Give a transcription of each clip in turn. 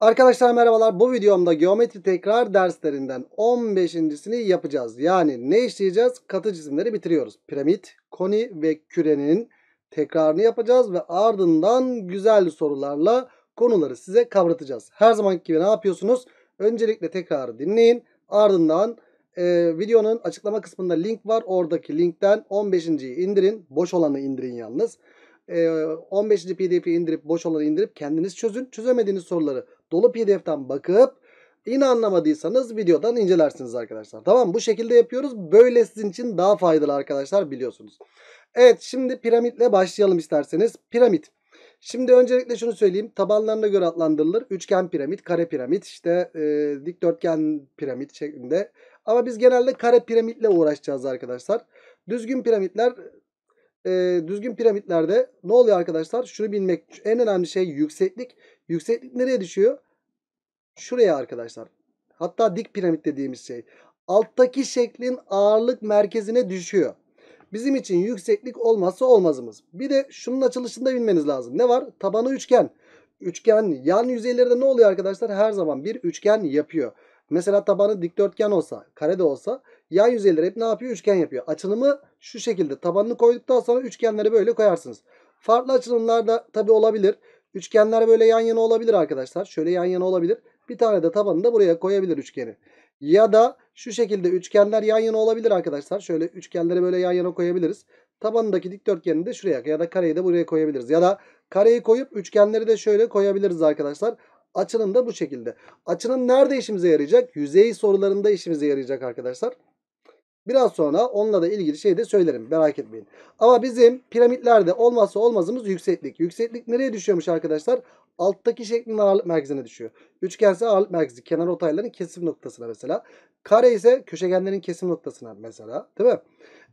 Arkadaşlar merhabalar. Bu videomda geometri tekrar derslerinden 15.sini yapacağız. Yani ne işleyeceğiz? Katı cisimleri bitiriyoruz. Piramit, koni ve kürenin tekrarını yapacağız ve ardından güzel sorularla konuları size kavratacağız. Her zamanki gibi ne yapıyorsunuz? Öncelikle tekrarı dinleyin. Ardından e, videonun açıklama kısmında link var. Oradaki linkten 15.yi indirin. Boş olanı indirin yalnız. E, 15. pdf'i indirip boş olanı indirip kendiniz çözün. Çözemediğiniz soruları dolu pdf'ten bakıp yine anlamadıysanız videodan incelersiniz arkadaşlar. Tamam bu şekilde yapıyoruz. Böyle sizin için daha faydalı arkadaşlar biliyorsunuz. Evet şimdi piramitle başlayalım isterseniz. Piramit. Şimdi öncelikle şunu söyleyeyim. Tabanlarına göre adlandırılır. Üçgen piramit, kare piramit, işte e, dikdörtgen piramit şeklinde. Ama biz genelde kare piramitle uğraşacağız arkadaşlar. Düzgün piramitler e, düzgün piramitlerde ne oluyor arkadaşlar? Şunu bilmek en önemli şey yükseklik. Yükseklik nereye düşüyor? Şuraya arkadaşlar. Hatta dik piramit dediğimiz şey. Alttaki şeklin ağırlık merkezine düşüyor. Bizim için yükseklik olmazsa olmazımız. Bir de şunun açılışını da bilmeniz lazım. Ne var? Tabanı üçgen. Üçgen yan yüzeylerde ne oluyor arkadaşlar? Her zaman bir üçgen yapıyor. Mesela tabanı dikdörtgen olsa, kare de olsa yan yüzeyler hep ne yapıyor? Üçgen yapıyor. Açılımı şu şekilde. Tabanını koyduktan sonra üçgenleri böyle koyarsınız. Farklı açılımlar da tabi olabilir. Üçgenler böyle yan yana olabilir arkadaşlar. Şöyle yan yana olabilir. Bir tane de tabanını da buraya koyabilir üçgeni. Ya da şu şekilde üçgenler yan yana olabilir arkadaşlar. Şöyle üçgenleri böyle yan yana koyabiliriz. Tabanındaki dikdörtgeni de şuraya ya da kareyi de buraya koyabiliriz. Ya da kareyi koyup üçgenleri de şöyle koyabiliriz arkadaşlar. Açının da bu şekilde. Açının nerede işimize yarayacak? Yüzey sorularında işimize yarayacak arkadaşlar. Biraz sonra onunla da ilgili şey de söylerim. Merak etmeyin. Ama bizim piramitlerde olmazsa olmazımız yükseklik. Yükseklik nereye düşüyormuş arkadaşlar? Alttaki şeklin ağırlık merkezine düşüyor. Üçgense ağırlık merkezi kenar otayların kesim noktasına mesela. Kare ise köşegenlerin kesim noktasına mesela. Değil mi?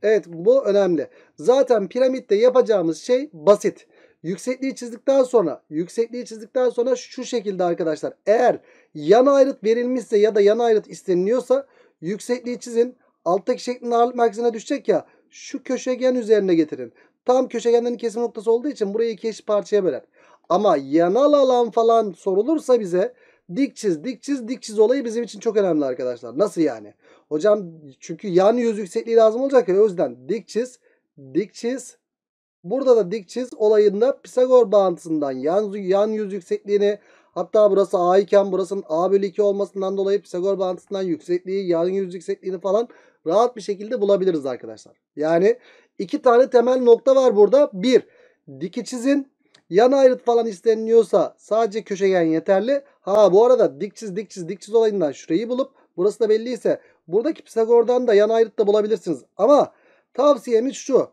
Evet bu önemli. Zaten piramitte yapacağımız şey basit. Yüksekliği çizdikten sonra yüksekliği çizdikten sonra şu şekilde arkadaşlar. Eğer yan ayrıt verilmişse ya da yan ayrıt isteniliyorsa yüksekliği çizin. Alttaki şeklin ağırlık merkezine düşecek ya. Şu köşegen üzerine getirin. Tam köşegenlerin kesim noktası olduğu için burayı iki eşit parçaya böler. Ama yanal alan falan sorulursa bize dik çiz, dik çiz, dik çiz olayı bizim için çok önemli arkadaşlar. Nasıl yani? Hocam çünkü yan yüz yüksekliği lazım olacak ya o yüzden dik çiz, dik çiz. Burada da dik çiz olayında Pisagor bağıntısından yan, yan yüz yüksekliğini hatta burası A iken burasının A bölü 2 olmasından dolayı Pisagor bağıntısından yüksekliği, yan yüz yüksekliğini falan rahat bir şekilde bulabiliriz arkadaşlar. Yani iki tane temel nokta var burada. Bir, diki çizin. Yan ayrıt falan isteniliyorsa sadece köşegen yeterli. Ha bu arada dik çiz dik çiz dik çiz olayından şurayı bulup burası da belliyse buradaki Pisagor'dan da yan ayrıt da bulabilirsiniz. Ama tavsiyemiz şu.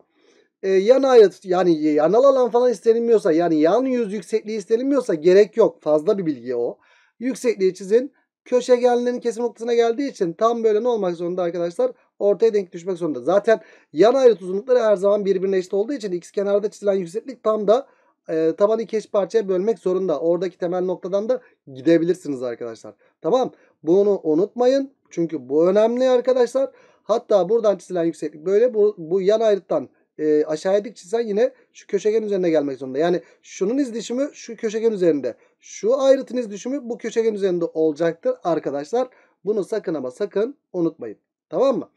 Ee, yan ayrıt yani yanal alan falan istenilmiyorsa yani yan yüz yüksekliği istenilmiyorsa gerek yok. Fazla bir bilgi o. Yüksekliği çizin. Köşegenlerin kesim noktasına geldiği için tam böyle ne olmak zorunda arkadaşlar? Ortaya denk düşmek zorunda. Zaten yan ayrıt uzunlukları her zaman birbirine eşit olduğu için x kenarda çizilen yükseklik tam da e, tabanı iki eşit parçaya bölmek zorunda. Oradaki temel noktadan da gidebilirsiniz arkadaşlar. Tamam. Bunu unutmayın. Çünkü bu önemli arkadaşlar. Hatta buradan çizilen yükseklik böyle bu, bu yan ayrıttan e, aşağıya dik çizsen yine şu köşegen üzerine gelmek zorunda. Yani şunun iz düşümü şu köşegen üzerinde. Şu ayrıtın iz düşümü bu köşegen üzerinde olacaktır arkadaşlar. Bunu sakın ama sakın unutmayın. Tamam mı?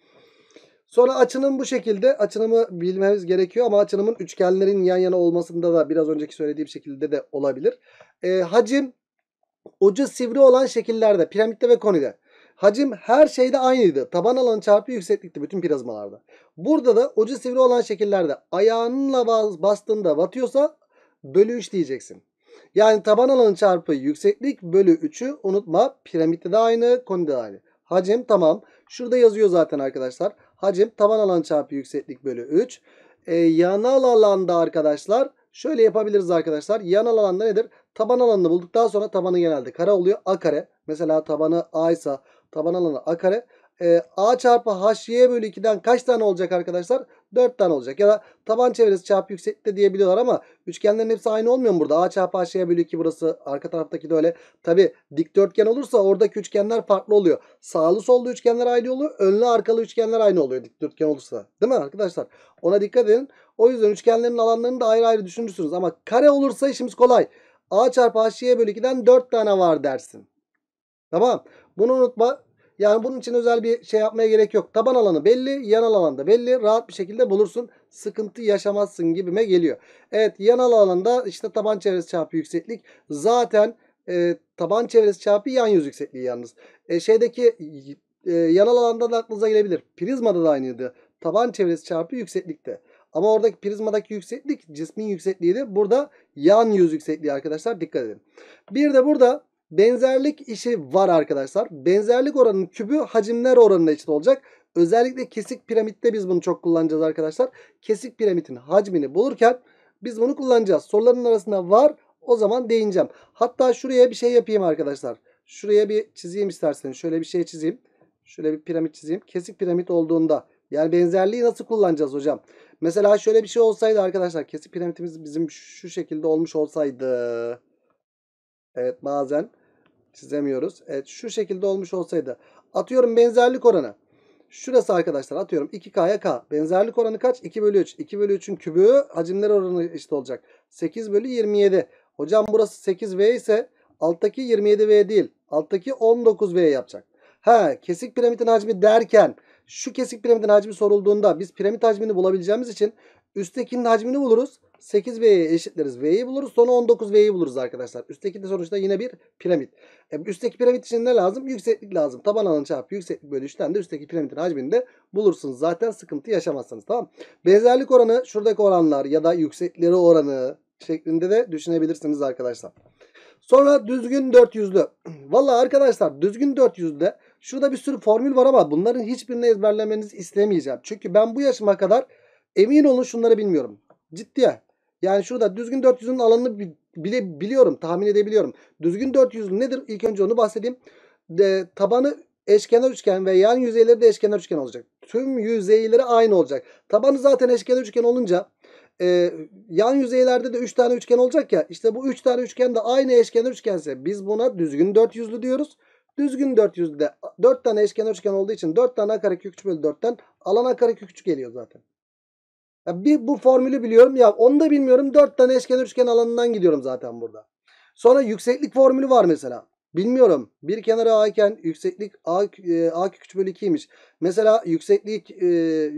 Sonra açının bu şekilde açınımı bilmemiz gerekiyor ama açınımın üçgenlerin yan yana olmasında da biraz önceki söylediğim şekilde de olabilir. E, hacim ucu sivri olan şekillerde piramitte ve konide. Hacim her şeyde aynıydı. Taban alanı çarpı yükseklikti bütün prizmalarda. Burada da ucu sivri olan şekillerde ayağınla bastığında batıyorsa bölü 3 diyeceksin. Yani taban alanı çarpı yükseklik bölü 3'ü unutma. Piramitte de aynı, konide de aynı. Hacim tamam. Şurada yazıyor zaten arkadaşlar. Hacim taban alan çarpı yükseklik bölü 3. E, yanal alanda arkadaşlar şöyle yapabiliriz arkadaşlar. Yanal alanda nedir? Taban alanını bulduktan sonra tabanı genelde kare oluyor. A kare. Mesela tabanı A ise taban alanı A kare. E, A çarpı HY bölü 2'den kaç tane olacak arkadaşlar? 4 tane olacak. Ya da taban çevresi çarpı yükseklikte diyebiliyorlar ama üçgenlerin hepsi aynı olmuyor mu burada? A çarpı HY bölü 2 burası. Arka taraftaki de öyle. Tabi dikdörtgen olursa oradaki üçgenler farklı oluyor. Sağlı sollu üçgenler aynı oluyor. Önlü arkalı üçgenler aynı oluyor dikdörtgen olursa. Değil mi arkadaşlar? Ona dikkat edin. O yüzden üçgenlerin alanlarını da ayrı ayrı düşünürsünüz. Ama kare olursa işimiz kolay. A çarpı HY bölü 2'den 4 tane var dersin. Tamam. Bunu unutma. Yani bunun için özel bir şey yapmaya gerek yok. Taban alanı belli, yanal alan da belli. Rahat bir şekilde bulursun. Sıkıntı yaşamazsın gibime geliyor. Evet yanal alanda işte taban çevresi çarpı yükseklik. Zaten e, taban çevresi çarpı yan yüz yüksekliği yalnız. E, şeydeki e, yanal alanda da aklınıza gelebilir. Prizmada da aynıydı. Taban çevresi çarpı yükseklikte. Ama oradaki prizmadaki yükseklik cismin yüksekliğiydi. Burada yan yüz yüksekliği arkadaşlar dikkat edin. Bir de burada benzerlik işi var arkadaşlar. Benzerlik oranının kübü hacimler oranına eşit olacak. Özellikle kesik piramitte biz bunu çok kullanacağız arkadaşlar. Kesik piramitin hacmini bulurken biz bunu kullanacağız. Soruların arasında var. O zaman değineceğim. Hatta şuraya bir şey yapayım arkadaşlar. Şuraya bir çizeyim isterseniz. Şöyle bir şey çizeyim. Şöyle bir piramit çizeyim. Kesik piramit olduğunda yani benzerliği nasıl kullanacağız hocam? Mesela şöyle bir şey olsaydı arkadaşlar kesik piramitimiz bizim şu şekilde olmuş olsaydı. Evet bazen çizemiyoruz. Evet şu şekilde olmuş olsaydı. Atıyorum benzerlik oranı. Şurası arkadaşlar atıyorum 2K'ya K. Benzerlik oranı kaç? 2 bölü 3. 2 bölü 3'ün kübü hacimler oranı işte olacak. 8 bölü 27. Hocam burası 8V ise alttaki 27V değil. Alttaki 19V yapacak. Ha kesik piramidin hacmi derken şu kesik piramidin hacmi sorulduğunda biz piramit hacmini bulabileceğimiz için üsttekinin hacmini buluruz. 8V'ye eşitleriz. V'yi buluruz. Sonra 19V'yi buluruz arkadaşlar. Üstteki de sonuçta yine bir piramit. E, üstteki piramit için ne lazım? Yükseklik lazım. Taban alanı çarpı yükseklik bölü 3'ten de üstteki piramidin hacmini de bulursunuz. Zaten sıkıntı yaşamazsınız. Tamam. Benzerlik oranı şuradaki oranlar ya da yüksekleri oranı şeklinde de düşünebilirsiniz arkadaşlar. Sonra düzgün 400'lü. Valla arkadaşlar düzgün 400'lüde şurada bir sürü formül var ama bunların hiçbirini ezberlemenizi istemeyeceğim. Çünkü ben bu yaşıma kadar emin olun şunları bilmiyorum. Ciddiye. Yani şurada düzgün 400'ün alanını bile biliyorum, tahmin edebiliyorum. Düzgün 400 nedir? İlk önce onu bahsedeyim. De, tabanı eşkenar üçgen ve yan yüzeyleri de eşkenar üçgen olacak. Tüm yüzeyleri aynı olacak. Tabanı zaten eşkenar üçgen olunca e, yan yüzeylerde de 3 tane üçgen olacak ya. İşte bu 3 tane üçgen de aynı eşkenar üçgense biz buna düzgün 400'lü diyoruz. Düzgün 400'de 4 tane eşkenar üçgen olduğu için 4 tane a karekök 3 bölü 4'ten alan a karekök 3 geliyor zaten. Ya bir bu formülü biliyorum ya onu da bilmiyorum. 4 tane eşkenar üçgen alanından gidiyorum zaten burada. Sonra yükseklik formülü var mesela. Bilmiyorum. Bir kenarı a iken yükseklik a, e, a küçük bölü 2'ymiş. Mesela yükseklik e,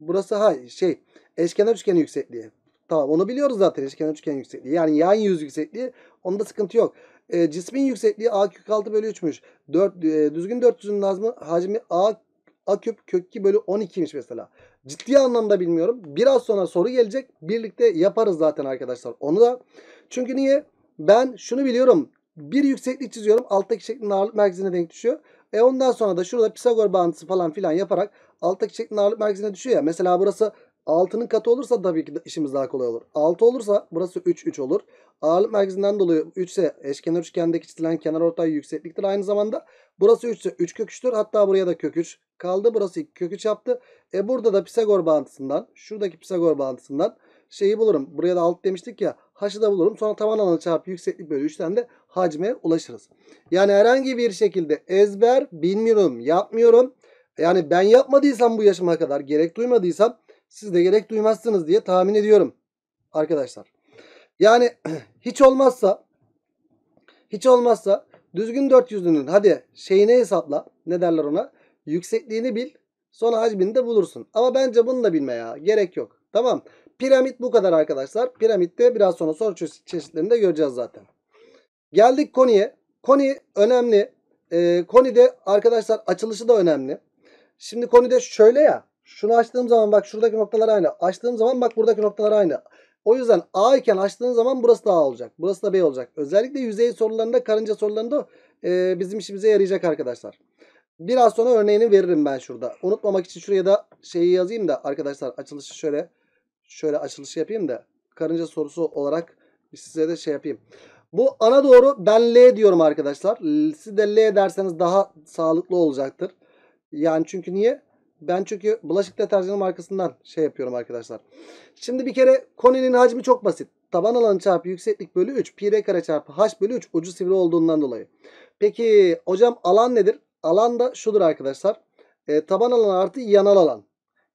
burası ha şey eşkenar üçgen yüksekliği. Tamam onu biliyoruz zaten eşkenar üçgen yüksekliği. Yani yan yüz yüksekliği onda sıkıntı yok. E, cismin yüksekliği a kök 6 bölü 3'müş. 4, e, düzgün 400'ün lazımı hacmi a a küp kök 2 bölü 12'ymiş mesela. Ciddi anlamda bilmiyorum. Biraz sonra soru gelecek. Birlikte yaparız zaten arkadaşlar. Onu da. Çünkü niye? Ben şunu biliyorum. Bir yükseklik çiziyorum. Alttaki şeklin ağırlık merkezine denk düşüyor. E ondan sonra da şurada Pisagor bağıntısı falan filan yaparak alttaki şeklin ağırlık merkezine düşüyor ya. Mesela burası 6'nın katı olursa tabii ki işimiz daha kolay olur. 6 olursa burası 3 3 olur. Ağırlık merkezinden dolayı 3 ise eşkenar üçgendeki çizilen kenar ortay yüksekliktir aynı zamanda. Burası 3 ise 3 kök 3'tür. Hatta buraya da kök 3 kaldı. Burası 2 kök 3 yaptı. E burada da Pisagor bağıntısından, şuradaki Pisagor bağıntısından şeyi bulurum. Buraya da alt demiştik ya. H'ı da bulurum. Sonra taban alanı çarpı yükseklik bölü 3'ten de hacme ulaşırız. Yani herhangi bir şekilde ezber bilmiyorum, yapmıyorum. Yani ben yapmadıysam bu yaşıma kadar, gerek duymadıysam siz de gerek duymazsınız diye tahmin ediyorum arkadaşlar. Yani hiç olmazsa hiç olmazsa düzgün 400'lünün hadi şeyini hesapla. Ne derler ona? Yüksekliğini bil. Sonra hacmini de bulursun. Ama bence bunu da bilme ya. Gerek yok. Tamam. Piramit bu kadar arkadaşlar. Piramitte biraz sonra soru çeşitlerini de göreceğiz zaten. Geldik koniye. Koni önemli. Ee, konide arkadaşlar açılışı da önemli. Şimdi konide şöyle ya. Şunu açtığım zaman bak şuradaki noktalar aynı. Açtığım zaman bak buradaki noktalar aynı. O yüzden A iken açtığın zaman burası da A olacak. Burası da B olacak. Özellikle yüzey sorularında, karınca sorularında e, bizim işimize yarayacak arkadaşlar. Biraz sonra örneğini veririm ben şurada. Unutmamak için şuraya da şeyi yazayım da arkadaşlar açılışı şöyle şöyle açılışı yapayım da karınca sorusu olarak size de şey yapayım. Bu ana doğru ben L diyorum arkadaşlar. Siz de L derseniz daha sağlıklı olacaktır. Yani çünkü niye? Ben çünkü bulaşık deterjanı markasından şey yapıyorum arkadaşlar. Şimdi bir kere koninin hacmi çok basit. Taban alanı çarpı yükseklik bölü 3. Pi r kare çarpı h bölü 3 ucu sivri olduğundan dolayı. Peki hocam alan nedir? Alan da şudur arkadaşlar. E, taban alan artı yanal alan.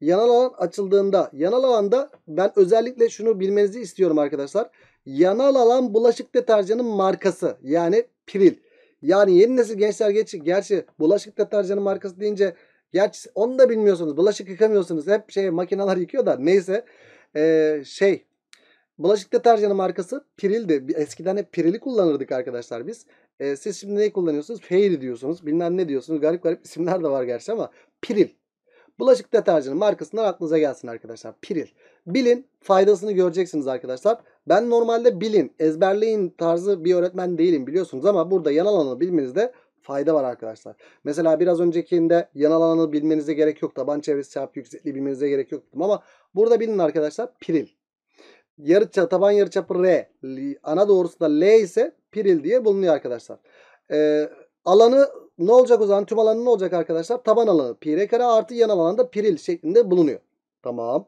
Yanal alan açıldığında yanal alanda ben özellikle şunu bilmenizi istiyorum arkadaşlar. yanal alan bulaşık deterjanın markası yani Piril. Yani yeni nesil gençler geç, gerçi bulaşık deterjanı markası deyince gerçi onu da bilmiyorsunuz. Bulaşık yıkamıyorsunuz. Hep şey makineler yıkıyor da neyse. Ee, şey bulaşık deterjanı markası Piril'di. Eskiden hep Piril'i kullanırdık arkadaşlar biz. Ee, siz şimdi neyi kullanıyorsunuz? Fairy diyorsunuz. Bilmem ne diyorsunuz. Garip garip isimler de var gerçi ama Piril. Bulaşık deterjanı markasından aklınıza gelsin arkadaşlar. Piril. Bilin faydasını göreceksiniz arkadaşlar. Ben normalde bilin, ezberleyin tarzı bir öğretmen değilim biliyorsunuz ama burada yanal alanı bilmenizde fayda var arkadaşlar. Mesela biraz öncekinde yanal alanı bilmenize gerek yok. Taban çevresi çarpı yüksekliği bilmenize gerek yok. Ama burada bilin arkadaşlar piril. Yarıça, taban yarıçapı R. Ana doğrusu da L ise piril diye bulunuyor arkadaşlar. Ee, alanı ne olacak o zaman? Tüm alanı ne olacak arkadaşlar? Taban alanı pi r kare artı yanal alanda piril şeklinde bulunuyor. Tamam.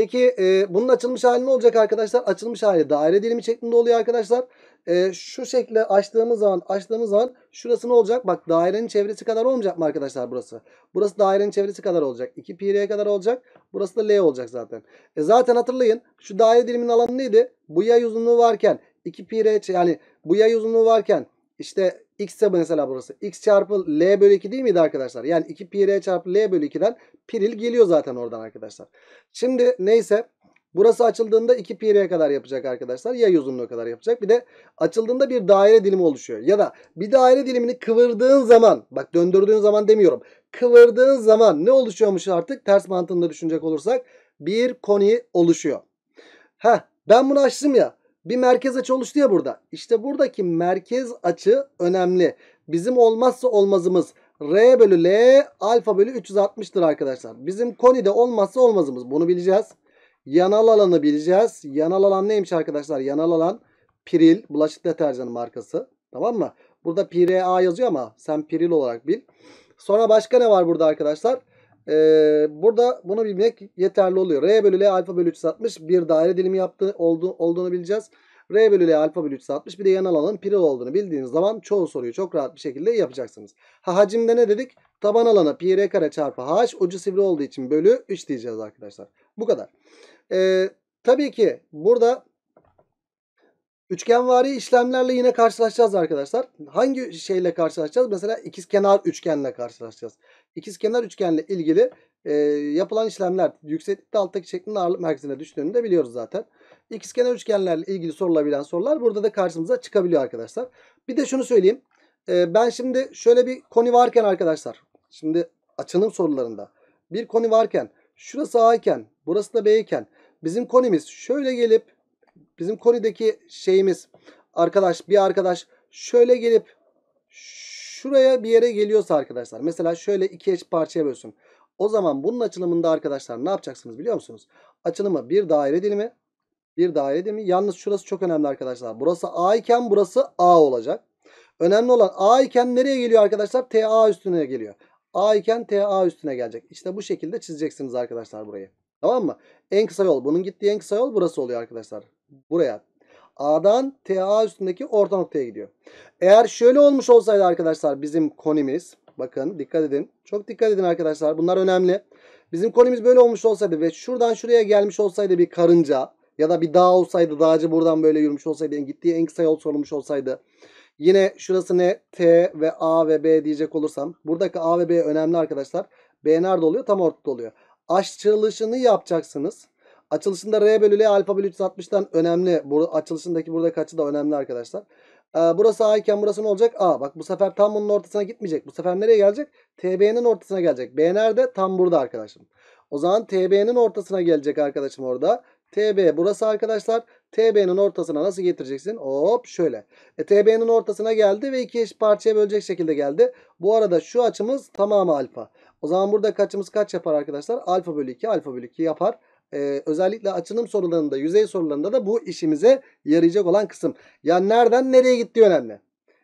Peki e, bunun açılmış hali ne olacak arkadaşlar? Açılmış hali daire dilimi şeklinde oluyor arkadaşlar. E, şu şekilde açtığımız zaman açtığımız zaman şurası ne olacak? Bak dairenin çevresi kadar olmayacak mı arkadaşlar burası? Burası dairenin çevresi kadar olacak. 2 pi r kadar olacak. Burası da L olacak zaten. E zaten hatırlayın şu daire diliminin alanı neydi? Bu yay uzunluğu varken 2 pi r yani bu yay uzunluğu varken işte x ise mesela burası. x çarpı l bölü 2 değil miydi arkadaşlar? Yani 2 pi r çarpı l bölü 2'den piril geliyor zaten oradan arkadaşlar. Şimdi neyse burası açıldığında 2 pi r'ye kadar yapacak arkadaşlar. Yay uzunluğu kadar yapacak. Bir de açıldığında bir daire dilimi oluşuyor. Ya da bir daire dilimini kıvırdığın zaman bak döndürdüğün zaman demiyorum. Kıvırdığın zaman ne oluşuyormuş artık? Ters mantığında düşünecek olursak bir koni oluşuyor. Heh ben bunu açtım ya bir merkez açı oluştu ya burada. İşte buradaki merkez açı önemli. Bizim olmazsa olmazımız R bölü L alfa bölü 360'tır arkadaşlar. Bizim konide olmazsa olmazımız. Bunu bileceğiz. Yanal alanı bileceğiz. Yanal alan neymiş arkadaşlar? Yanal alan Piril bulaşık deterjanı markası. Tamam mı? Burada PRA yazıyor ama sen Piril olarak bil. Sonra başka ne var burada arkadaşlar? Ee, burada bunu bilmek yeterli oluyor. R bölü L alfa bölü 360 bir daire dilimi yaptığı oldu, olduğunu bileceğiz. R bölü L alfa bölü 360 bir de yanal alanın piril olduğunu bildiğiniz zaman çoğu soruyu çok rahat bir şekilde yapacaksınız. Ha hacimde ne dedik? Taban alanı pi r kare çarpı h ucu sivri olduğu için bölü 3 diyeceğiz arkadaşlar. Bu kadar. Ee, tabii ki burada Üçgenvari işlemlerle yine karşılaşacağız arkadaşlar. Hangi şeyle karşılaşacağız? Mesela ikizkenar üçgenle karşılaşacağız. İkizkenar üçgenle ilgili e, yapılan işlemler yükseklikte alttaki şeklin ağırlık merkezine düştüğünü de biliyoruz zaten. İkizkenar üçgenlerle ilgili sorulabilen sorular burada da karşımıza çıkabiliyor arkadaşlar. Bir de şunu söyleyeyim. E, ben şimdi şöyle bir koni varken arkadaşlar. Şimdi açılım sorularında bir koni varken şurası A iken burası da B iken bizim konimiz şöyle gelip bizim konideki şeyimiz arkadaş bir arkadaş şöyle gelip şuraya bir yere geliyorsa arkadaşlar mesela şöyle iki eş parçaya bölsün. O zaman bunun açılımında arkadaşlar ne yapacaksınız biliyor musunuz? Açılımı bir daire dilimi bir daire dilimi. Yalnız şurası çok önemli arkadaşlar. Burası A iken burası A olacak. Önemli olan A iken nereye geliyor arkadaşlar? TA üstüne geliyor. A iken TA üstüne gelecek. İşte bu şekilde çizeceksiniz arkadaşlar burayı. Tamam mı? En kısa yol. Bunun gittiği en kısa yol burası oluyor arkadaşlar. Buraya. A'dan TA üstündeki orta noktaya gidiyor. Eğer şöyle olmuş olsaydı arkadaşlar bizim konimiz. Bakın dikkat edin. Çok dikkat edin arkadaşlar. Bunlar önemli. Bizim konimiz böyle olmuş olsaydı ve şuradan şuraya gelmiş olsaydı bir karınca ya da bir dağ olsaydı dağcı buradan böyle yürümüş olsaydı gittiği en kısa yol sorulmuş olsaydı yine şurası ne T ve A ve B diyecek olursam buradaki A ve B önemli arkadaşlar. B nerede oluyor? Tam ortada oluyor. Açılışını yapacaksınız. Açılışında R bölü L alfa bölü 360'tan önemli. Bu, açılışındaki buradaki açı da önemli arkadaşlar. Ee, burası A iken burası ne olacak? A. Bak bu sefer tam bunun ortasına gitmeyecek. Bu sefer nereye gelecek? TB'nin ortasına gelecek. B nerede? Tam burada arkadaşım. O zaman TB'nin ortasına gelecek arkadaşım orada. TB burası arkadaşlar. TB'nin ortasına nasıl getireceksin? Hop şöyle. E, TB'nin ortasına geldi ve iki eş parçaya bölecek şekilde geldi. Bu arada şu açımız tamamı alfa. O zaman burada kaçımız kaç yapar arkadaşlar? Alfa bölü 2 alfa bölü 2 yapar. Ee, özellikle açılım sorularında yüzey sorularında da bu işimize yarayacak olan kısım. Yani nereden nereye gittiği önemli.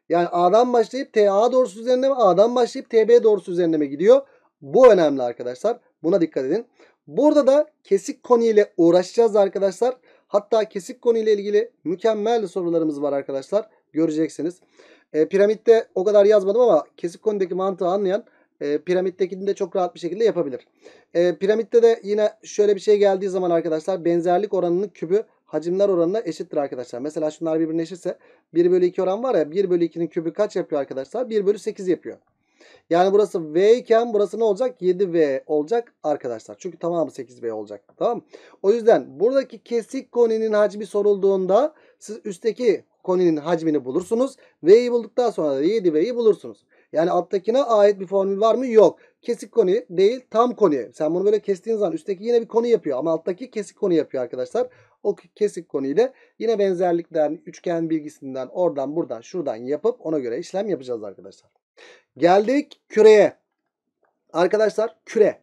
Yani A'dan başlayıp TA doğrusu üzerine mi A'dan başlayıp TB doğrusu üzerine mi gidiyor? Bu önemli arkadaşlar. Buna dikkat edin. Burada da kesik konu ile uğraşacağız arkadaşlar. Hatta kesik konu ile ilgili mükemmel sorularımız var arkadaşlar. Göreceksiniz. E, piramitte o kadar yazmadım ama kesik konudaki mantığı anlayan e, piramittekini de çok rahat bir şekilde yapabilir. E, piramitte de yine şöyle bir şey geldiği zaman arkadaşlar benzerlik oranının kübü hacimler oranına eşittir arkadaşlar. Mesela şunlar birbirine eşitse 1 bölü 2 oran var ya 1 bölü 2'nin kübü kaç yapıyor arkadaşlar? 1 bölü 8 yapıyor. Yani burası V iken burası ne olacak? 7V olacak arkadaşlar. Çünkü tamamı 8V olacak. Tamam O yüzden buradaki kesik koninin hacmi sorulduğunda siz üstteki koninin hacmini bulursunuz. V'yi bulduktan sonra da 7V'yi bulursunuz. Yani alttakine ait bir formül var mı? Yok. Kesik koni değil tam koni. Sen bunu böyle kestiğin zaman üstteki yine bir koni yapıyor. Ama alttaki kesik koni yapıyor arkadaşlar. O kesik konuyla yine benzerlikten, üçgen bilgisinden oradan buradan şuradan yapıp ona göre işlem yapacağız arkadaşlar. Geldik küreye. Arkadaşlar küre.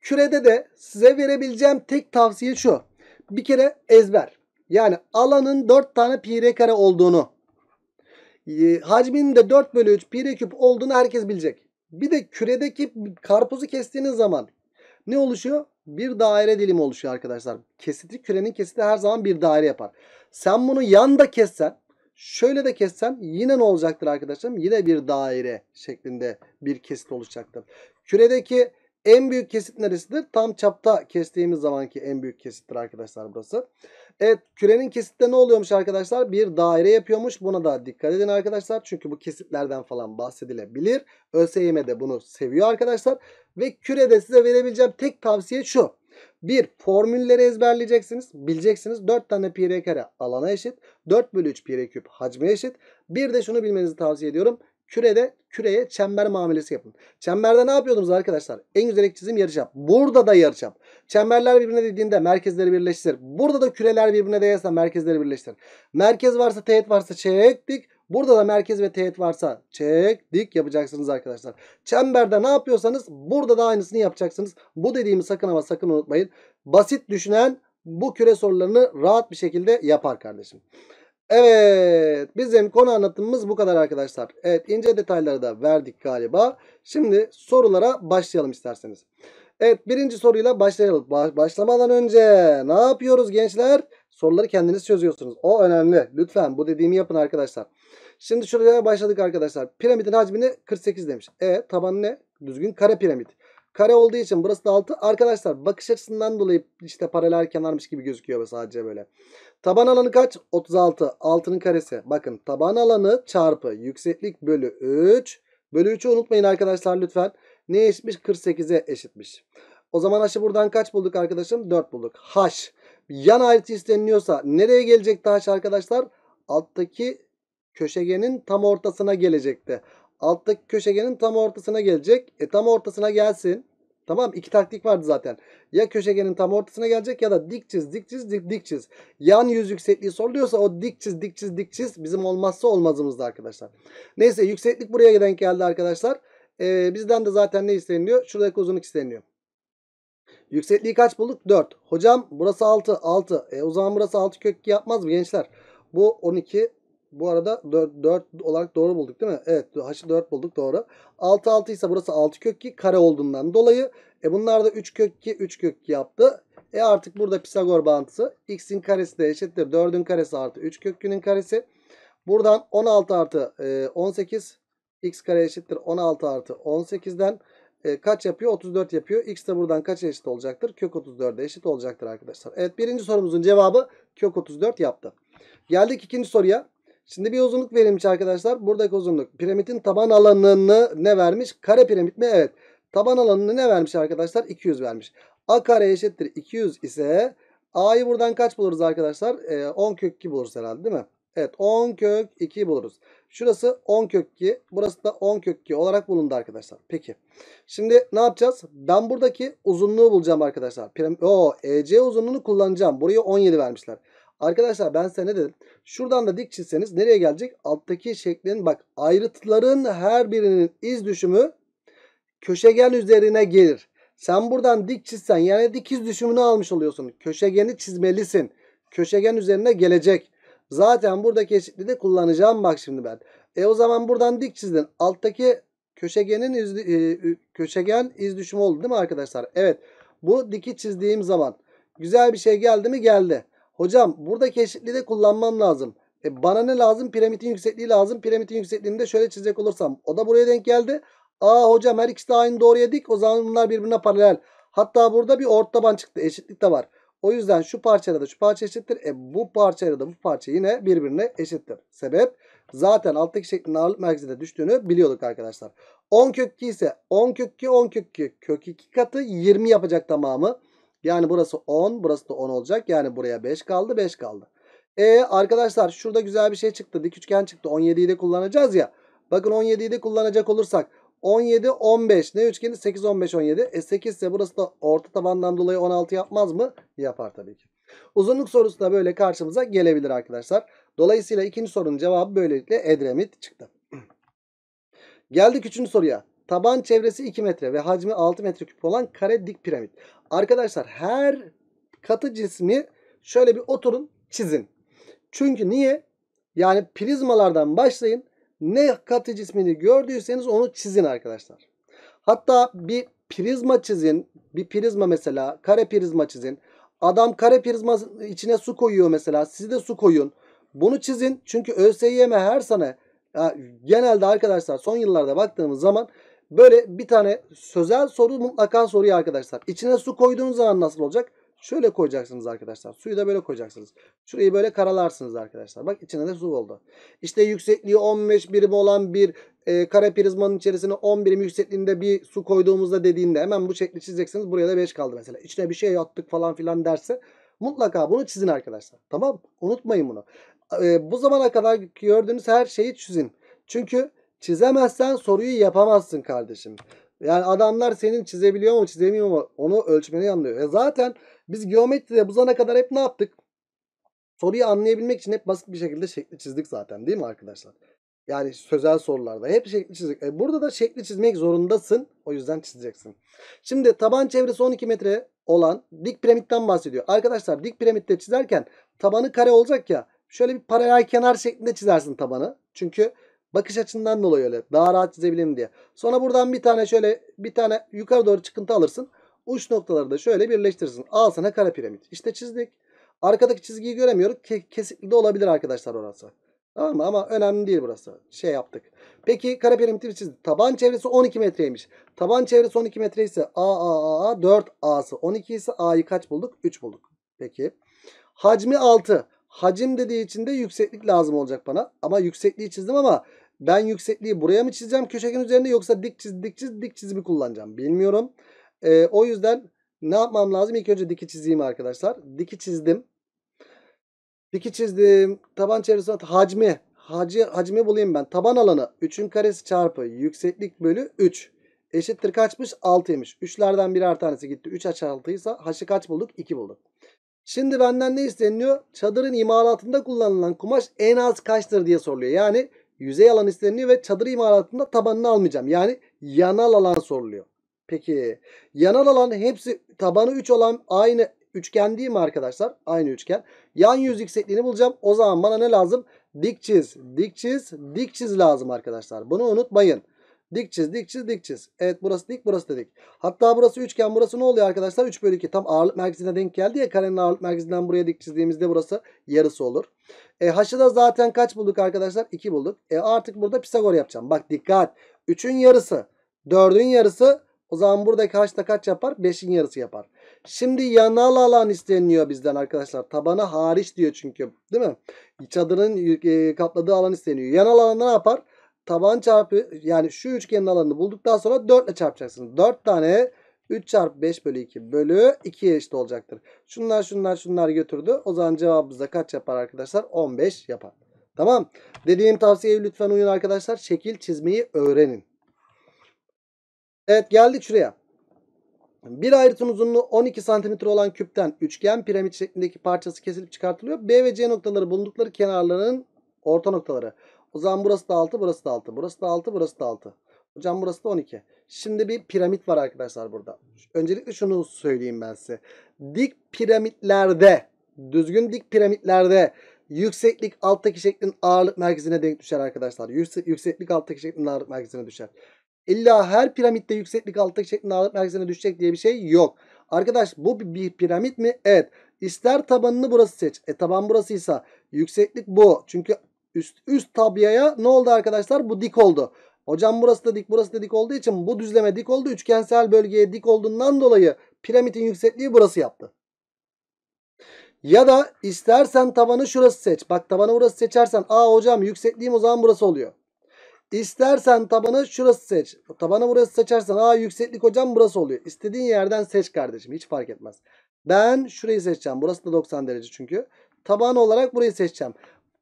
Kürede de size verebileceğim tek tavsiye şu. Bir kere ezber. Yani alanın 4 tane pi r kare olduğunu e, hacminin de 4 bölü 3 pi r küp olduğunu herkes bilecek. Bir de küredeki karpuzu kestiğiniz zaman ne oluşuyor? Bir daire dilimi oluşuyor arkadaşlar. Kesiti kürenin kesiti her zaman bir daire yapar. Sen bunu yanda kessen şöyle de kessen yine ne olacaktır arkadaşlarım? Yine bir daire şeklinde bir kesit oluşacaktır. Küredeki en büyük kesit neresidir? Tam çapta kestiğimiz zamanki en büyük kesittir arkadaşlar burası. Evet kürenin kesitte ne oluyormuş arkadaşlar? Bir daire yapıyormuş. Buna da dikkat edin arkadaşlar. Çünkü bu kesitlerden falan bahsedilebilir. ÖSYM de bunu seviyor arkadaşlar. Ve kürede size verebileceğim tek tavsiye şu. Bir formülleri ezberleyeceksiniz. Bileceksiniz. 4 tane pi r kare alana eşit. 4 bölü 3 pi r küp hacme eşit. Bir de şunu bilmenizi tavsiye ediyorum. Kürede küreye çember muamelesi yapın. Çemberde ne yapıyordunuz arkadaşlar? En güzel çizim yarıçap. Burada da yarıçap. Çemberler birbirine dediğinde merkezleri birleştir. Burada da küreler birbirine değerse merkezleri birleştir. Merkez varsa teğet varsa çektik. Burada da merkez ve teğet varsa çektik yapacaksınız arkadaşlar. Çemberde ne yapıyorsanız burada da aynısını yapacaksınız. Bu dediğimi sakın ama sakın unutmayın. Basit düşünen bu küre sorularını rahat bir şekilde yapar kardeşim. Evet bizim konu anlatımımız bu kadar arkadaşlar. Evet ince detayları da verdik galiba. Şimdi sorulara başlayalım isterseniz. Evet birinci soruyla başlayalım. başlamadan önce ne yapıyoruz gençler? Soruları kendiniz çözüyorsunuz. O önemli. Lütfen bu dediğimi yapın arkadaşlar. Şimdi şuraya başladık arkadaşlar. Piramidin hacmini 48 demiş. E tabanı ne? Düzgün kare piramit. Kare olduğu için burası da 6. Arkadaşlar bakış açısından dolayı işte paralel kenarmış gibi gözüküyor sadece böyle. Taban alanı kaç? 36. 6'nın karesi. Bakın taban alanı çarpı yükseklik bölü 3. Bölü 3'ü unutmayın arkadaşlar lütfen. Ne eşitmiş? 48'e eşitmiş. O zaman h'ı buradan kaç bulduk arkadaşım? 4 bulduk. h yan ayrıtı isteniliyorsa nereye gelecekti h arkadaşlar? Alttaki köşegenin tam ortasına gelecekti. Alttaki köşegenin tam ortasına gelecek. E tam ortasına gelsin. Tamam iki taktik vardı zaten. Ya köşegenin tam ortasına gelecek ya da dik çiz dik çiz dik, dik çiz. Yan yüz yüksekliği soruluyorsa o dik çiz dik çiz dik çiz bizim olmazsa olmazımızdı arkadaşlar. Neyse yükseklik buraya denk geldi arkadaşlar. Ee, bizden de zaten ne isteniliyor? Şuradaki uzunluk isteniyor. Yüksekliği kaç bulduk? 4. Hocam burası 6. 6. E, o zaman burası 6 kök 2 yapmaz mı gençler? Bu 12 bu arada 4, 4 olarak doğru bulduk değil mi? Evet h'ı 4 bulduk doğru. 6 6 ise burası 6 kök 2 kare olduğundan dolayı. E bunlar da 3 kök 2 3 kök 2 yaptı. E artık burada Pisagor bağıntısı x'in karesi de eşittir. 4'ün karesi artı 3 kök 2'nin karesi. Buradan 16 artı e, 18 x kare eşittir 16 artı 18'den e, kaç yapıyor? 34 yapıyor. X de buradan kaç eşit olacaktır? Kök 34'e eşit olacaktır arkadaşlar. Evet birinci sorumuzun cevabı kök 34 yaptı. Geldik ikinci soruya. Şimdi bir uzunluk verilmiş arkadaşlar. Buradaki uzunluk piramidin taban alanını ne vermiş? Kare piramit mi? Evet. Taban alanını ne vermiş arkadaşlar? 200 vermiş. A kare eşittir 200 ise A'yı buradan kaç buluruz arkadaşlar? Ee, 10 kök 2 buluruz herhalde değil mi? Evet 10 kök 2 buluruz. Şurası 10 kök 2. Burası da 10 kök 2 olarak bulundu arkadaşlar. Peki. Şimdi ne yapacağız? Ben buradaki uzunluğu bulacağım arkadaşlar. O EC uzunluğunu kullanacağım. Buraya 17 vermişler. Arkadaşlar ben size ne dedim? Şuradan da dik çizseniz nereye gelecek? Alttaki şeklin bak ayrıtların her birinin iz düşümü köşegen üzerine gelir. Sen buradan dik çizsen yani dikiz düşümünü almış oluyorsun. Köşegeni çizmelisin. Köşegen üzerine gelecek. Zaten buradaki eşitliği de kullanacağım bak şimdi ben. E o zaman buradan dik çizdin. Alttaki köşegenin iz, e, köşegen iz düşümü oldu değil mi arkadaşlar? Evet. Bu diki çizdiğim zaman güzel bir şey geldi mi? Geldi. Hocam buradaki eşitliği de kullanmam lazım. E bana ne lazım? Piramidin yüksekliği lazım. Piramidin yüksekliğini de şöyle çizecek olursam. O da buraya denk geldi. Aa hocam her ikisi de aynı doğruya dik. O zaman bunlar birbirine paralel. Hatta burada bir ort taban çıktı. Eşitlik de var. O yüzden şu parçayla da şu parça eşittir. E bu parçayla da bu parça yine birbirine eşittir. Sebep zaten alttaki şeklin ağırlık merkezine düştüğünü biliyorduk arkadaşlar. 10 kök 2 ise 10 kök 2 10 kök 2 kök 2 katı 20 yapacak tamamı. Yani burası 10 burası da 10 olacak. Yani buraya 5 kaldı 5 kaldı. E arkadaşlar şurada güzel bir şey çıktı. Dik üçgen çıktı. 17'yi de kullanacağız ya. Bakın 17'yi de kullanacak olursak 17 15 ne üçgeni 8 15 17. E 8 ise burası da orta tabandan dolayı 16 yapmaz mı? Yapar tabii ki. Uzunluk sorusu da böyle karşımıza gelebilir arkadaşlar. Dolayısıyla ikinci sorunun cevabı böylelikle Edremit çıktı. Geldik üçüncü soruya. Taban çevresi 2 metre ve hacmi 6 metreküp olan kare dik piramit. Arkadaşlar her katı cismi şöyle bir oturun çizin. Çünkü niye? Yani prizmalardan başlayın. Ne katı cismini gördüyseniz onu çizin arkadaşlar. Hatta bir prizma çizin. Bir prizma mesela kare prizma çizin. Adam kare prizma içine su koyuyor mesela. Siz de su koyun. Bunu çizin. Çünkü ÖSYM her sene genelde arkadaşlar son yıllarda baktığımız zaman böyle bir tane sözel soru mutlaka soruyor arkadaşlar. İçine su koyduğunuz zaman nasıl olacak? Şöyle koyacaksınız arkadaşlar. Suyu da böyle koyacaksınız. Şurayı böyle karalarsınız arkadaşlar. Bak içine de su oldu. İşte yüksekliği 15 birim olan bir e, kare prizmanın içerisine 10 birim yüksekliğinde bir su koyduğumuzda dediğinde hemen bu şekli çizeceksiniz. Buraya da 5 kaldı mesela. İçine bir şey attık falan filan derse mutlaka bunu çizin arkadaşlar. Tamam Unutmayın bunu. E, bu zamana kadar gördüğünüz her şeyi çizin. Çünkü çizemezsen soruyu yapamazsın kardeşim. Yani adamlar senin çizebiliyor mu çizemiyor mu onu ölçmeni yanılıyor. E zaten biz geometride bu zamana kadar hep ne yaptık? Soruyu anlayabilmek için hep basit bir şekilde şekli çizdik zaten değil mi arkadaşlar? Yani sözel sorularda hep şekli çizdik. E burada da şekli çizmek zorundasın. O yüzden çizeceksin. Şimdi taban çevresi 12 metre olan dik piramitten bahsediyor. Arkadaşlar dik piramitte çizerken tabanı kare olacak ya. Şöyle bir paralel kenar şeklinde çizersin tabanı. Çünkü bakış açından dolayı öyle. Daha rahat çizebilirim diye. Sonra buradan bir tane şöyle bir tane yukarı doğru çıkıntı alırsın. Uç noktaları da şöyle birleştirirsin. Al sana kare piramit. İşte çizdik. Arkadaki çizgiyi göremiyoruz. Ke kesikli de olabilir arkadaşlar orası. Tamam mı? Ama önemli değil burası. Şey yaptık. Peki kare piramidi çizdik. Taban çevresi 12 metreymiş. Taban çevresi 12 metre ise A, A, A, A 4 A'sı 12 ise A'yı kaç bulduk? 3 bulduk. Peki. Hacmi 6. Hacim dediği için de yükseklik lazım olacak bana. Ama yüksekliği çizdim ama ben yüksekliği buraya mı çizeceğim köşegen üzerinde yoksa dik çiz dik çiz dik çizimi kullanacağım. Bilmiyorum. Ee, o yüzden ne yapmam lazım? İlk önce diki çizeyim arkadaşlar. Diki çizdim. Diki çizdim. Taban çevresi hacmi. Hacı, hacmi bulayım ben. Taban alanı 3'ün karesi çarpı yükseklik bölü 3. Eşittir kaçmış? 6'ymış. 3'lerden birer tanesi gitti. 3 aç 6 ise h'ı kaç bulduk? 2 bulduk. Şimdi benden ne isteniyor? Çadırın imalatında kullanılan kumaş en az kaçtır diye soruluyor. Yani yüzey alan isteniyor ve çadır imalatında tabanını almayacağım. Yani yanal alan soruluyor. Peki yanal alan hepsi tabanı 3 olan aynı üçgen değil mi arkadaşlar? Aynı üçgen. Yan yüz yüksekliğini bulacağım. O zaman bana ne lazım? Dik çiz, dik çiz, dik çiz lazım arkadaşlar. Bunu unutmayın. Dik çiz, dik çiz, dik çiz. Evet burası dik, burası da dik. Hatta burası üçgen, burası ne oluyor arkadaşlar? 3 bölü 2 tam ağırlık merkezine denk geldi ya. Karenin ağırlık merkezinden buraya dik çizdiğimizde burası yarısı olur. E, h'ı da zaten kaç bulduk arkadaşlar? 2 bulduk. E, artık burada Pisagor yapacağım. Bak dikkat. 3'ün yarısı, 4'ün yarısı. O zaman buradaki h da kaç yapar? 5'in yarısı yapar. Şimdi yanal alan isteniyor bizden arkadaşlar. Tabanı hariç diyor çünkü. Değil mi? Çadırın e, kapladığı alan isteniyor. Yanal alan ne yapar? Taban çarpı yani şu üçgenin alanını bulduktan sonra 4 ile çarpacaksınız. 4 tane 3 çarpı 5 bölü 2 bölü 2'ye eşit olacaktır. Şunlar şunlar şunlar götürdü. O zaman cevabımız da kaç yapar arkadaşlar? 15 yapar. Tamam. Dediğim tavsiyeye lütfen uyun arkadaşlar. Şekil çizmeyi öğrenin. Evet geldik şuraya. Bir ayrıtın uzunluğu 12 cm olan küpten üçgen piramit şeklindeki parçası kesilip çıkartılıyor. B ve C noktaları bulundukları kenarların orta noktaları. O zaman burası da 6, burası da 6. Burası da 6, burası da 6. Hocam burası da 12. Şimdi bir piramit var arkadaşlar burada. Öncelikle şunu söyleyeyim ben size. Dik piramitlerde, düzgün dik piramitlerde yükseklik alttaki şeklin ağırlık merkezine denk düşer arkadaşlar. Yükseklik alttaki şeklin ağırlık merkezine düşer. İlla her piramitte yükseklik alttaki şeklin ağırlık merkezine düşecek diye bir şey yok. Arkadaş bu bir piramit mi? Evet. İster tabanını burası seç. E taban burasıysa yükseklik bu. Çünkü üst, üst tabyaya ne oldu arkadaşlar? Bu dik oldu. Hocam burası da dik burası da dik olduğu için bu düzleme dik oldu. Üçgensel bölgeye dik olduğundan dolayı piramidin yüksekliği burası yaptı. Ya da istersen tabanı şurası seç. Bak tabanı burası seçersen aa hocam yüksekliğim o zaman burası oluyor. İstersen tabanı şurası seç. Tabanı burası seçersen aa yükseklik hocam burası oluyor. İstediğin yerden seç kardeşim. Hiç fark etmez. Ben şurayı seçeceğim. Burası da 90 derece çünkü. Taban olarak burayı seçeceğim.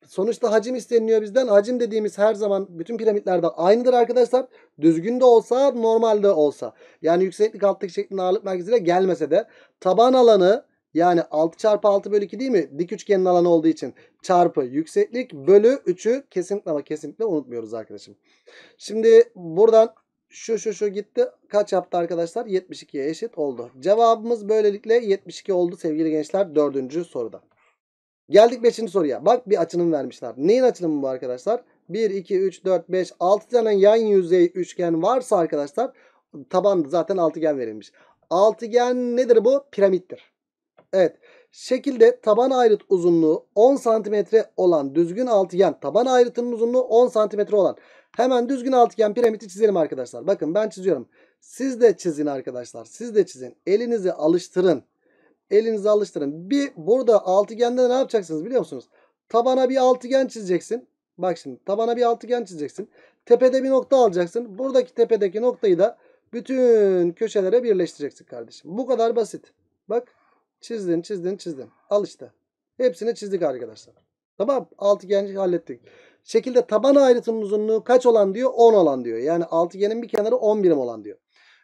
Sonuçta hacim isteniyor bizden. Hacim dediğimiz her zaman bütün piramitlerde aynıdır arkadaşlar. Düzgün de olsa normalde olsa. Yani yükseklik alttaki şeklinde ağırlık merkezine gelmese de taban alanı yani 6 çarpı 6 bölü 2 değil mi? Dik üçgenin alanı olduğu için çarpı yükseklik bölü 3'ü kesinlikle ama kesinlikle unutmuyoruz arkadaşım. Şimdi buradan şu şu şu gitti. Kaç yaptı arkadaşlar? 72'ye eşit oldu. Cevabımız böylelikle 72 oldu sevgili gençler dördüncü soruda. Geldik 5. soruya. Bak bir açınım vermişler. Neyin açınımı bu arkadaşlar? 1, 2, 3, 4, 5, 6 tane yan yüzey üçgen varsa arkadaşlar taban zaten altıgen verilmiş. Altıgen nedir bu? Piramittir. Evet. Şekilde taban ayrıt uzunluğu 10 santimetre olan düzgün altıgen taban ayrıtının uzunluğu 10 santimetre olan hemen düzgün altıgen piramidi çizelim arkadaşlar. Bakın ben çiziyorum. Siz de çizin arkadaşlar. Siz de çizin. Elinizi alıştırın. Elinizi alıştırın. Bir burada altıgende ne yapacaksınız biliyor musunuz? Tabana bir altıgen çizeceksin. Bak şimdi tabana bir altıgen çizeceksin. Tepede bir nokta alacaksın. Buradaki tepedeki noktayı da bütün köşelere birleştireceksin kardeşim. Bu kadar basit. Bak çizdin çizdin çizdin. Al işte. Hepsini çizdik arkadaşlar. Tamam altıgen hallettik. Şekilde taban ayrıtının uzunluğu kaç olan diyor? 10 olan diyor. Yani altıgenin bir kenarı 10 birim olan diyor.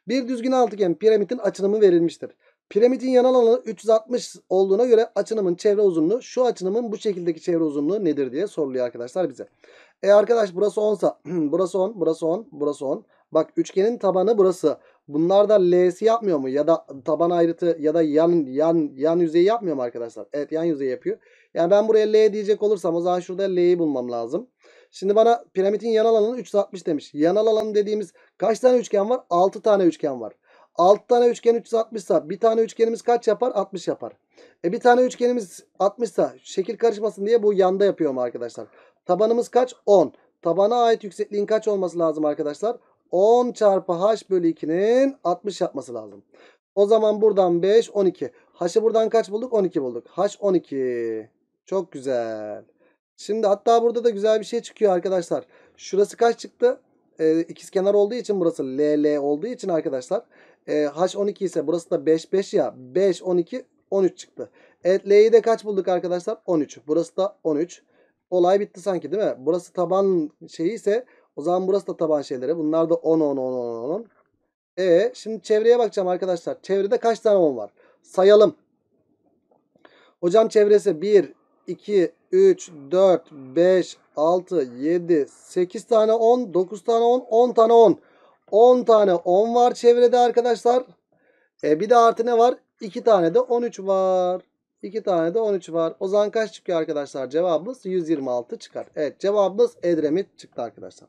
Bir düzgün altıgen piramidin açınımı verilmiştir. Piramidin yanal alanı 360 olduğuna göre açınımın çevre uzunluğu şu açınımın bu şekildeki çevre uzunluğu nedir diye soruluyor arkadaşlar bize. E arkadaş burası 10 sa burası 10 burası 10 burası 10. Bak üçgenin tabanı burası. Bunlar da L'si yapmıyor mu? Ya da taban ayrıtı ya da yan yan yan yüzeyi yapmıyor mu arkadaşlar? Evet yan yüzeyi yapıyor. Yani ben buraya L diyecek olursam o zaman şurada L'yi bulmam lazım. Şimdi bana piramidin yanal alanı 360 demiş. Yanal alanı dediğimiz kaç tane üçgen var? 6 tane üçgen var. 6 tane üçgen 360 ise bir tane üçgenimiz kaç yapar? 60 yapar. E bir tane üçgenimiz 60 ise şekil karışmasın diye bu yanda yapıyorum arkadaşlar. Tabanımız kaç? 10. Tabana ait yüksekliğin kaç olması lazım arkadaşlar? 10 çarpı h bölü 2'nin 60 yapması lazım. O zaman buradan 5 12. H'ı buradan kaç bulduk? 12 bulduk. H 12. Çok güzel. Şimdi hatta burada da güzel bir şey çıkıyor arkadaşlar. Şurası kaç çıktı? Ee, ikizkenar olduğu için burası LL olduğu için arkadaşlar. E, H 12 ise burası da 5 5 ya. 5 12 13 çıktı. Evet L'yi de kaç bulduk arkadaşlar? 13. Burası da 13. Olay bitti sanki değil mi? Burası taban şeyi ise o zaman burası da taban şeyleri. Bunlar da 10 10 10 10 10. E şimdi çevreye bakacağım arkadaşlar. Çevrede kaç tane 10 var? Sayalım. Hocam çevresi 1 2 3 4 5 6 7 8 tane 10 9 tane 10 10 tane 10. 10 tane 10 var çevrede arkadaşlar. E bir de artı ne var? 2 tane de 13 var. 2 tane de 13 var. O zaman kaç çıkıyor arkadaşlar? Cevabımız 126 çıkar. Evet cevabımız Edremit çıktı arkadaşlar.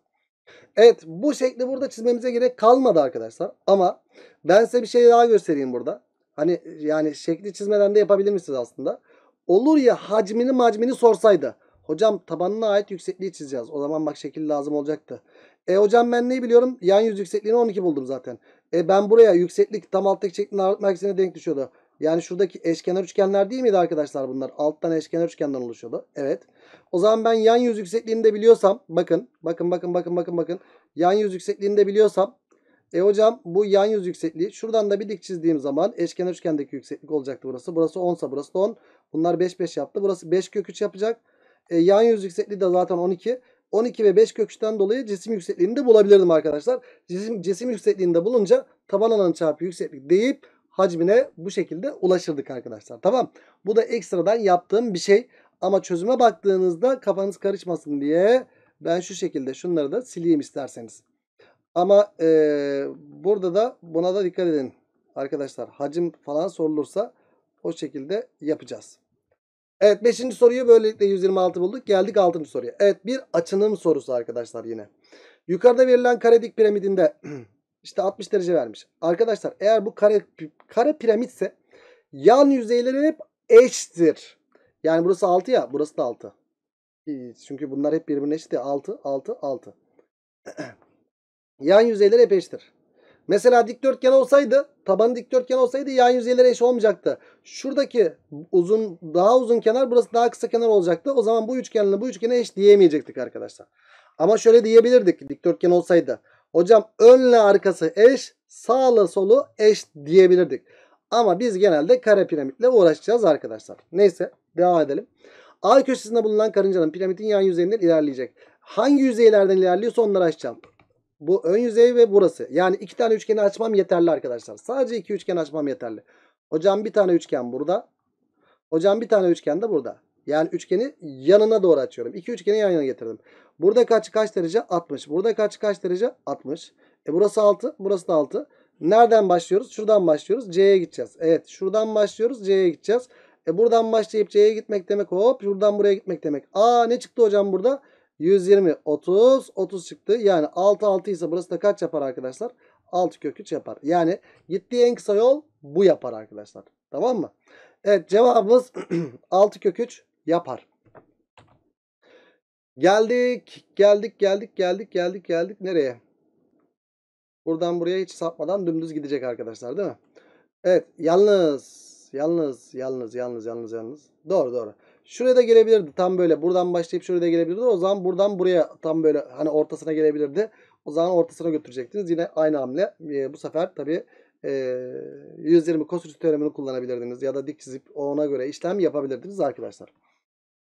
Evet bu şekli burada çizmemize gerek kalmadı arkadaşlar. Ama ben size bir şey daha göstereyim burada. Hani yani şekli çizmeden de yapabilir misiniz aslında? Olur ya hacmini macmini sorsaydı. Hocam tabanına ait yüksekliği çizeceğiz. O zaman bak şekil lazım olacaktı. E hocam ben neyi biliyorum? Yan yüz yüksekliğini 12 buldum zaten. E ben buraya yükseklik tam alttaki şeklin ağırlık merkezine denk düşüyordu. Yani şuradaki eşkenar üçgenler değil miydi arkadaşlar bunlar? Alttan eşkenar üçgenden oluşuyordu. Evet. O zaman ben yan yüz yüksekliğini de biliyorsam bakın bakın bakın bakın bakın bakın yan yüz yüksekliğini de biliyorsam e hocam bu yan yüz yüksekliği şuradan da bir dik çizdiğim zaman eşkenar üçgendeki yükseklik olacaktı burası. Burası 10 sa burası da 10. Bunlar 5 5 yaptı. Burası 5 kök 3 yapacak. E, yan yüz yüksekliği de zaten 12. 12 ve 5 köküçten dolayı cisim yüksekliğini de bulabilirdim arkadaşlar. Cisim, cisim yüksekliğini de bulunca taban alanı çarpı yükseklik deyip hacmine bu şekilde ulaşırdık arkadaşlar. Tamam. Bu da ekstradan yaptığım bir şey. Ama çözüme baktığınızda kafanız karışmasın diye ben şu şekilde şunları da sileyim isterseniz. Ama e, burada da buna da dikkat edin arkadaşlar. Hacim falan sorulursa o şekilde yapacağız. Evet 5. soruyu böylelikle 126 bulduk. Geldik 6. soruya. Evet bir açınım sorusu arkadaşlar yine. Yukarıda verilen karedik piramidinde işte 60 derece vermiş. Arkadaşlar eğer bu kare, kare piramitse yan yüzeyleri hep eşittir. Yani burası 6 ya burası da 6. Çünkü bunlar hep birbirine eşit ya. 6, 6, 6. yan yüzeyler hep eşittir. Mesela dikdörtgen olsaydı, tabanı dikdörtgen olsaydı yan yüzeyleri eş olmayacaktı. Şuradaki uzun, daha uzun kenar, burası daha kısa kenar olacaktı. O zaman bu üçgenle bu üçgene eş diyemeyecektik arkadaşlar. Ama şöyle diyebilirdik dikdörtgen olsaydı. Hocam önle arkası eş, sağla solu eş diyebilirdik. Ama biz genelde kare piramitle uğraşacağız arkadaşlar. Neyse devam edelim. A köşesinde bulunan karıncanın piramidin yan yüzeyinden ilerleyecek. Hangi yüzeylerden ilerliyorsa onları açacağım. Bu ön yüzey ve burası. Yani iki tane üçgeni açmam yeterli arkadaşlar. Sadece iki üçgen açmam yeterli. Hocam bir tane üçgen burada. Hocam bir tane üçgen de burada. Yani üçgeni yanına doğru açıyorum. İki üçgeni yan yana getirdim. Burada kaç kaç derece? 60. Burada kaç kaç derece? 60. E burası 6. Burası da 6. Nereden başlıyoruz? Şuradan başlıyoruz. C'ye gideceğiz. Evet şuradan başlıyoruz. C'ye gideceğiz. E buradan başlayıp C'ye gitmek demek hop buradan buraya gitmek demek. Aa ne çıktı hocam burada? 120, 30, 30 çıktı. Yani 6, 6 ise burası da kaç yapar arkadaşlar? 6 kök 3 yapar. Yani gittiği en kısa yol bu yapar arkadaşlar. Tamam mı? Evet cevabımız 6 kök 3 yapar. Geldik, geldik, geldik, geldik, geldik, geldik. Nereye? Buradan buraya hiç sapmadan dümdüz gidecek arkadaşlar değil mi? Evet yalnız, yalnız, yalnız, yalnız, yalnız, yalnız. Doğru doğru. Şuraya da gelebilirdi tam böyle. Buradan başlayıp şuraya da gelebilirdi. O zaman buradan buraya tam böyle hani ortasına gelebilirdi. O zaman ortasına götürecektiniz. Yine aynı hamle. E, bu sefer tabii e, 120 kosinüs teoremini kullanabilirdiniz. Ya da dik çizip ona göre işlem yapabilirdiniz arkadaşlar.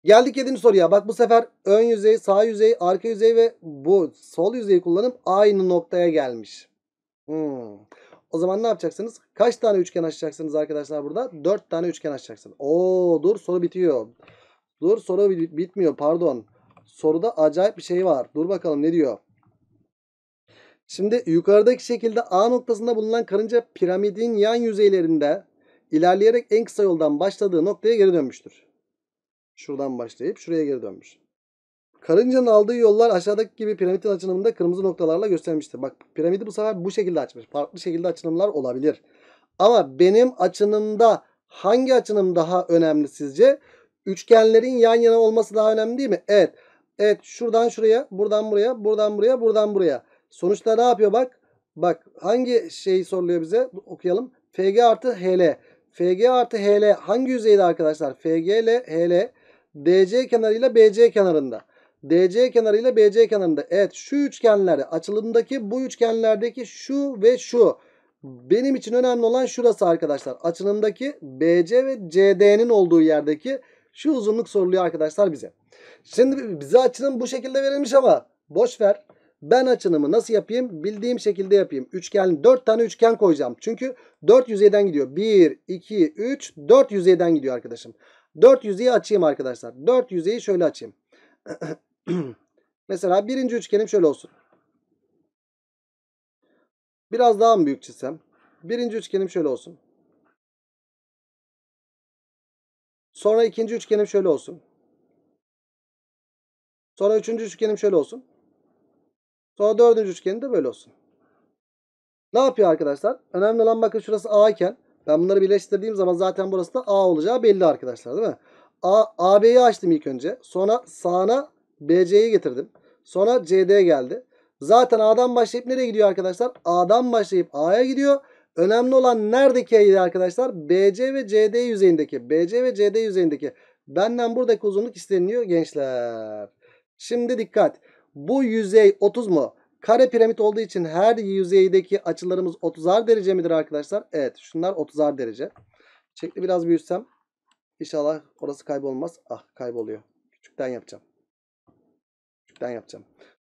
Geldik 7. soruya. Bak bu sefer ön yüzey, sağ yüzey, arka yüzey ve bu sol yüzeyi kullanıp aynı noktaya gelmiş. Hmm. O zaman ne yapacaksınız? Kaç tane üçgen açacaksınız arkadaşlar burada? 4 tane üçgen açacaksınız. Oo dur soru bitiyor. Dur soru bitmiyor pardon. Soruda acayip bir şey var. Dur bakalım ne diyor? Şimdi yukarıdaki şekilde A noktasında bulunan karınca piramidin yan yüzeylerinde ilerleyerek en kısa yoldan başladığı noktaya geri dönmüştür. Şuradan başlayıp şuraya geri dönmüş. Karıncanın aldığı yollar aşağıdaki gibi piramidin açılımında kırmızı noktalarla göstermiştir. Bak piramidi bu sefer bu şekilde açmış. Farklı şekilde açılımlar olabilir. Ama benim açınımda hangi açınım daha önemli sizce? Üçgenlerin yan yana olması daha önemli değil mi? Evet. Evet şuradan şuraya, buradan buraya, buradan buraya, buradan buraya. Sonuçta ne yapıyor bak? Bak hangi şey soruluyor bize? Okuyalım. FG artı HL. FG artı HL hangi yüzeyde arkadaşlar? FG ile HL DC kenarıyla BC kenarında. DC kenarıyla BC kenarında. Evet şu üçgenlerde açılımdaki bu üçgenlerdeki şu ve şu. Benim için önemli olan şurası arkadaşlar. Açılımdaki BC ve CD'nin olduğu yerdeki şu uzunluk soruluyor arkadaşlar bize. Şimdi bize açılım bu şekilde verilmiş ama boş ver. Ben açınımı nasıl yapayım? Bildiğim şekilde yapayım. Üçgen 4 tane üçgen koyacağım. Çünkü 4 yüzeyden gidiyor. 1, 2, 3, 4 yüzeyden gidiyor arkadaşım. 4 yüzeyi açayım arkadaşlar. 4 yüzeyi şöyle açayım. Mesela birinci üçgenim şöyle olsun. Biraz daha mı büyük çizsem? Birinci üçgenim şöyle olsun. Sonra ikinci üçgenim şöyle olsun. Sonra üçüncü üçgenim şöyle olsun. Sonra dördüncü üçgenim de böyle olsun. Ne yapıyor arkadaşlar? Önemli olan bakın şurası A iken ben bunları birleştirdiğim zaman zaten burası da A olacağı belli arkadaşlar değil mi? A, AB'yi açtım ilk önce. Sonra sağına BC'yi getirdim. Sonra CD geldi. Zaten A'dan başlayıp nereye gidiyor arkadaşlar? A'dan başlayıp A'ya gidiyor. Önemli olan neredeki arkadaşlar? BC ve CD yüzeyindeki. BC ve CD yüzeyindeki. Benden buradaki uzunluk isteniyor gençler. Şimdi dikkat. Bu yüzey 30 mu? Kare piramit olduğu için her yüzeydeki açılarımız 30'ar derece midir arkadaşlar? Evet şunlar 30'ar derece. Şekli biraz büyütsem inşallah orası kaybolmaz. Ah kayboluyor. Küçükten yapacağım. Küçükten yapacağım.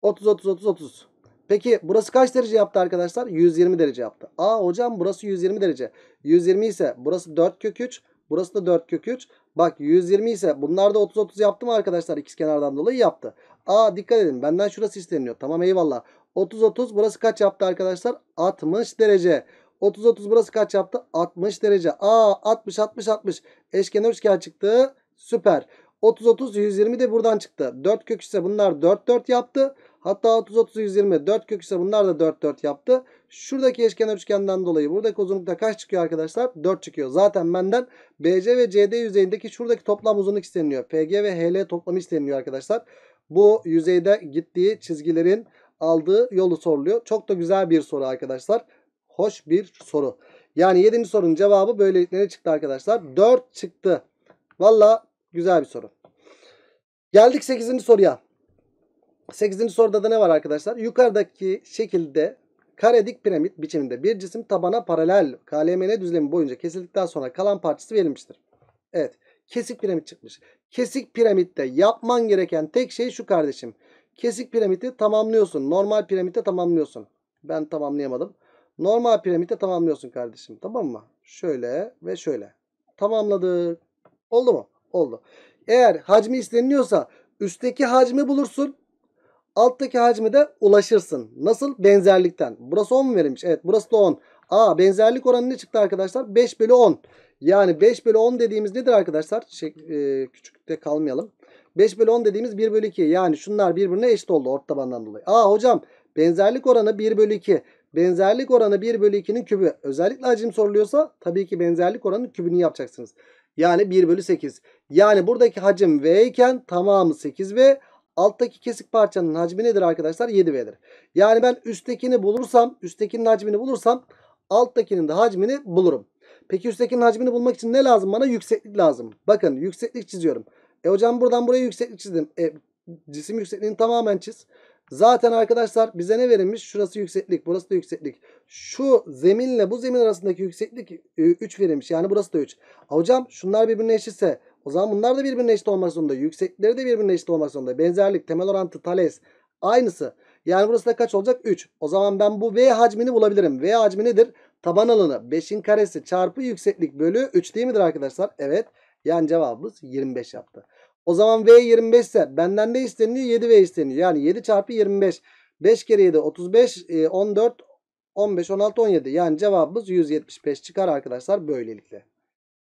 30 30 30 30. Peki burası kaç derece yaptı arkadaşlar? 120 derece yaptı. Aa hocam burası 120 derece. 120 ise burası 4 kök 3. Burası da 4 kök 3. Bak 120 ise bunlar da 30 30 yaptı mı arkadaşlar? İkiz kenardan dolayı yaptı. Aa dikkat edin. Benden şurası isteniyor. Tamam eyvallah. 30 30 burası kaç yaptı arkadaşlar? 60 derece. 30 30 burası kaç yaptı? 60 derece. Aa 60 60 60. Eşkenar üçgen çıktı. Süper. 30 30 120 de buradan çıktı. 4 kök ise bunlar 4 4 yaptı. Hatta 30 30 120 4 kök ise bunlar da 4 4 yaptı. Şuradaki eşkenar üçgenden dolayı buradaki uzunlukta kaç çıkıyor arkadaşlar? 4 çıkıyor. Zaten benden BC ve CD yüzeyindeki şuradaki toplam uzunluk isteniyor. PG ve HL toplamı isteniyor arkadaşlar. Bu yüzeyde gittiği çizgilerin aldığı yolu soruluyor. Çok da güzel bir soru arkadaşlar. hoş bir soru. Yani 7. sorunun cevabı böylelikle çıktı arkadaşlar? 4 çıktı. Valla güzel bir soru. Geldik 8. soruya. 8. soruda da ne var arkadaşlar? Yukarıdaki şekilde kare dik piramit biçiminde bir cisim tabana paralel KLMN düzlemi boyunca kesildikten sonra kalan parçası verilmiştir. Evet. Kesik piramit çıkmış. Kesik piramitte yapman gereken tek şey şu kardeşim. Kesik piramidi tamamlıyorsun. Normal piramite tamamlıyorsun. Ben tamamlayamadım. Normal piramite tamamlıyorsun kardeşim. Tamam mı? Şöyle ve şöyle. Tamamladık. Oldu mu? Oldu. Eğer hacmi isteniliyorsa üstteki hacmi bulursun. Alttaki hacmi de ulaşırsın. Nasıl? Benzerlikten. Burası 10 mu verilmiş? Evet burası da 10. Aa benzerlik oranı ne çıktı arkadaşlar? 5 bölü 10. Yani 5 bölü 10 dediğimiz nedir arkadaşlar? Şey, e, küçükte kalmayalım. 5 bölü 10 dediğimiz 1 bölü 2. Yani şunlar birbirine eşit oldu ortabandan dolayı. Aa hocam benzerlik oranı 1 bölü 2. Benzerlik oranı 1 bölü 2'nin kübü. Özellikle hacim soruluyorsa tabii ki benzerlik oranının kübünü yapacaksınız. Yani 1 bölü 8. Yani buradaki hacim V iken tamamı 8V. Alttaki kesik parçanın hacmi nedir arkadaşlar? 7V'dir. Yani ben üsttekini bulursam, üsttekinin hacmini bulursam alttakinin de hacmini bulurum. Peki üsttekinin hacmini bulmak için ne lazım bana? Yükseklik lazım. Bakın yükseklik çiziyorum. E hocam buradan buraya yükseklik çizdim. E, cisim yüksekliğini tamamen çiz. Zaten arkadaşlar bize ne verilmiş? Şurası yükseklik, burası da yükseklik. Şu zeminle bu zemin arasındaki yükseklik 3 verilmiş. Yani burası da 3. Hocam şunlar birbirine eşitse o zaman bunlar da birbirine eşit olmak zorunda. Yükseklikleri de birbirine eşit olmak zorunda. Benzerlik, temel orantı, Thales aynısı. Yani burası da kaç olacak? 3. O zaman ben bu V hacmini bulabilirim. V hacmi nedir? Taban alanı 5'in karesi çarpı yükseklik bölü 3 değil midir arkadaşlar? Evet. Yani cevabımız 25 yaptı. O zaman V 25 ise benden ne isteniyor? 7V isteniyor. Yani 7 çarpı 25. 5 kere 7 35, 14, 15, 16, 17. Yani cevabımız 175 çıkar arkadaşlar böylelikle.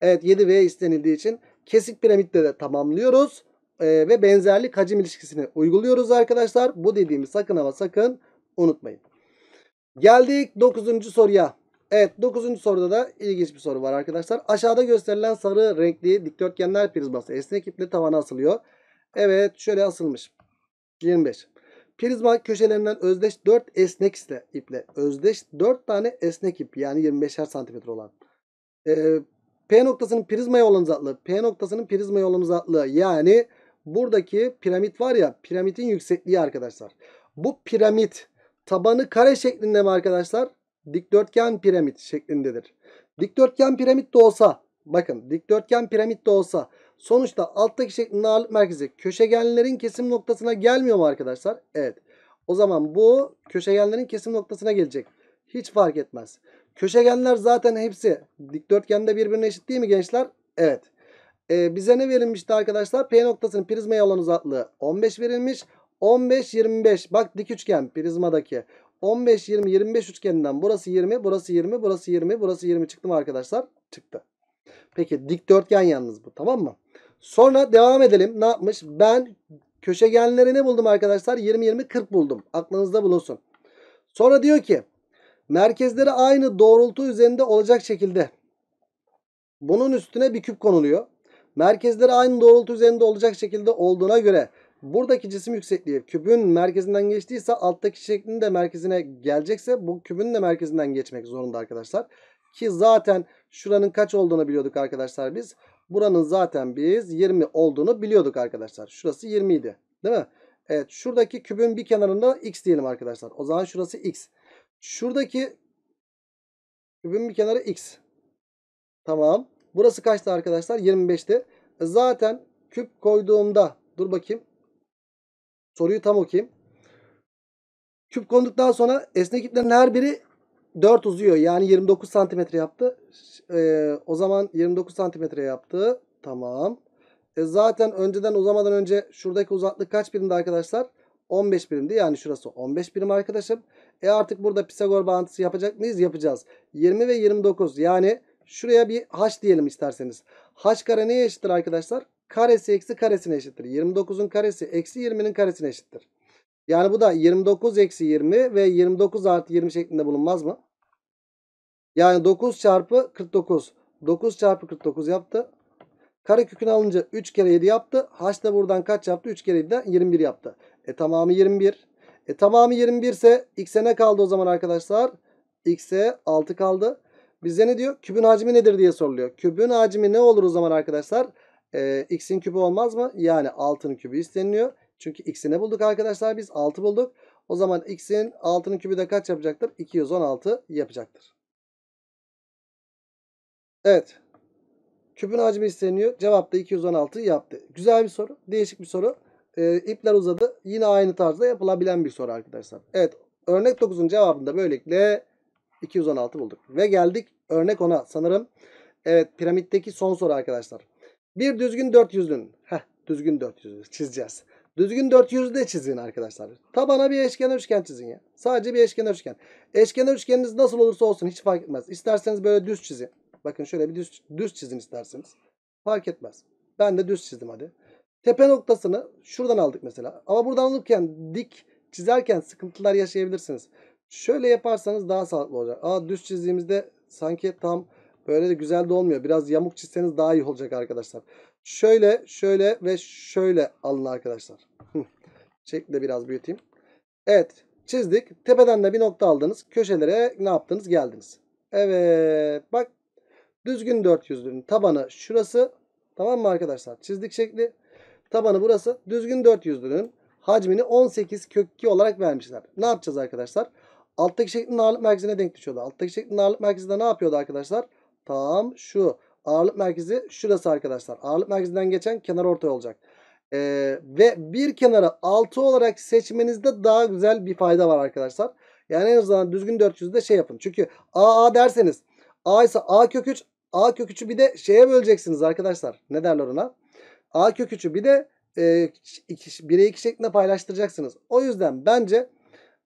Evet 7V istenildiği için kesik piramitte de tamamlıyoruz. Ee, ve benzerlik hacim ilişkisini uyguluyoruz arkadaşlar. Bu dediğimi sakın ama sakın unutmayın. Geldik 9. soruya. Evet 9. soruda da ilginç bir soru var arkadaşlar. Aşağıda gösterilen sarı renkli dikdörtgenler prizması esnek iple tavana asılıyor. Evet şöyle asılmış. 25. Prizma köşelerinden özdeş 4 esnek iple özdeş 4 tane esnek ip yani 25'er santimetre olan. Ee, P noktasının prizmaya olan uzaklığı P noktasının prizmaya olan uzaklığı yani buradaki piramit var ya piramitin yüksekliği arkadaşlar. Bu piramit tabanı kare şeklinde mi arkadaşlar? Dikdörtgen piramit şeklindedir. Dikdörtgen piramit de olsa bakın dikdörtgen piramit de olsa sonuçta alttaki şeklin ağırlık merkezi köşegenlerin kesim noktasına gelmiyor mu arkadaşlar? Evet. O zaman bu köşegenlerin kesim noktasına gelecek. Hiç fark etmez. Köşegenler zaten hepsi dikdörtgende birbirine eşit değil mi gençler? Evet. Ee, bize ne verilmişti arkadaşlar? P noktasının prizmaya olan uzaklığı 15 verilmiş. 15, 25. Bak dik üçgen prizmadaki. 15, 20, 25 üçgeninden burası 20, burası 20, burası 20, burası 20 çıktı mı arkadaşlar? Çıktı. Peki dikdörtgen yalnız bu tamam mı? Sonra devam edelim. Ne yapmış? Ben köşegenleri ne buldum arkadaşlar? 20, 20, 40 buldum. Aklınızda bulunsun. Sonra diyor ki merkezleri aynı doğrultu üzerinde olacak şekilde bunun üstüne bir küp konuluyor. Merkezleri aynı doğrultu üzerinde olacak şekilde olduğuna göre buradaki cisim yüksekliği kübün merkezinden geçtiyse alttaki şeklin de merkezine gelecekse bu kübün de merkezinden geçmek zorunda arkadaşlar. Ki zaten şuranın kaç olduğunu biliyorduk arkadaşlar biz. Buranın zaten biz 20 olduğunu biliyorduk arkadaşlar. Şurası 20 idi. Değil mi? Evet şuradaki kübün bir kenarında x diyelim arkadaşlar. O zaman şurası x. Şuradaki kübün bir kenarı x. Tamam. Burası kaçtı arkadaşlar? 25'ti. Zaten küp koyduğumda dur bakayım. Soruyu tam okuyayım. Küp konduktan sonra esnek iplerin her biri 4 uzuyor. Yani 29 santimetre yaptı. Ee, o zaman 29 santimetre yaptı. Tamam. E zaten önceden uzamadan önce şuradaki uzaklık kaç birimdi arkadaşlar? 15 birimdi. Yani şurası 15 birim arkadaşım. E artık burada Pisagor bağıntısı yapacak mıyız? Yapacağız. 20 ve 29. Yani şuraya bir h diyelim isterseniz. h kare neye eşittir arkadaşlar? Karesi eksi karesine eşittir. 29'un karesi eksi 20'nin karesine eşittir. Yani bu da 29 eksi 20 ve 29 artı 20 şeklinde bulunmaz mı? Yani 9 çarpı 49. 9 çarpı 49 yaptı. Kare kökünü alınca 3 kere 7 yaptı. H da buradan kaç yaptı? 3 kere 7'den 21 yaptı. E tamamı 21. E tamamı 21 ise x'e ne kaldı o zaman arkadaşlar? X'e 6 kaldı. Bize ne diyor? Kübün hacmi nedir diye soruluyor. Kübün hacmi ne olur o zaman arkadaşlar? Ee, X'in kübü olmaz mı? Yani 6'nın kübü isteniliyor. Çünkü X'i ne bulduk arkadaşlar? Biz 6 bulduk. O zaman X'in 6'nın kübü de kaç yapacaktır? 216 yapacaktır. Evet. Küpün hacmi isteniyor. Cevap da 216 yaptı. Güzel bir soru. Değişik bir soru. Ee, ipler uzadı. Yine aynı tarzda yapılabilen bir soru arkadaşlar. Evet. Örnek 9'un cevabında böylelikle 216 bulduk. Ve geldik örnek 10'a sanırım. Evet piramitteki son soru arkadaşlar. Bir düzgün 400'lün. Heh düzgün 400'lü çizeceğiz. Düzgün 400'lü de çizin arkadaşlar. Tabana bir eşkenar üçgen çizin ya. Sadece bir eşkenar üçgen. Eşkenar üçgeniniz nasıl olursa olsun hiç fark etmez. İsterseniz böyle düz çizin. Bakın şöyle bir düz, düz çizin isterseniz. Fark etmez. Ben de düz çizdim hadi. Tepe noktasını şuradan aldık mesela. Ama buradan alırken dik çizerken sıkıntılar yaşayabilirsiniz. Şöyle yaparsanız daha sağlıklı olacak. Aa düz çizdiğimizde sanki tam böyle de güzel de olmuyor. Biraz yamuk çizseniz daha iyi olacak arkadaşlar. Şöyle, şöyle ve şöyle alın arkadaşlar. Şekli biraz büyüteyim. Evet çizdik. Tepeden de bir nokta aldınız. Köşelere ne yaptınız? Geldiniz. Evet bak düzgün 400'lünün tabanı şurası. Tamam mı arkadaşlar? Çizdik şekli. Tabanı burası. Düzgün 400'lünün hacmini 18 kök 2 olarak vermişler. Ne yapacağız arkadaşlar? Alttaki şeklin ağırlık merkezine denk düşüyordu. Alttaki şeklin ağırlık merkezi de ne yapıyordu arkadaşlar? Tam şu. Ağırlık merkezi şurası arkadaşlar. Ağırlık merkezinden geçen kenar ortaya olacak. Ee, ve bir kenarı 6 olarak seçmenizde daha güzel bir fayda var arkadaşlar. Yani en azından düzgün 400'de şey yapın. Çünkü A A derseniz A ise A kök 3 A kök 3'ü bir de şeye böleceksiniz arkadaşlar. Ne derler ona? A kök 3'ü bir de e, 1'e 2 şeklinde paylaştıracaksınız. O yüzden bence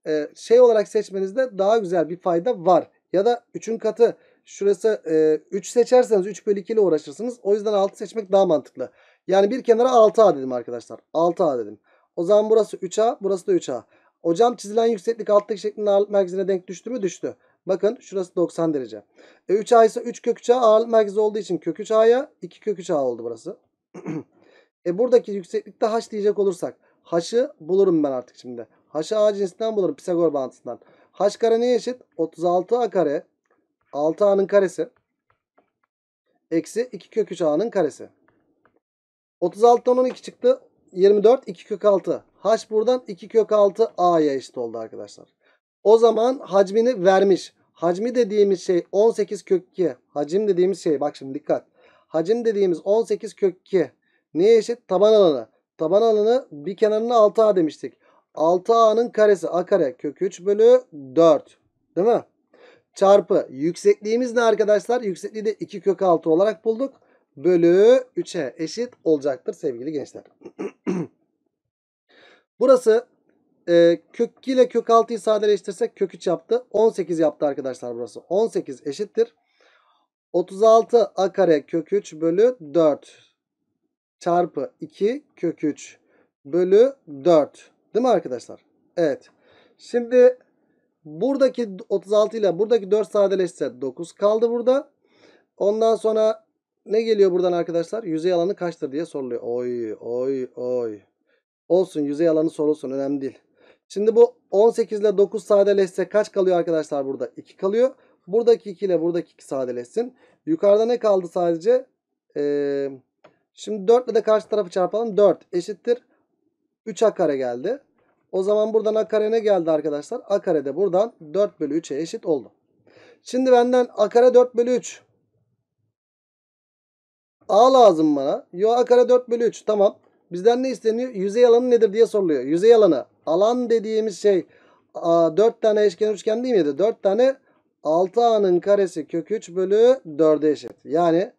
e, şey olarak seçmenizde daha güzel bir fayda var. Ya da 3'ün katı şurası e, 3 seçerseniz 3 bölü 2 ile uğraşırsınız. O yüzden 6 seçmek daha mantıklı. Yani bir kenara 6A dedim arkadaşlar. 6A dedim. O zaman burası 3A burası da 3A. Hocam çizilen yükseklik alttaki şeklin ağırlık merkezine denk düştü mü? Düştü. Bakın şurası 90 derece. E 3A ise 3 kök 3A ağırlık merkezi olduğu için kök 3A'ya 2 kök 3A oldu burası. e buradaki yükseklikte H diyecek olursak. H'ı bulurum ben artık şimdi. H'ı A cinsinden bulurum Pisagor bağıntısından. H kare neye eşit? 36A kare 6A'nın karesi. Eksi 2 kök 3A'nın karesi. 36'dan 12 çıktı. 24 2 kök 6. H buradan 2 kök 6 A'ya eşit oldu arkadaşlar. O zaman hacmini vermiş. Hacmi dediğimiz şey 18 kök 2. Hacim dediğimiz şey bak şimdi dikkat. Hacim dediğimiz 18 kök 2. Neye eşit? Taban alanı. Taban alanı bir kenarına 6A demiştik. 6A'nın karesi A kare kök 3 bölü 4. Değil mi? Çarpı yüksekliğimiz ne arkadaşlar? Yüksekliği de 2 kök 6 olarak bulduk. Bölü 3'e eşit olacaktır sevgili gençler. Burası e, kök 2 ile kök 6'yı sadeleştirsek kök 3 yaptı. 18 yaptı arkadaşlar burası. 18 eşittir. 36 a kare kök 3 bölü 4 çarpı 2 kök 3 bölü 4. Değil mi arkadaşlar? Evet. Şimdi buradaki 36 ile buradaki 4 sadeleşse 9 kaldı burada. Ondan sonra ne geliyor buradan arkadaşlar? Yüzey alanı kaçtır diye soruluyor. Oy oy oy. Olsun yüzey alanı sorulsun önemli değil. Şimdi bu 18 ile 9 sadeleşse kaç kalıyor arkadaşlar burada? 2 kalıyor. Buradaki 2 ile buradaki 2 sadeleşsin. Yukarıda ne kaldı sadece? Ee, şimdi 4 ile de karşı tarafı çarpalım. 4 eşittir. 3 a kare geldi. O zaman buradan a kare ne geldi arkadaşlar? a kare de buradan 4 bölü 3'e eşit oldu. Şimdi benden a kare 4 bölü 3. A lazım bana. Yo a kare 4 bölü 3. Tamam. Bizden ne isteniyor? Yüzey alanı nedir diye soruluyor. Yüzey alanı. Alan dediğimiz şey a, 4 tane eşkenar üçgen değil miydi? 4 tane 6a'nın karesi kök 3 bölü 4'e eşit. Yani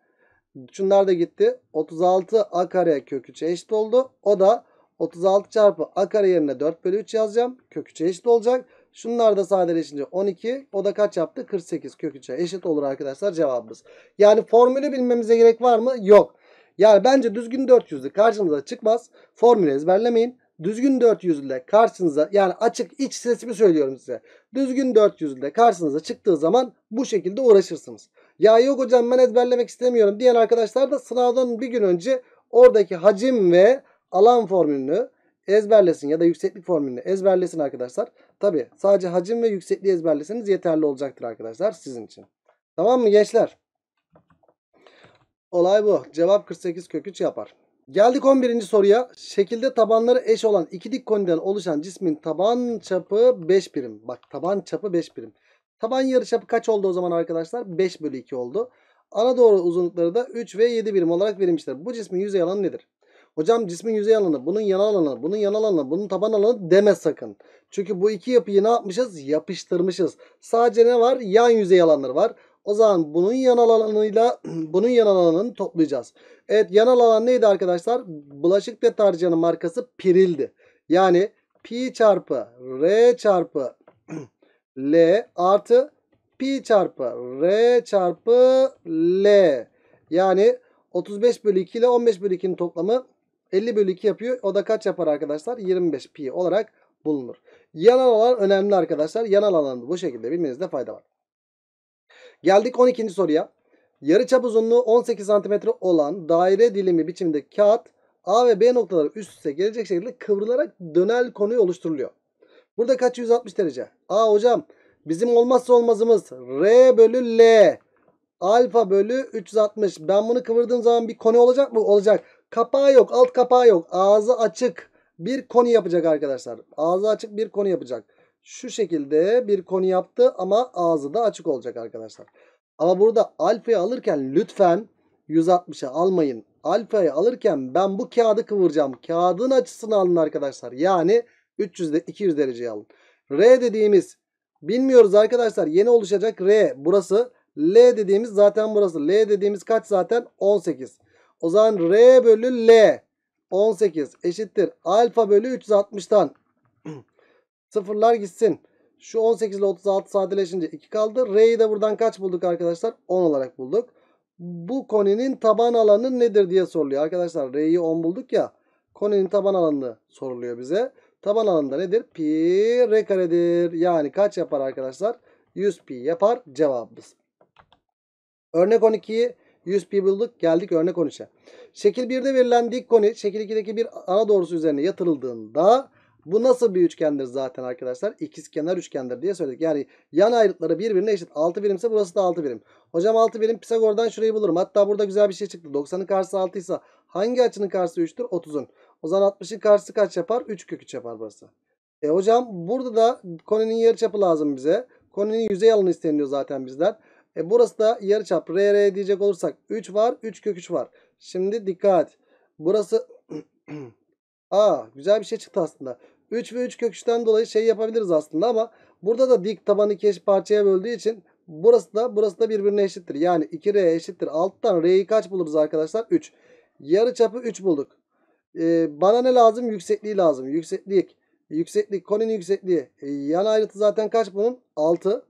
şunlar da gitti. 36 a kare kök 3'e eşit oldu. O da 36 çarpı a kare yerine 4 bölü 3 yazacağım. Kök 3'e eşit olacak. Şunlar da sadeleşince 12. O da kaç yaptı? 48 kök 3'e eşit olur arkadaşlar cevabımız. Yani formülü bilmemize gerek var mı? Yok. Yani bence düzgün 400'lü karşınıza çıkmaz. Formülü ezberlemeyin. Düzgün 400 ile karşınıza yani açık iç sesimi söylüyorum size. Düzgün 400 ile karşınıza çıktığı zaman bu şekilde uğraşırsınız. Ya yok hocam ben ezberlemek istemiyorum diyen arkadaşlar da sınavdan bir gün önce oradaki hacim ve alan formülünü ezberlesin ya da yükseklik formülünü ezberlesin arkadaşlar. Tabi sadece hacim ve yüksekliği ezberleseniz yeterli olacaktır arkadaşlar sizin için. Tamam mı gençler? Olay bu. Cevap 48 kök 3 yapar. Geldik 11. soruya. Şekilde tabanları eş olan iki dik koniden oluşan cismin taban çapı 5 birim. Bak taban çapı 5 birim. Taban yarıçapı kaç oldu o zaman arkadaşlar? 5 bölü 2 oldu. Ana doğru uzunlukları da 3 ve 7 birim olarak verilmişler. Bu cismin yüzey alanı nedir? Hocam cismin yüzey alanı, bunun yanal alanı, bunun yanal alanı, bunun taban alanı deme sakın. Çünkü bu iki yapıyı ne yapmışız? Yapıştırmışız. Sadece ne var? Yan yüzey alanları var. O zaman bunun yanal alanıyla bunun yanal alanını toplayacağız. Evet yanal alan neydi arkadaşlar? Bulaşık deterjanı markası Piril'di. Yani pi çarpı r çarpı l artı pi çarpı r çarpı l. Yani 35 bölü 2 ile 15 bölü 2'nin toplamı 50 bölü 2 yapıyor. O da kaç yapar arkadaşlar? 25 pi olarak bulunur. Yanal alan önemli arkadaşlar. Yanal alanı bu şekilde bilmenizde fayda var. Geldik 12. soruya. Yarıçap uzunluğu 18 cm olan daire dilimi biçiminde kağıt A ve B noktaları üst üste gelecek şekilde kıvrılarak dönel konuyu oluşturuluyor. Burada kaç 160 derece? A hocam bizim olmazsa olmazımız R bölü L alfa bölü 360. Ben bunu kıvırdığım zaman bir konu olacak mı? Olacak. Kapağı yok. Alt kapağı yok. Ağzı açık. Bir konu yapacak arkadaşlar. Ağzı açık bir konu yapacak. Şu şekilde bir konu yaptı ama ağzı da açık olacak arkadaşlar. Ama burada alfayı alırken lütfen 160'a almayın. Alfayı alırken ben bu kağıdı kıvıracağım. Kağıdın açısını alın arkadaşlar. Yani 300 200 dereceye alın. R dediğimiz bilmiyoruz arkadaşlar. Yeni oluşacak R. Burası L dediğimiz zaten burası. L dediğimiz kaç zaten? 18. O zaman R bölü L 18 eşittir. Alfa bölü 360'tan. Sıfırlar gitsin. Şu 18 ile 36 sadeleşince 2 kaldı. R'yi de buradan kaç bulduk arkadaşlar? 10 olarak bulduk. Bu koninin taban alanı nedir diye soruluyor. Arkadaşlar R'yi 10 bulduk ya. Koninin taban alanı soruluyor bize. Taban alanında nedir? Pi R karedir. Yani kaç yapar arkadaşlar? 100 pi yapar cevabımız. Örnek 12'yi 100 pi bulduk. Geldik örnek 13'e. Şekil 1'de verilen dik koni şekil 2'deki bir ana doğrusu üzerine yatırıldığında bu nasıl bir üçgendir zaten arkadaşlar? İkizkenar üçgendir diye söyledik. Yani yan ayrıtları birbirine eşit. 6 birimse burası da 6 birim. Hocam 6 birim Pisagor'dan şurayı bulurum. Hatta burada güzel bir şey çıktı. 90'ın karşısı 6 ise hangi açının karşısı 3'tür? 30'un. O zaman 60'ın karşısı kaç yapar? 3 kök 3 yapar burası. E hocam burada da koninin yarıçapı lazım bize. Koninin yüzey alanı isteniyor zaten bizden. E burası da yarıçap. R, R diyecek olursak 3 var. 3 kök 3 var. Şimdi dikkat. Burası Aa güzel bir şey çıktı aslında. 3 ve 3 kök 3'ten dolayı şey yapabiliriz aslında ama burada da dik tabanı iki eşit parçaya böldüğü için burası da burası da birbirine eşittir. Yani 2R eşittir. Alttan R'yi kaç buluruz arkadaşlar? 3. Yarı çapı 3 bulduk. Ee, bana ne lazım? Yüksekliği lazım. Yükseklik. Yükseklik. Koninin yüksekliği. E, yan ayrıtı zaten kaç bunun? 6.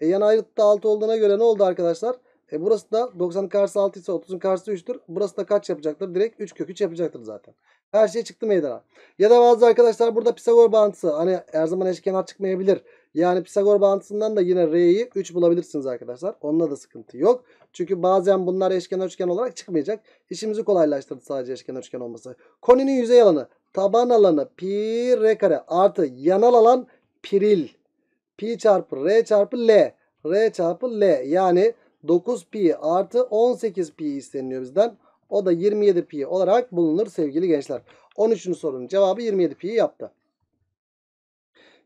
E, yan ayrıtı da 6 olduğuna göre ne oldu arkadaşlar? E, burası da 90'ın karşısı 6 ise 30'un karşısı 3'tür. Burası da kaç yapacaktır? Direkt 3 kök 3 yapacaktır zaten. Her şey çıktı meydana. Ya da bazı arkadaşlar burada Pisagor bağıntısı. Hani her zaman eşkenar çıkmayabilir. Yani Pisagor bağıntısından da yine R'yi 3 bulabilirsiniz arkadaşlar. Onunla da sıkıntı yok. Çünkü bazen bunlar eşkenar üçgen olarak çıkmayacak. İşimizi kolaylaştırdı sadece eşkenar üçgen olması. Koninin yüzey alanı, taban alanı pi r kare artı yanal alan piril. Pi çarpı r çarpı l. R çarpı l. Yani 9 pi artı 18 pi isteniyor bizden. O da 27 pi olarak bulunur sevgili gençler. 13. sorunun cevabı 27 pi yaptı.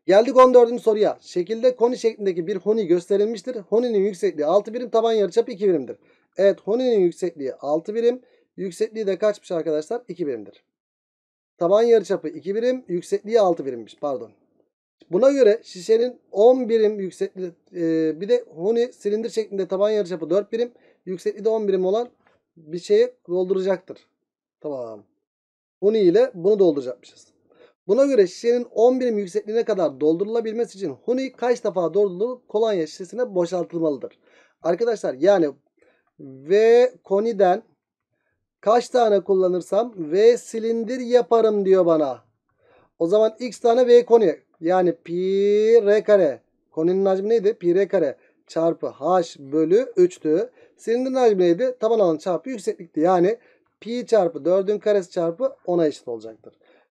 Geldik 14. soruya. Şekilde koni şeklindeki bir honi gösterilmiştir. Honinin yüksekliği 6 birim, taban yarıçapı 2 birimdir. Evet, honinin yüksekliği 6 birim, yüksekliği de kaçmış arkadaşlar? 2 birimdir. Taban yarıçapı 2 birim, yüksekliği 6 birimmiş. Pardon. Buna göre şişenin 10 birim yüksekliği e, bir de huni silindir şeklinde taban yarıçapı 4 birim, yüksekliği de 10 birim olan bir şeyi dolduracaktır. Tamam. Huni ile bunu dolduracakmışız. Buna göre şişenin 10 birim yüksekliğine kadar doldurulabilmesi için huni kaç defa doldurulup kolonya şişesine boşaltılmalıdır? Arkadaşlar yani V koniden kaç tane kullanırsam V silindir yaparım diyor bana. O zaman x tane V koni yani pi r kare koninin hacmi neydi? Pi r kare çarpı h bölü 3'tü. Silindirin hacmi neydi? Taban alanı çarpı yükseklikti. Yani pi çarpı 4'ün karesi çarpı 10'a eşit olacaktır.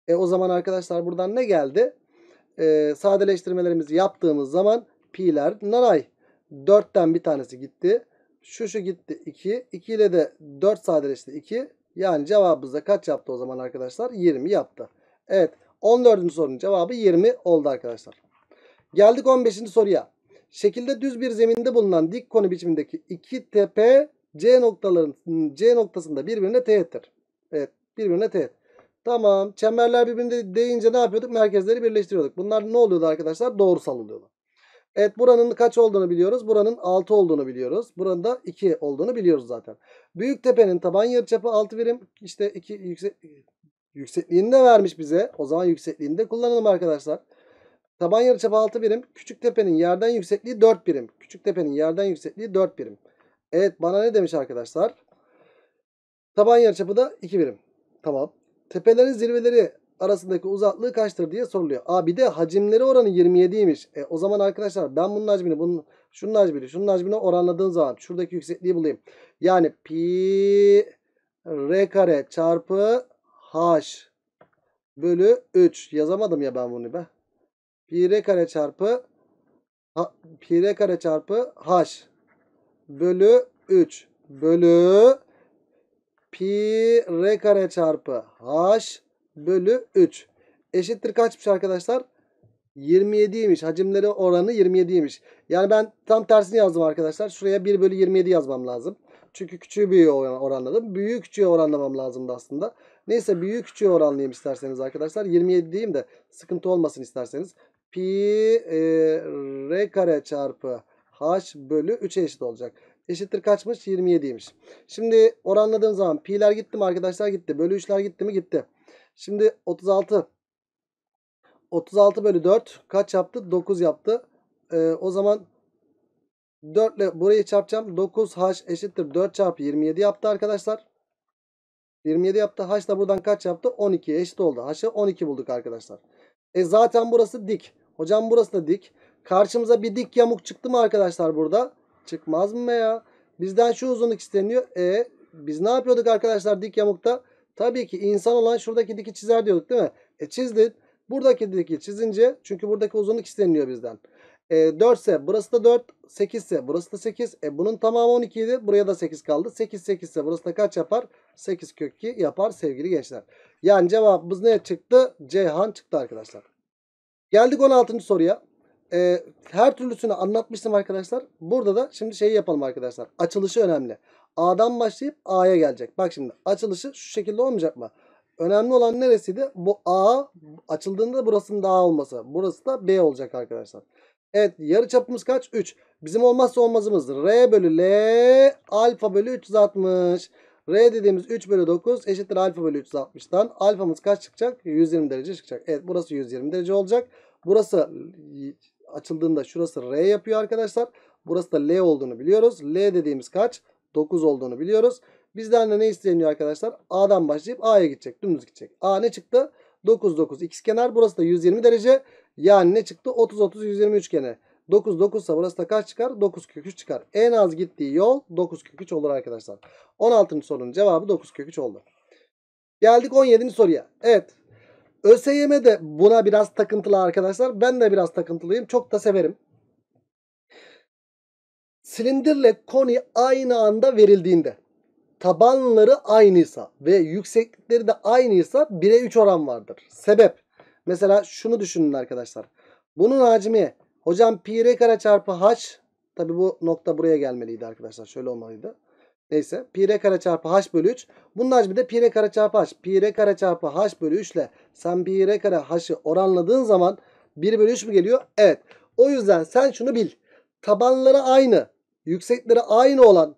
E o zaman arkadaşlar buradan ne geldi? e, sadeleştirmelerimizi yaptığımız zaman pi'ler nanay. 4'ten bir tanesi gitti. Şu şu gitti 2. 2 ile de 4 sadeleşti 2. Yani cevabımız da kaç yaptı o zaman arkadaşlar? 20 yaptı. Evet 14. sorunun cevabı 20 oldu arkadaşlar. Geldik 15. soruya. Şekilde düz bir zeminde bulunan dik konu biçimindeki iki tepe C noktaların C noktasında birbirine teğettir. Evet birbirine teğet. Tamam. Çemberler birbirine değince ne yapıyorduk? Merkezleri birleştiriyorduk. Bunlar ne oluyordu arkadaşlar? Doğrusal oluyordu. Evet buranın kaç olduğunu biliyoruz. Buranın 6 olduğunu biliyoruz. Buranın da 2 olduğunu biliyoruz zaten. Büyük tepenin taban yarıçapı 6 birim. İşte 2 yüksek, yüksekliğini de vermiş bize. O zaman yüksekliğini de kullanalım arkadaşlar. Taban yarıçapı 6 birim. Küçük tepenin yerden yüksekliği 4 birim. Küçük tepenin yerden yüksekliği 4 birim. Evet bana ne demiş arkadaşlar? Taban yarıçapı da 2 birim. Tamam. Tepelerin zirveleri arasındaki uzaklığı kaçtır diye soruluyor. Aa bir de hacimleri oranı 27'ymiş. E, o zaman arkadaşlar ben bunun hacmini bunun şunun hacmini şunun hacmini oranladığım zaman şuradaki yüksekliği bulayım. Yani pi r kare çarpı h bölü 3 yazamadım ya ben bunu be. Pi r kare çarpı ha, pi r kare çarpı h bölü 3 bölü pi r kare çarpı h bölü 3 eşittir kaçmış arkadaşlar? 27'ymiş. Hacimleri oranı 27'ymiş. Yani ben tam tersini yazdım arkadaşlar. Şuraya 1 bölü 27 yazmam lazım. Çünkü küçüğü büyüğü oranladım. Büyüğü küçüğü oranlamam lazımdı aslında. Neyse büyüğü küçüğü oranlayayım isterseniz arkadaşlar. 27 diyeyim de sıkıntı olmasın isterseniz. Pi e, r kare çarpı h bölü 3'e eşit olacak. Eşittir kaçmış? 27'ymiş. Şimdi oranladığım zaman pi'ler gitti mi arkadaşlar? Gitti. Bölü 3'ler gitti mi? Gitti. Şimdi 36 36 bölü 4 kaç yaptı? 9 yaptı. Ee, o zaman 4 ile burayı çarpacağım. 9h eşittir 4 çarpı 27 yaptı arkadaşlar. 27 yaptı. H da buradan kaç yaptı? 12 eşit oldu. H'ı 12 bulduk arkadaşlar. E zaten burası dik. Hocam burası da dik. Karşımıza bir dik yamuk çıktı mı arkadaşlar burada? Çıkmaz mı ya? Bizden şu uzunluk isteniyor. E biz ne yapıyorduk arkadaşlar dik yamukta? Tabii ki insan olan şuradaki diki çizer diyorduk değil mi? E çizdin. Buradaki diki çizince çünkü buradaki uzunluk isteniyor bizden. E, 4 ise burası da 4. 8 ise burası da 8. E, bunun tamamı 12 idi. Buraya da 8 kaldı. 8 8 ise burası da kaç yapar? 8 kök 2 yapar sevgili gençler. Yani cevabımız ne çıktı? Ceyhan çıktı arkadaşlar. Geldik 16. soruya. E, her türlüsünü anlatmıştım arkadaşlar. Burada da şimdi şeyi yapalım arkadaşlar. Açılışı önemli. A'dan başlayıp A'ya gelecek. Bak şimdi açılışı şu şekilde olmayacak mı? Önemli olan neresiydi? Bu A açıldığında burasının da A olması. Burası da B olacak arkadaşlar. Evet yarı çapımız kaç? 3. Bizim olmazsa olmazımız R bölü L alfa bölü 360. R dediğimiz 3 bölü 9 eşittir alfa bölü 360'tan. Alfamız kaç çıkacak? 120 derece çıkacak. Evet burası 120 derece olacak. Burası açıldığında şurası R yapıyor arkadaşlar. Burası da L olduğunu biliyoruz. L dediğimiz kaç? 9 olduğunu biliyoruz. Bizden de ne isteniyor arkadaşlar? A'dan başlayıp A'ya gidecek. Dümdüz gidecek. A ne çıktı? 9 9 kenar. Burası da 120 derece. Yani ne çıktı? 30 30 120 üçgeni. 9 9 ise burası da kaç çıkar? 9 kök 3 çıkar. En az gittiği yol 9 kök 3 olur arkadaşlar. 16. sorunun cevabı 9 kök 3 oldu. Geldik 17. soruya. Evet. ÖSYM de buna biraz takıntılı arkadaşlar. Ben de biraz takıntılıyım. Çok da severim. Silindirle koni aynı anda verildiğinde tabanları aynıysa ve yükseklikleri de aynıysa 1'e 3 oran vardır. Sebep. Mesela şunu düşünün arkadaşlar. Bunun hacmi hocam pi r kare çarpı h tabi bu nokta buraya gelmeliydi arkadaşlar. Şöyle olmalıydı. Neyse pi r kare çarpı h bölü 3. Bunun hacmi de pi r kare çarpı h. Pi r kare çarpı h bölü 3 ile sen pi r kare h'ı oranladığın zaman 1 bölü 3 mü geliyor? Evet. O yüzden sen şunu bil. Tabanları aynı, yüksekleri aynı olan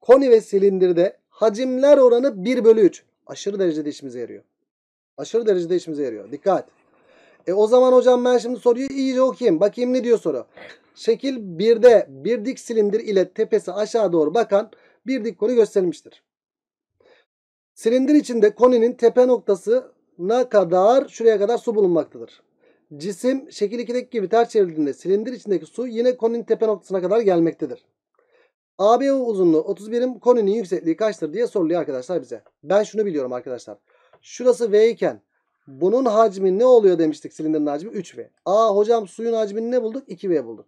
koni ve silindirde hacimler oranı 1 bölü 3. Aşırı derecede işimize yarıyor. Aşırı derecede işimize yarıyor. Dikkat. E o zaman hocam ben şimdi soruyu iyice okuyayım. Bakayım ne diyor soru. Şekil 1'de bir dik silindir ile tepesi aşağı doğru bakan bir dik koni gösterilmiştir. Silindir içinde koninin tepe noktasına kadar şuraya kadar su bulunmaktadır. Cisim şekil 2'deki gibi ters çevrildiğinde silindir içindeki su yine koninin tepe noktasına kadar gelmektedir. AB uzunluğu 30 birim koninin yüksekliği kaçtır diye soruluyor arkadaşlar bize. Ben şunu biliyorum arkadaşlar. Şurası V iken Bunun hacmi ne oluyor demiştik silindirin hacmi? 3V. Aa hocam suyun hacmini ne bulduk? 2V bulduk.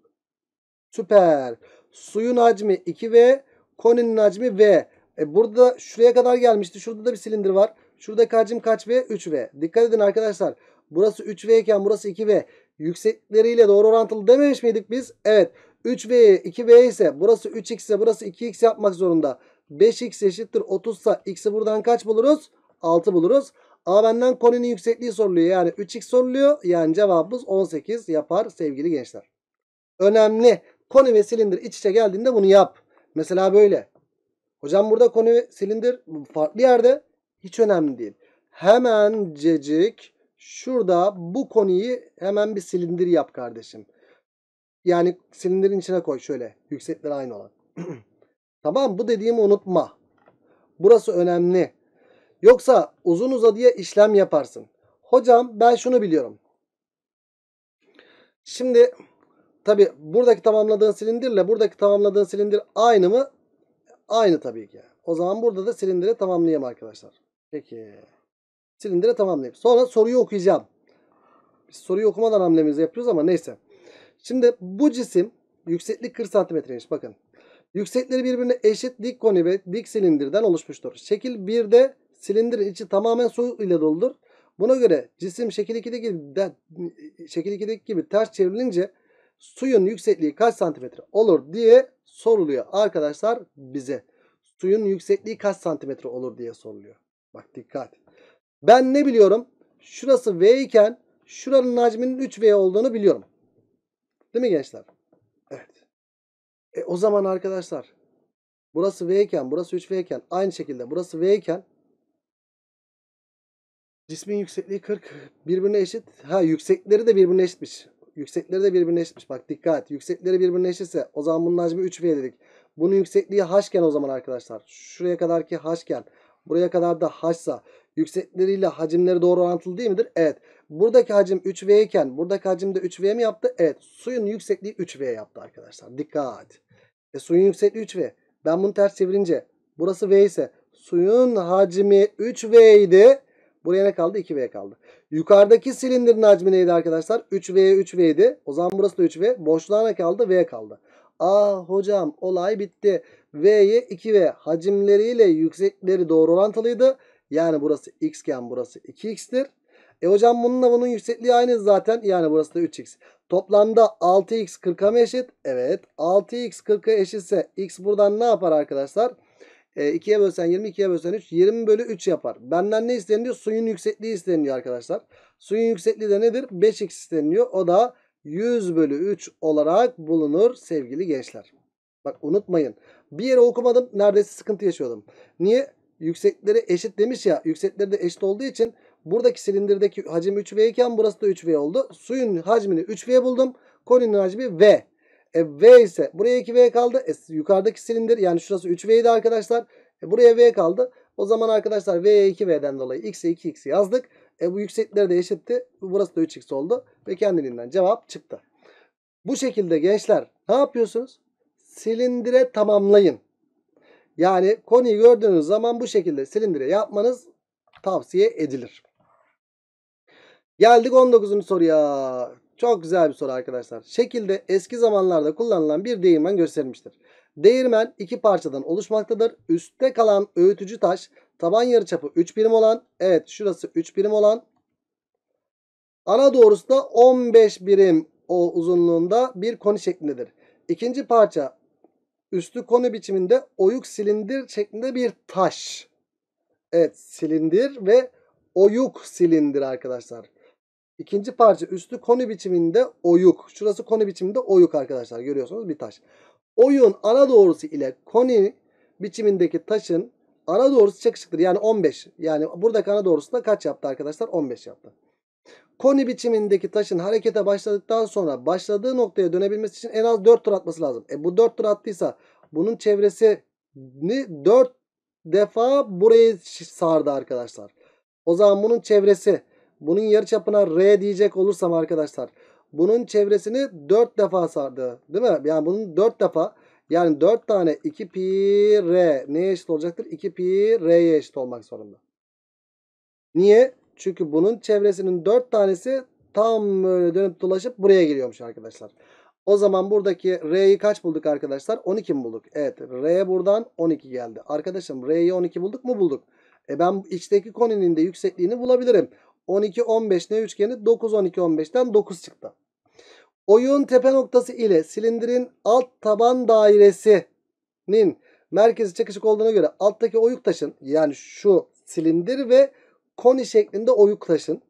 Süper. Suyun hacmi 2V. Koninin hacmi V. E burada şuraya kadar gelmişti. Şurada da bir silindir var. Şuradaki hacim kaç V? 3V. Dikkat edin arkadaşlar. Burası 3V iken burası 2V. Yüksekleriyle doğru orantılı dememiş miydik biz? Evet. 3V 2V ise burası 3X ise burası 2X yapmak zorunda. 5X eşittir 30 ise X'i buradan kaç buluruz? 6 buluruz. Ama benden koninin yüksekliği soruluyor. Yani 3X soruluyor. Yani cevabımız 18 yapar sevgili gençler. Önemli. Koni ve silindir iç içe geldiğinde bunu yap. Mesela böyle. Hocam burada koni ve silindir farklı yerde. Hiç önemli değil. Hemencecik şurada bu konuyu hemen bir silindir yap kardeşim. Yani silindirin içine koy şöyle. Yüksekleri aynı olan. tamam bu dediğimi unutma. Burası önemli. Yoksa uzun uzadıya işlem yaparsın. Hocam ben şunu biliyorum. Şimdi tabi buradaki tamamladığın silindirle buradaki tamamladığın silindir aynı mı? Aynı tabii ki. O zaman burada da silindiri tamamlayayım arkadaşlar. Peki. Silindiri tamamlayayım. Sonra soruyu okuyacağım. Biz soruyu okumadan hamlemizi yapıyoruz ama neyse. Şimdi bu cisim yükseklik 40 santimetreymiş. Bakın. Yüksekleri birbirine eşit dik koni ve dik silindirden oluşmuştur. Şekil 1'de silindirin içi tamamen su ile doludur. Buna göre cisim şekil 2'deki gibi, de, şekil 2'deki gibi ters çevrilince suyun yüksekliği kaç santimetre olur diye soruluyor arkadaşlar bize. Suyun yüksekliği kaç santimetre olur diye soruluyor. Bak dikkat. Ben ne biliyorum? Şurası V iken şuranın hacminin 3V olduğunu biliyorum. Değil mi gençler? Evet. E o zaman arkadaşlar burası V iken burası 3V iken aynı şekilde burası V iken cismin yüksekliği 40 birbirine eşit. Ha yüksekleri de birbirine eşitmiş. Yüksekleri de birbirine eşitmiş. Bak dikkat. Yüksekleri birbirine eşitse o zaman bunun hacmi 3V dedik. Bunun yüksekliği h'ken o zaman arkadaşlar. Şuraya kadar ki h'ken. Buraya kadar da h'sa. Yüksekleriyle hacimleri doğru orantılı değil midir? Evet. Buradaki hacim 3V iken buradaki hacim de 3V mi yaptı? Evet. Suyun yüksekliği 3V yaptı arkadaşlar. Dikkat. E, suyun yüksekliği 3V. Ben bunu ters çevirince burası V ise suyun hacmi 3V idi. Buraya ne kaldı? 2V kaldı. Yukarıdaki silindirin hacmi neydi arkadaşlar? 3V 3V idi. O zaman burası da 3V. Boşluğa ne kaldı? V kaldı. Aa hocam olay bitti. V'ye 2V hacimleriyle yüksekleri doğru orantılıydı. Yani burası x iken burası 2x'tir. E hocam bununla bunun yüksekliği aynı zaten. Yani burası da 3x. Toplamda 6x 40'a mı eşit? Evet. 6x 40'a eşitse x buradan ne yapar arkadaşlar? E, 2'ye bölsen 20, 2'ye bölsen 3. 20 bölü 3 yapar. Benden ne isteniyor? Suyun yüksekliği isteniyor arkadaşlar. Suyun yüksekliği de nedir? 5x isteniyor. O da 100 bölü 3 olarak bulunur sevgili gençler. Bak unutmayın. Bir yere okumadım. Neredeyse sıkıntı yaşıyordum. Niye? Yüksekleri eşit demiş ya. Yüksekleri de eşit olduğu için buradaki silindirdeki hacim 3V iken burası da 3V oldu. Suyun hacmini 3V buldum. Koninin hacmi V. E, v ise buraya 2V kaldı. E, yukarıdaki silindir yani şurası 3V'ydi arkadaşlar. E, buraya V kaldı. O zaman arkadaşlar V'ye 2V'den dolayı X'e 2X yazdık. E, bu yükseklikleri de eşitti. Burası da 3X oldu. Ve kendiliğinden cevap çıktı. Bu şekilde gençler ne yapıyorsunuz? Silindire tamamlayın. Yani konuyu gördüğünüz zaman bu şekilde silindire yapmanız tavsiye edilir. Geldik 19. soruya. Çok güzel bir soru arkadaşlar. Şekilde eski zamanlarda kullanılan bir değirmen gösterilmiştir. Değirmen iki parçadan oluşmaktadır. Üstte kalan öğütücü taş taban yarıçapı 3 birim olan evet şurası 3 birim olan ana doğrusu da 15 birim o uzunluğunda bir koni şeklindedir. İkinci parça üstü koni biçiminde oyuk silindir şeklinde bir taş. Evet silindir ve oyuk silindir arkadaşlar. İkinci parça üstü koni biçiminde oyuk. Şurası koni biçiminde oyuk arkadaşlar. Görüyorsunuz bir taş. Oyun ana doğrusu ile koni biçimindeki taşın ana doğrusu çakışıktır. Yani 15. Yani buradaki ana doğrusu da kaç yaptı arkadaşlar? 15 yaptı. Koni biçimindeki taşın harekete başladıktan sonra başladığı noktaya dönebilmesi için en az 4 tur atması lazım. E bu 4 tur attıysa bunun çevresini 4 defa burayı sardı arkadaşlar. O zaman bunun çevresi bunun yarıçapına R diyecek olursam arkadaşlar bunun çevresini 4 defa sardı. Değil mi? Yani bunun 4 defa yani 4 tane 2 pi R neye eşit olacaktır? 2 pi R'ye eşit olmak zorunda. Niye? Çünkü bunun çevresinin 4 tanesi tam böyle dönüp dolaşıp buraya geliyormuş arkadaşlar. O zaman buradaki R'yi kaç bulduk arkadaşlar? 12 mi bulduk? Evet. R buradan 12 geldi. Arkadaşım R'yi 12 bulduk mu? Bulduk. E ben içteki koninin de yüksekliğini bulabilirim. 12, 15 ne üçgeni? 9, 12, 15'ten 9 çıktı. Oyun tepe noktası ile silindirin alt taban dairesinin merkezi çakışık olduğuna göre alttaki oyuk taşın yani şu silindir ve koni şeklinde oyuk taşın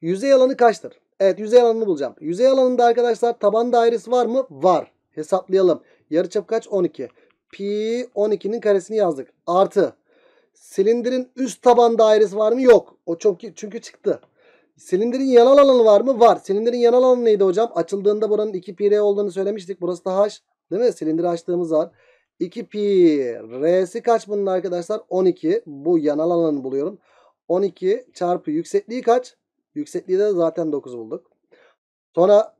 yüzey alanı kaçtır? Evet yüzey alanını bulacağım. Yüzey alanında arkadaşlar taban dairesi var mı? Var. Hesaplayalım. Yarıçap kaç? 12. Pi 12'nin karesini yazdık. Artı. Silindirin üst taban dairesi var mı? Yok. O çok çünkü çıktı. Silindirin yanal alanı var mı? Var. Silindirin yanal alanı neydi hocam? Açıldığında buranın 2 pi r olduğunu söylemiştik. Burası da h. Değil mi? Silindiri açtığımız var. 2 pi r'si kaç bunun arkadaşlar? 12. Bu yanal alanı buluyorum. 12 çarpı yüksekliği kaç? Yüksekliği de zaten 9 bulduk. Sonra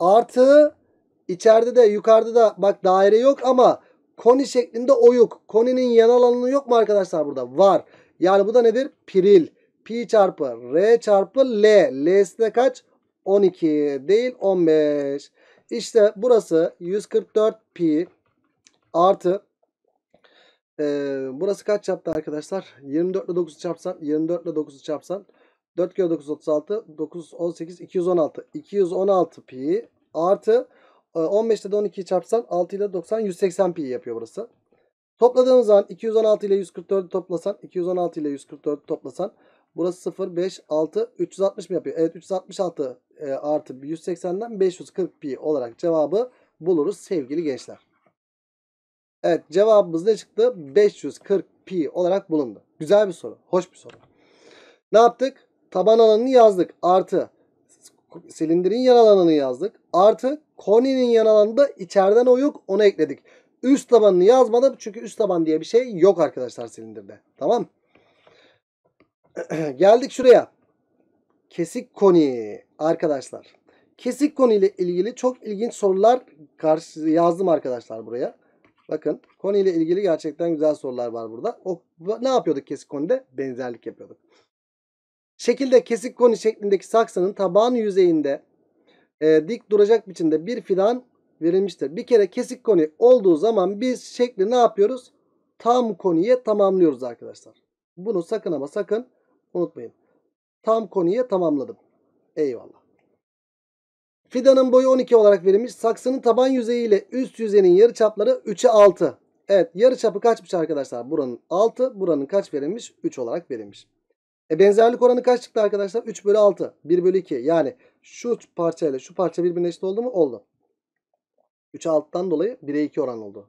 artı içeride de yukarıda da bak daire yok ama koni şeklinde oyuk. Koninin yanal alanı yok mu arkadaşlar burada? Var. Yani bu da nedir? Piril. Pi çarpı R çarpı L. L'si de kaç? 12 değil 15. İşte burası 144 pi artı e, burası kaç yaptı arkadaşlar? 24 ile 9'u çarpsan 24 ile 9'u çarpsan 4 kere 9 36 9 18 216 216 pi artı 15 ile de 12'yi çarpsan 6 ile 90 180 pi yapıyor burası. Topladığımız zaman 216 ile 144'ü toplasan 216 ile 144'ü toplasan burası 0 5 6 360 mı yapıyor? Evet 366 e, artı 180'den 540 pi olarak cevabı buluruz sevgili gençler. Evet cevabımız ne çıktı? 540 pi olarak bulundu. Güzel bir soru. Hoş bir soru. Ne yaptık? Taban alanını yazdık. Artı silindirin yan alanını yazdık. Artı koninin yan alanında içeriden oyuk onu ekledik. Üst tabanını yazmadım çünkü üst taban diye bir şey yok arkadaşlar silindirde. Tamam. Geldik şuraya. Kesik koni arkadaşlar. Kesik koni ile ilgili çok ilginç sorular karşı yazdım arkadaşlar buraya. Bakın koni ile ilgili gerçekten güzel sorular var burada. O, ne yapıyorduk kesik konide? Benzerlik yapıyorduk. Şekilde kesik koni şeklindeki saksının taban yüzeyinde e, dik duracak biçimde bir fidan verilmiştir. Bir kere kesik koni olduğu zaman biz şekli ne yapıyoruz? Tam koniye tamamlıyoruz arkadaşlar. Bunu sakın ama sakın unutmayın. Tam koniye tamamladım. Eyvallah. Fidanın boyu 12 olarak verilmiş. Saksının taban yüzeyi ile üst yüzeyinin yarıçapları 3'e 6. Evet yarıçapı kaçmış arkadaşlar? Buranın 6. Buranın kaç verilmiş? 3 olarak verilmiş. E benzerlik oranı kaç çıktı arkadaşlar? 3 bölü 6. 1 bölü 2. Yani şu parça ile şu parça birbirine eşit oldu mu? Oldu. 3'e 6'dan dolayı 1'e 2 oran oldu.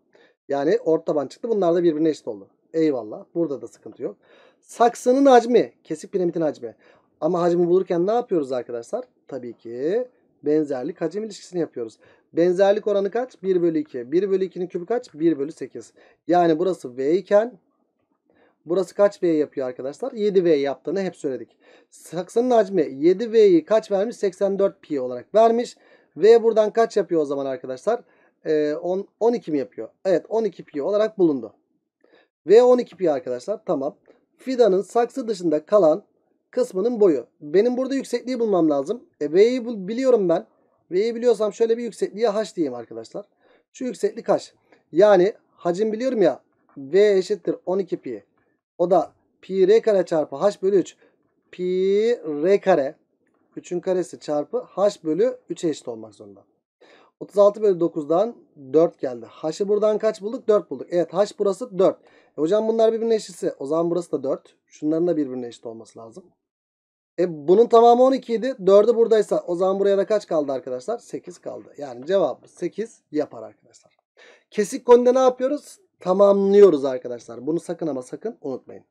Yani orta taban çıktı. Bunlar da birbirine eşit oldu. Eyvallah. Burada da sıkıntı yok. Saksının hacmi. Kesik piramidin hacmi. Ama hacmi bulurken ne yapıyoruz arkadaşlar? Tabii ki benzerlik hacim ilişkisini yapıyoruz. Benzerlik oranı kaç? 1 bölü 2. 1 bölü 2'nin kübü kaç? 1 bölü 8. Yani burası V iken burası kaç V yapıyor arkadaşlar? 7V yaptığını hep söyledik. Saksının hacmi 7V'yi kaç vermiş? 84 pi olarak vermiş. V buradan kaç yapıyor o zaman arkadaşlar? Ee, 10, 12 mi yapıyor? Evet 12 pi olarak bulundu. V 12 pi arkadaşlar. Tamam. Fidanın saksı dışında kalan kısmının boyu. Benim burada yüksekliği bulmam lazım. E, V'yi biliyorum ben. V'yi biliyorsam şöyle bir yüksekliğe H diyeyim arkadaşlar. Şu yükseklik H. Yani hacim biliyorum ya. V eşittir 12 pi. O da pi r kare çarpı H bölü 3. Pi r kare. 3'ün karesi çarpı H bölü 3'e eşit olmak zorunda. 36 bölü 9'dan 4 geldi. H'ı buradan kaç bulduk? 4 bulduk. Evet H burası 4. E hocam bunlar birbirine eşitse o zaman burası da 4. Şunların da birbirine eşit olması lazım. E bunun tamamı 12 idi. 4'ü buradaysa o zaman buraya da kaç kaldı arkadaşlar? 8 kaldı. Yani cevabı 8 yapar arkadaşlar. Kesik konide ne yapıyoruz? Tamamlıyoruz arkadaşlar. Bunu sakın ama sakın unutmayın.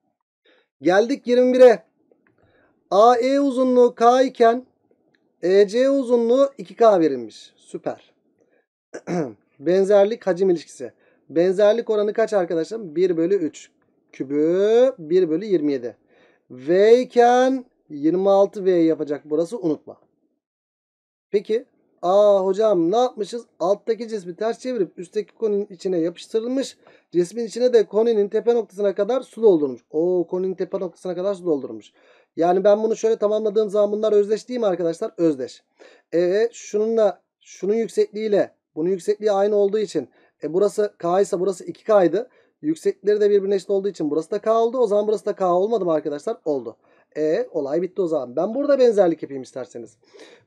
Geldik 21'e. AE uzunluğu K iken EC uzunluğu 2K verilmiş. Süper. Benzerlik hacim ilişkisi. Benzerlik oranı kaç arkadaşlar? 1 bölü 3. Kübü 1 bölü 27. V iken 26V yapacak burası unutma. Peki Aa hocam ne yapmışız? Alttaki cismi ters çevirip üstteki koninin içine yapıştırılmış. Cismin içine de koninin tepe noktasına kadar su doldurmuş. Oo koninin tepe noktasına kadar su doldurmuş. Yani ben bunu şöyle tamamladığım zaman bunlar özdeş değil mi arkadaşlar? Özdeş. Evet şununla şunun yüksekliğiyle bunun yüksekliği aynı olduğu için e burası K ise burası 2K'ydı. Yükseklikleri de birbirine eşit olduğu için burası da K oldu. O zaman burası da K olmadı mı arkadaşlar? Oldu. E olay bitti o zaman. Ben burada benzerlik yapayım isterseniz.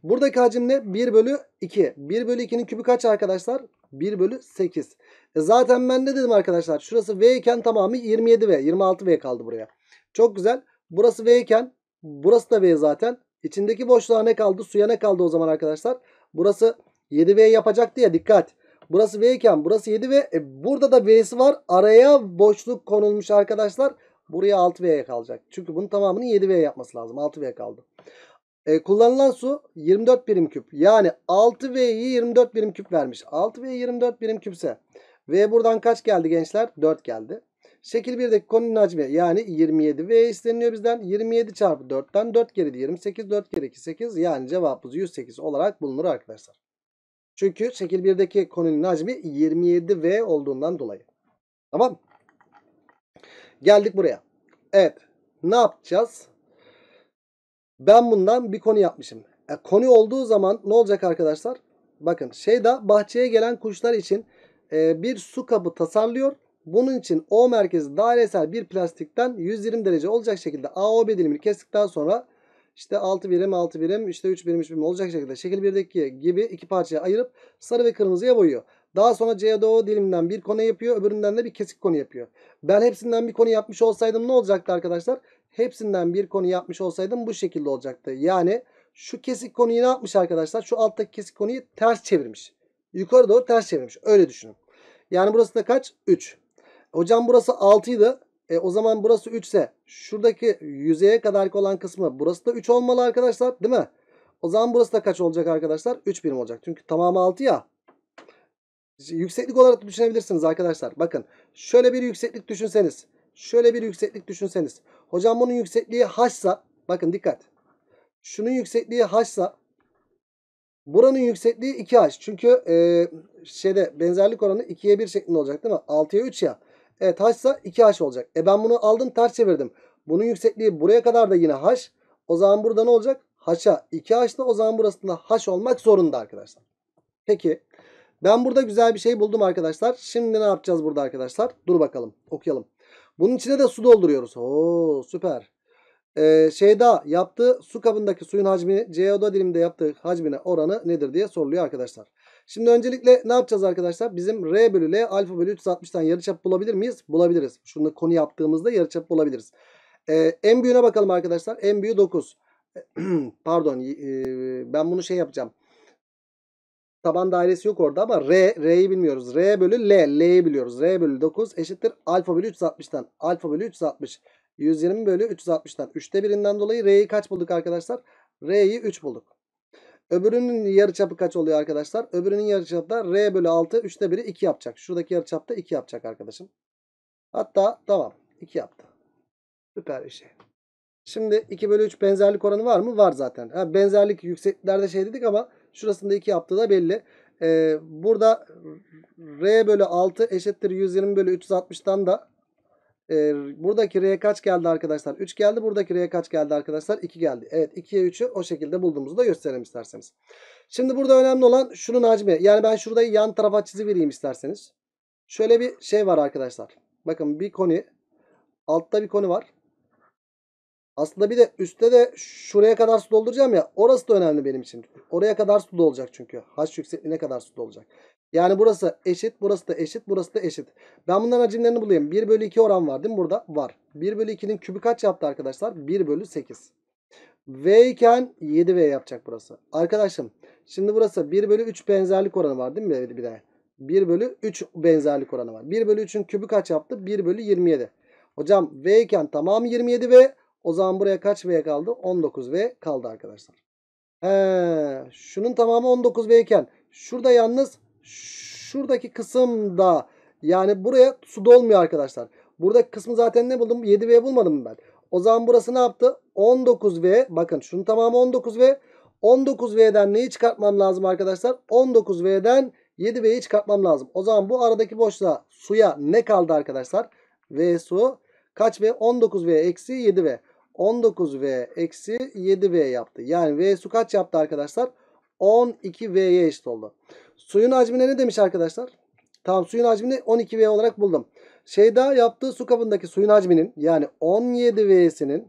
Buradaki hacim ne? 1 bölü 2. 1 bölü 2'nin kübü kaç arkadaşlar? 1 bölü 8. E zaten ben ne dedim arkadaşlar? Şurası V iken tamamı 27V. 26V kaldı buraya. Çok güzel. Burası V iken burası da V zaten. İçindeki boşluğa ne kaldı? Suya ne kaldı o zaman arkadaşlar? Burası 7V yapacaktı ya dikkat. Burası V iken burası 7V. E burada da V'si var. Araya boşluk konulmuş arkadaşlar. Buraya 6V'ye kalacak. Çünkü bunun tamamının 7V yapması lazım. 6V kaldı. E, kullanılan su 24 birim küp. Yani 6V'yi 24 birim küp vermiş. 6V 24 birim küpse. V buradan kaç geldi gençler? 4 geldi. Şekil 1'deki konunun hacmi yani 27V isteniyor bizden. 27 çarpı 4'ten 4 kere 28 4 kere 2 8 yani cevabımız 108 olarak bulunur arkadaşlar. Çünkü şekil 1'deki konunun hacmi 27V olduğundan dolayı. Tamam. Geldik buraya. Evet. Ne yapacağız? Ben bundan bir konu yapmışım. E, konu olduğu zaman ne olacak arkadaşlar? Bakın şeyde bahçeye gelen kuşlar için e, bir su kabı tasarlıyor. Bunun için O merkezi dairesel bir plastikten 120 derece olacak şekilde AOB dilimini kestikten sonra işte 6 birim 6 birim işte 3 birim 3 birim olacak şekilde şekil 1'deki gibi iki parçaya ayırıp sarı ve kırmızıya boyuyor. Daha sonra CDO diliminden bir konu yapıyor öbüründen de bir kesik konu yapıyor. Ben hepsinden bir konu yapmış olsaydım ne olacaktı arkadaşlar? Hepsinden bir konu yapmış olsaydım bu şekilde olacaktı. Yani şu kesik konuyu ne yapmış arkadaşlar? Şu alttaki kesik konuyu ters çevirmiş. Yukarı doğru ters çevirmiş. Öyle düşünün. Yani burası da kaç? 3. Hocam burası 6 idi. E, o zaman burası 3 ise şuradaki yüzeye kadar olan kısmı burası da 3 olmalı arkadaşlar. Değil mi? O zaman burası da kaç olacak arkadaşlar? 3 birim olacak. Çünkü tamamı 6 ya. Yükseklik olarak düşünebilirsiniz arkadaşlar. Bakın şöyle bir yükseklik düşünseniz. Şöyle bir yükseklik düşünseniz. Hocam bunun yüksekliği h'sa. Bakın dikkat. Şunun yüksekliği h'sa. Buranın yüksekliği 2h. Çünkü e, şeyde benzerlik oranı 2'ye 1 şeklinde olacak değil mi? 6'ya 3 ya. Evet h ise 2h olacak. E ben bunu aldım ters çevirdim. Bunun yüksekliği buraya kadar da yine h. O zaman burada ne olacak? h'a 2h'da o zaman burasında h olmak zorunda arkadaşlar. Peki. Ben burada güzel bir şey buldum arkadaşlar. Şimdi ne yapacağız burada arkadaşlar? Dur bakalım okuyalım. Bunun içine de su dolduruyoruz. Oo süper. Ee, şeyda yaptığı su kabındaki suyun hacmi CO2 diliminde yaptığı hacmine oranı nedir diye soruluyor arkadaşlar. Şimdi öncelikle ne yapacağız arkadaşlar? Bizim R bölü L alfa bölü 360'tan yarıçap bulabilir miyiz? Bulabiliriz. Şunu konu yaptığımızda yarıçap bulabiliriz. Ee, en büyüğüne bakalım arkadaşlar. En büyüğü 9. Pardon e, ben bunu şey yapacağım. Taban dairesi yok orada ama R, R'yi bilmiyoruz. R bölü L, L'yi biliyoruz. R bölü 9 eşittir alfa bölü 360'tan. Alfa bölü 360. 120 bölü 360'tan. 3'te birinden dolayı R'yi kaç bulduk arkadaşlar? R'yi 3 bulduk. Öbürünün yarıçapı kaç oluyor arkadaşlar? Öbürünün yarıçapı da R bölü 6. 3'te 1'i 2 yapacak. Şuradaki yarıçap da 2 yapacak arkadaşım. Hatta tamam. 2 yaptı. Süper bir şey. Şimdi 2 bölü 3 benzerlik oranı var mı? Var zaten. Ha, benzerlik yüksekliklerde şey dedik ama şurasında 2 yaptığı da belli. Ee, burada R bölü 6 eşittir 120 bölü 360'tan da e, buradaki R'ye kaç geldi arkadaşlar? 3 geldi. Buradaki R'ye kaç geldi arkadaşlar? 2 geldi. Evet 2'ye 3'ü o şekilde bulduğumuzu da gösterelim isterseniz. Şimdi burada önemli olan şunun hacmi. Yani ben şurada yan tarafa çizi vereyim isterseniz. Şöyle bir şey var arkadaşlar. Bakın bir konu. Altta bir konu var. Aslında bir de üstte de şuraya kadar su dolduracağım ya. Orası da önemli benim için. Oraya kadar su dolacak çünkü. H yüksekliğine kadar su dolacak. Yani burası eşit. Burası da eşit. Burası da eşit. Ben bunların hacimlerini bulayım. 1 bölü 2 oran var değil mi burada? Var. 1 bölü 2'nin kübü kaç yaptı arkadaşlar? 1 bölü 8. V iken 7V yapacak burası. Arkadaşım şimdi burası 1 bölü 3 benzerlik oranı var değil mi? Bir de 1 bölü 3 benzerlik oranı var. 1 bölü 3'ün kübü kaç yaptı? 1 bölü 27. Hocam V iken tamamı 27V. O zaman buraya kaç V kaldı? 19V kaldı arkadaşlar. He, şunun tamamı 19V iken şurada yalnız şuradaki kısımda yani buraya su dolmuyor arkadaşlar. Buradaki kısmı zaten ne buldum? 7V bulmadım ben. O zaman burası ne yaptı? 19V. Bakın şunun tamamı 19V. 19V'den neyi çıkartmam lazım arkadaşlar? 19V'den 7V'yi çıkartmam lazım. O zaman bu aradaki boşluğa suya ne kaldı arkadaşlar? V su kaç V? 19V eksi 7V. 19V eksi 7V yaptı. Yani V su kaç yaptı arkadaşlar? 12V'ye eşit oldu. Suyun hacmine ne demiş arkadaşlar? Tamam suyun hacmini 12V olarak buldum. Şeyda yaptığı su kabındaki suyun hacminin yani 17V'sinin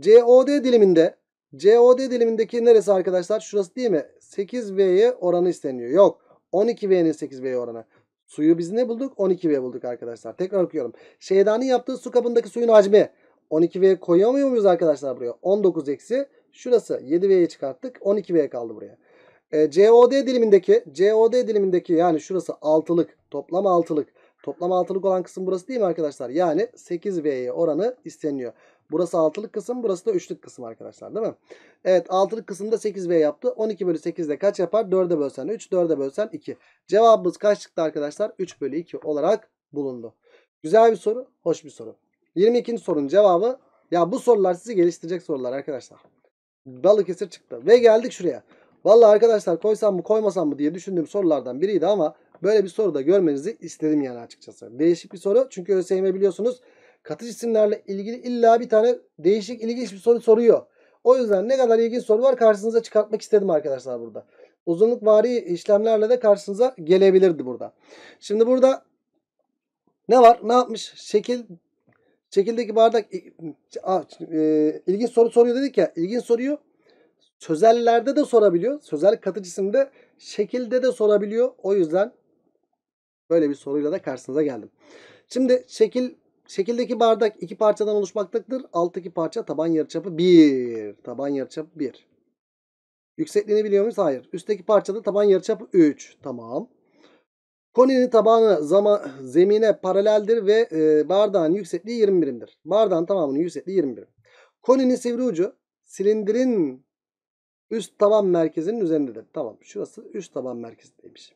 COD diliminde COD dilimindeki neresi arkadaşlar? Şurası değil mi? 8V'ye oranı isteniyor. Yok. 12V'nin 8V'ye oranı. Suyu biz ne bulduk? 12V bulduk arkadaşlar. Tekrar okuyorum. Şeyda'nın yaptığı su kabındaki suyun hacmi 12V koyamıyor muyuz arkadaşlar buraya? 19 eksi. Şurası 7V'ye çıkarttık. 12V kaldı buraya. E, COD dilimindeki COD dilimindeki yani şurası altılık. Toplam altılık. Toplam altılık olan kısım burası değil mi arkadaşlar? Yani 8V'ye oranı isteniyor. Burası altılık kısım. Burası da üçlük kısım arkadaşlar değil mi? Evet altılık kısımda 8V yaptı. 12 bölü 8 de kaç yapar? 4'e bölsen 3. 4'e bölsen 2. Cevabımız kaç çıktı arkadaşlar? 3 bölü 2 olarak bulundu. Güzel bir soru. Hoş bir soru. 22. sorunun cevabı ya bu sorular sizi geliştirecek sorular arkadaşlar. Balıkesir çıktı. Ve geldik şuraya. Vallahi arkadaşlar koysam mı koymasam mı diye düşündüğüm sorulardan biriydi ama böyle bir soru da görmenizi istedim yani açıkçası. Değişik bir soru. Çünkü ÖSYM biliyorsunuz katı cisimlerle ilgili illa bir tane değişik ilginç bir soru soruyor. O yüzden ne kadar ilginç soru var karşınıza çıkartmak istedim arkadaşlar burada. Uzunluk vari işlemlerle de karşınıza gelebilirdi burada. Şimdi burada ne var? Ne yapmış? Şekil şekildeki bardak e, ilginç soru soruyor dedik ya. İlginç soruyu sözellerde de sorabiliyor. Sözel katı cisimde şekilde de sorabiliyor. O yüzden böyle bir soruyla da karşınıza geldim. Şimdi şekil şekildeki bardak iki parçadan oluşmaktadır. Alttaki parça taban yarıçapı 1. Taban yarıçapı 1. Yüksekliğini biliyor muyuz? Hayır. Üstteki parçada taban yarıçapı 3. Tamam. Koninin tabanı zaman, zemine paraleldir ve e, bardağın yüksekliği 20 birimdir. Bardağın tamamının yüksekliği 20 birim. Koninin sivri ucu silindirin üst taban merkezinin üzerindedir. Tamam. Şurası üst taban merkezindeymiş.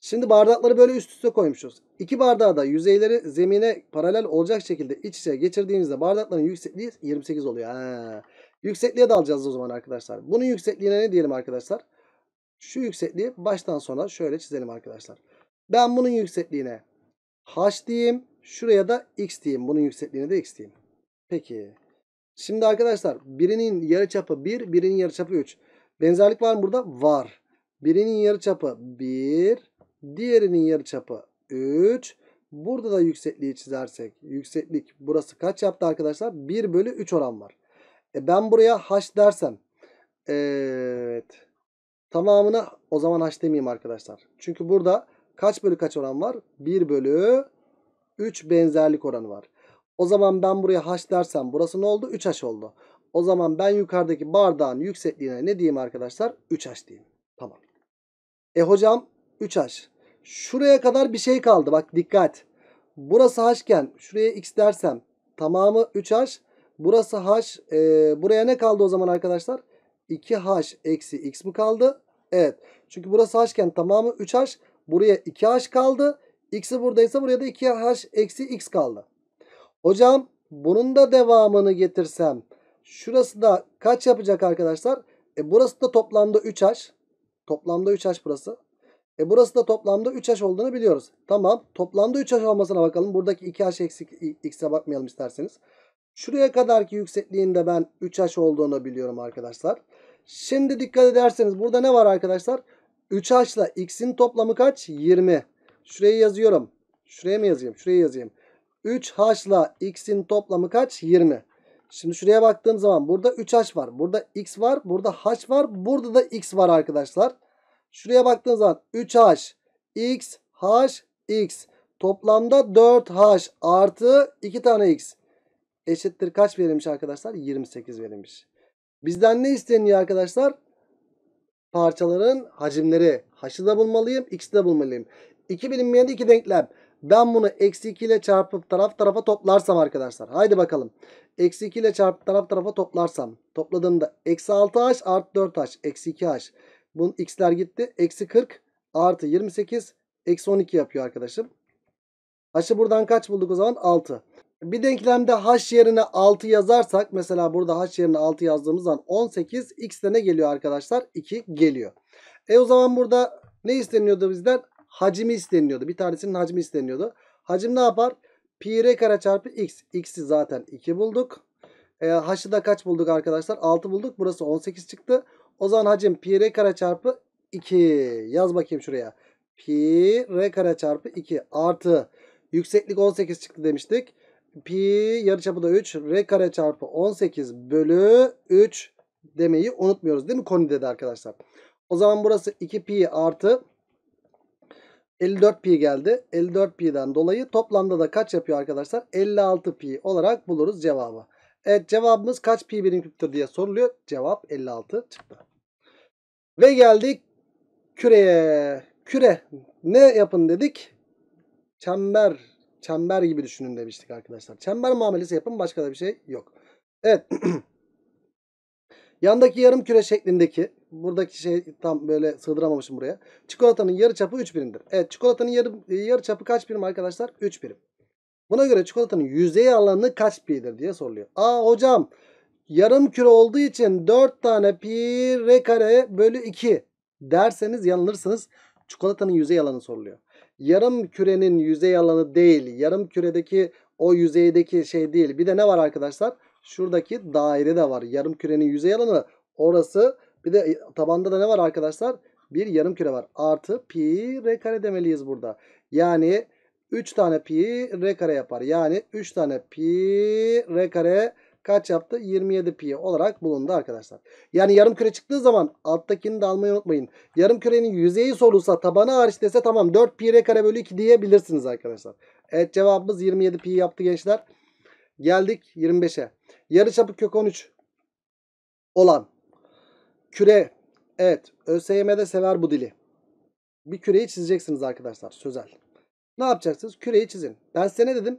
Şimdi bardakları böyle üst üste koymuşuz. İki bardağı da yüzeyleri zemine paralel olacak şekilde iç içe geçirdiğimizde bardakların yüksekliği 28 oluyor. Ha. Yüksekliğe de alacağız o zaman arkadaşlar. Bunun yüksekliğine ne diyelim arkadaşlar? Şu yüksekliği baştan sona şöyle çizelim arkadaşlar. Ben bunun yüksekliğine h diyeyim. Şuraya da x diyeyim. Bunun yüksekliğine de x diyeyim. Peki. Şimdi arkadaşlar birinin yarıçapı 1, birinin yarıçapı 3. Benzerlik var mı burada? Var. Birinin yarıçapı 1, diğerinin yarıçapı 3. Burada da yüksekliği çizersek yükseklik burası kaç yaptı arkadaşlar? 1 bölü 3 oran var. E ben buraya h dersem evet tamamına o zaman h demeyeyim arkadaşlar. Çünkü burada kaç bölü kaç oran var? 1 bölü 3 benzerlik oranı var. O zaman ben buraya h dersem burası ne oldu? 3h oldu. O zaman ben yukarıdaki bardağın yüksekliğine ne diyeyim arkadaşlar? 3h diyeyim. Tamam. E hocam 3h. Şuraya kadar bir şey kaldı. Bak dikkat. Burası h iken şuraya x dersem tamamı 3h. Burası h. E, buraya ne kaldı o zaman arkadaşlar? 2h eksi x mi kaldı? Evet. Çünkü burası h iken tamamı 3h. Buraya 2h kaldı. X'i buradaysa buraya da 2h eksi x kaldı. Hocam bunun da devamını getirsem şurası da kaç yapacak arkadaşlar? E burası da toplamda 3h. Toplamda 3h burası. E burası da toplamda 3h olduğunu biliyoruz. Tamam. Toplamda 3h olmasına bakalım. Buradaki 2h eksi x'e bakmayalım isterseniz. Şuraya kadarki yüksekliğinde ben 3h olduğunu biliyorum arkadaşlar. Şimdi dikkat ederseniz burada ne var arkadaşlar? 3h ile x'in toplamı kaç? 20. Şuraya yazıyorum. Şuraya mı yazayım? Şuraya yazayım. 3h ile x'in toplamı kaç? 20. Şimdi şuraya baktığım zaman burada 3h var. Burada x var. Burada h var. Burada da x var arkadaşlar. Şuraya baktığım zaman 3h, x, h, x. Toplamda 4h artı 2 tane x. Eşittir kaç verilmiş arkadaşlar? 28 verilmiş. Bizden ne isteniyor arkadaşlar? Parçaların hacimleri. H'ı da bulmalıyım. X'i de bulmalıyım. 2 bilinmeyen iki denklem. Ben bunu eksi 2 ile çarpıp taraf tarafa toplarsam arkadaşlar. Haydi bakalım. Eksi 2 ile çarpıp taraf tarafa toplarsam. Topladığımda eksi 6h artı 4h. Eksi 2h. Bunun x'ler gitti. Eksi 40 artı 28 eksi 12 yapıyor arkadaşım. H'ı buradan kaç bulduk o zaman? 6. Bir denklemde h yerine 6 yazarsak mesela burada h yerine 6 yazdığımız zaman 18 x de ne geliyor arkadaşlar? 2 geliyor. E o zaman burada ne isteniyordu bizden? Hacmi isteniyordu. Bir tanesinin hacmi isteniyordu. Hacim ne yapar? Pi r kare çarpı x. X'i zaten 2 bulduk. E, h'ı da kaç bulduk arkadaşlar? 6 bulduk. Burası 18 çıktı. O zaman hacim pi r kare çarpı 2. Yaz bakayım şuraya. Pi r kare çarpı 2 artı yükseklik 18 çıktı demiştik. Pi yarıçapı da 3. R kare çarpı 18 bölü 3 demeyi unutmuyoruz değil mi? Koni dedi arkadaşlar. O zaman burası 2 pi artı 54 pi geldi. 54 pi'den dolayı toplamda da kaç yapıyor arkadaşlar? 56 pi olarak buluruz cevabı. Evet cevabımız kaç pi birim küptür diye soruluyor. Cevap 56 çıktı. Ve geldik küreye. Küre ne yapın dedik? Çember çember gibi düşünün demiştik arkadaşlar. Çember muamelesi yapın başka da bir şey yok. Evet. Yandaki yarım küre şeklindeki buradaki şey tam böyle sığdıramamışım buraya. Çikolatanın yarı çapı 3 birimdir. Evet çikolatanın yarı, yarı çapı kaç birim arkadaşlar? 3 birim. Buna göre çikolatanın yüzey alanı kaç pi'dir diye soruluyor. Aa hocam yarım küre olduğu için 4 tane pi r kare bölü 2 derseniz yanılırsınız. Çikolatanın yüzey alanı soruluyor. Yarım kürenin yüzey alanı değil. Yarım küredeki o yüzeydeki şey değil. Bir de ne var arkadaşlar? Şuradaki daire de var. Yarım kürenin yüzey alanı orası. Bir de tabanda da ne var arkadaşlar? Bir yarım küre var. Artı pi r kare demeliyiz burada. Yani 3 tane pi r kare yapar. Yani 3 tane pi r kare kaç yaptı? 27 pi olarak bulundu arkadaşlar. Yani yarım küre çıktığı zaman alttakini de almayı unutmayın. Yarım kürenin yüzeyi sorulsa tabanı hariç dese tamam 4 pi r kare bölü 2 diyebilirsiniz arkadaşlar. Evet cevabımız 27 pi yaptı gençler. Geldik 25'e. Yarıçapı kök 13 olan küre. Evet ÖSYM'de sever bu dili. Bir küreyi çizeceksiniz arkadaşlar sözel. Ne yapacaksınız? Küreyi çizin. Ben size ne dedim?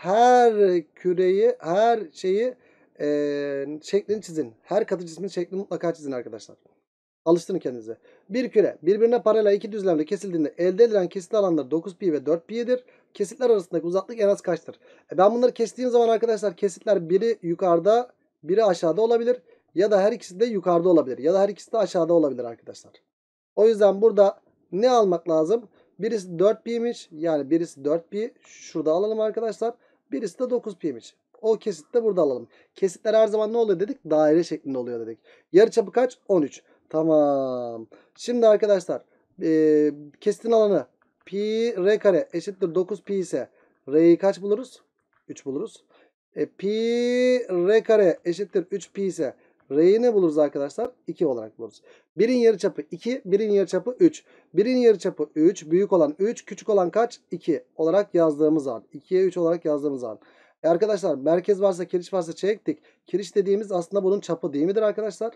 Her küreyi, her şeyi e, şeklini çizin. Her katı cismin şeklini mutlaka çizin arkadaşlar. Alıştırın kendinize. Bir küre birbirine paralel iki düzlemde kesildiğinde elde edilen kesit alanları 9pi ve 4pi'dir. Kesitler arasındaki uzaklık en az kaçtır? E ben bunları kestiğim zaman arkadaşlar kesitler biri yukarıda biri aşağıda olabilir. Ya da her ikisi de yukarıda olabilir. Ya da her ikisi de aşağıda olabilir arkadaşlar. O yüzden burada ne almak lazım? Birisi 4pi'miş. Yani birisi 4pi. Şurada alalım arkadaşlar. Birisi de 9pi'miş. O kesit de burada alalım. Kesitler her zaman ne oluyor dedik? Daire şeklinde oluyor dedik. Yarıçapı kaç? 13. Tamam. Şimdi arkadaşlar e, kesitin alanı pi r kare eşittir 9 pi ise r'yi kaç buluruz? 3 buluruz. E, pi r kare eşittir 3 pi ise r'yi ne buluruz arkadaşlar? 2 olarak buluruz. Birin yarıçapı 2, birin yarıçapı 3. Birin yarıçapı 3, büyük olan 3, küçük olan kaç? 2 olarak yazdığımız an. 2'ye 3 olarak yazdığımız an. E arkadaşlar merkez varsa kiriş varsa çektik. Kiriş dediğimiz aslında bunun çapı değil midir arkadaşlar?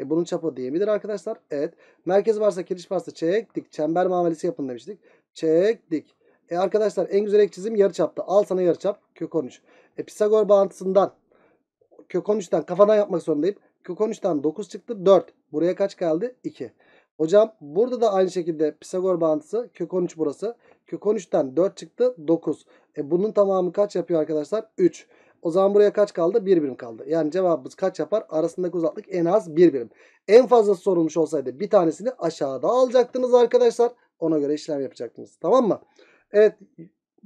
E bunun çapı değil midir arkadaşlar? Evet. Merkez varsa kiriş varsa çektik. Çember muamelesi yapın demiştik. Çektik. E arkadaşlar en güzel ek çizim yarıçaptı. Al sana yarıçap kök 13. E Pisagor bağıntısından kök 13'ten kafadan yapmak zorundayım. Kök 13'ten 9 çıktı 4. Buraya kaç kaldı? 2. Hocam burada da aynı şekilde Pisagor bağıntısı kök 13 burası. Kök 13'ten 4 çıktı 9. E bunun tamamı kaç yapıyor arkadaşlar? 3. O zaman buraya kaç kaldı? 1 birim kaldı. Yani cevabımız kaç yapar? Arasındaki uzaklık en az 1 birim. En fazla sorulmuş olsaydı bir tanesini aşağıda alacaktınız arkadaşlar. Ona göre işlem yapacaktınız. Tamam mı? Evet.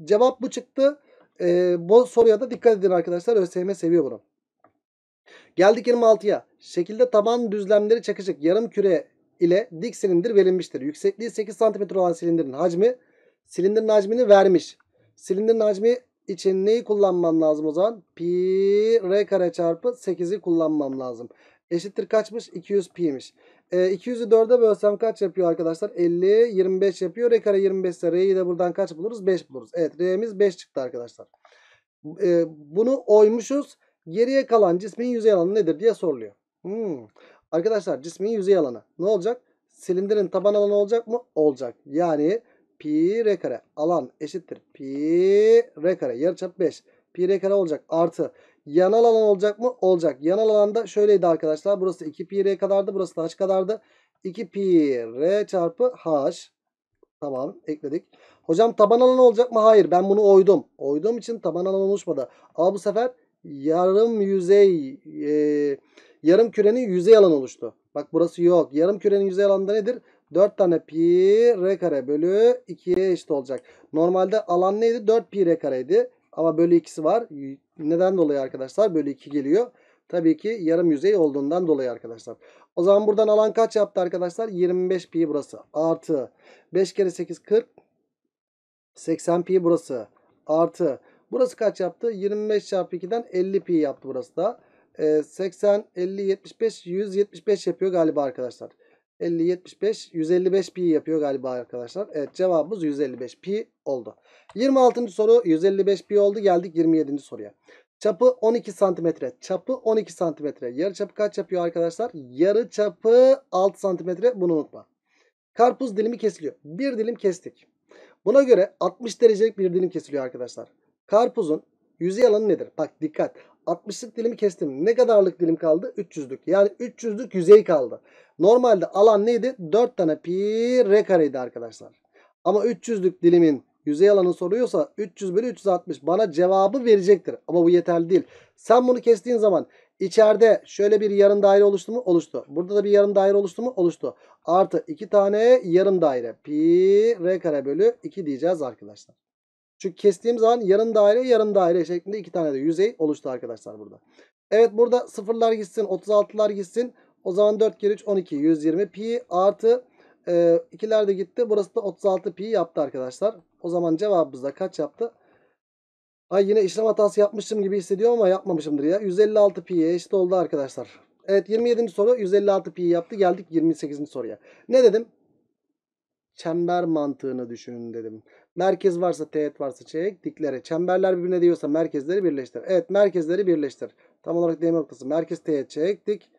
Cevap bu çıktı. Ee, bu soruya da dikkat edin arkadaşlar. ÖSYM seviyor bunu. Geldik 26'ya. Şekilde taban düzlemleri çakışık yarım küre ile dik silindir verilmiştir. Yüksekliği 8 cm olan silindirin hacmi silindirin hacmini vermiş. Silindirin hacmi için neyi kullanmam lazım o zaman? Pi r kare çarpı 8'i kullanmam lazım. Eşittir kaçmış? 200 pi'miş. E, 200'ü 4'e bölsem kaç yapıyor arkadaşlar? 50, 25 yapıyor. R kare 25 ise R'yi de buradan kaç buluruz? 5 buluruz. Evet R'miz 5 çıktı arkadaşlar. E, bunu oymuşuz. Geriye kalan cismin yüzey alanı nedir diye soruluyor. Hmm. Arkadaşlar cismin yüzey alanı ne olacak? Silindirin taban alanı olacak mı? Olacak. Yani pi r kare alan eşittir. Pi r kare yarıçap 5. Pi r kare olacak. Artı yanal alan olacak mı? Olacak. Yanal alanda şöyleydi arkadaşlar. Burası 2 pi r kadardı. Burası da h kadardı. 2 pi r çarpı h. Tamam ekledik. Hocam taban alanı olacak mı? Hayır. Ben bunu oydum. Oyduğum için taban alanı oluşmadı. Ama bu sefer yarım yüzey e, yarım kürenin yüzey alanı oluştu. Bak burası yok. Yarım kürenin yüzey alanında nedir? 4 tane pi r kare bölü 2'ye eşit olacak. Normalde alan neydi? 4 pi r kareydi. Ama bölü 2'si var. Neden dolayı arkadaşlar? Bölü 2 geliyor. Tabii ki yarım yüzey olduğundan dolayı arkadaşlar. O zaman buradan alan kaç yaptı arkadaşlar? 25 pi burası. Artı 5 kere 8 40. 80 pi burası. Artı. Burası kaç yaptı? 25 çarpı 2'den 50 pi yaptı burası da. Ee, 80, 50, 75, 175 yapıyor galiba arkadaşlar. 50, 75, 155 pi yapıyor galiba arkadaşlar. Evet cevabımız 155 pi oldu. 26. soru 155 pi oldu. Geldik 27. soruya. Çapı 12 santimetre. Çapı 12 santimetre. Yarı çapı kaç yapıyor arkadaşlar? Yarı çapı 6 santimetre. Bunu unutma. Karpuz dilimi kesiliyor. Bir dilim kestik. Buna göre 60 derecelik bir dilim kesiliyor arkadaşlar. Karpuzun yüzey alanı nedir? Bak dikkat. 60'lık dilimi kestim. Ne kadarlık dilim kaldı? 300'lük. Yani 300'lük yüzey kaldı. Normalde alan neydi? 4 tane pi r kareydi arkadaşlar. Ama 300'lük dilimin yüzey alanı soruyorsa 300 bölü 360 bana cevabı verecektir. Ama bu yeterli değil. Sen bunu kestiğin zaman içeride şöyle bir yarım daire oluştu mu? Oluştu. Burada da bir yarım daire oluştu mu? Oluştu. Artı 2 tane yarım daire. Pi r kare bölü 2 diyeceğiz arkadaşlar. Çünkü kestiğim zaman yarım daire yarım daire şeklinde iki tane de yüzey oluştu arkadaşlar burada. Evet burada sıfırlar gitsin 36'lar gitsin. O zaman 4 kere 3 12 120 pi artı e, ikiler de gitti. Burası da 36 pi yaptı arkadaşlar. O zaman cevabımız da kaç yaptı? Ay yine işlem hatası yapmışım gibi hissediyorum ama yapmamışımdır ya. 156 pi'ye eşit oldu arkadaşlar. Evet 27. soru 156 pi yaptı. Geldik 28. soruya. Ne dedim? Çember mantığını düşünün dedim. Merkez varsa teğet varsa çek diklere. Çemberler birbirine diyorsa merkezleri birleştir. Evet merkezleri birleştir. Tam olarak değme noktası. Merkez teğet çektik.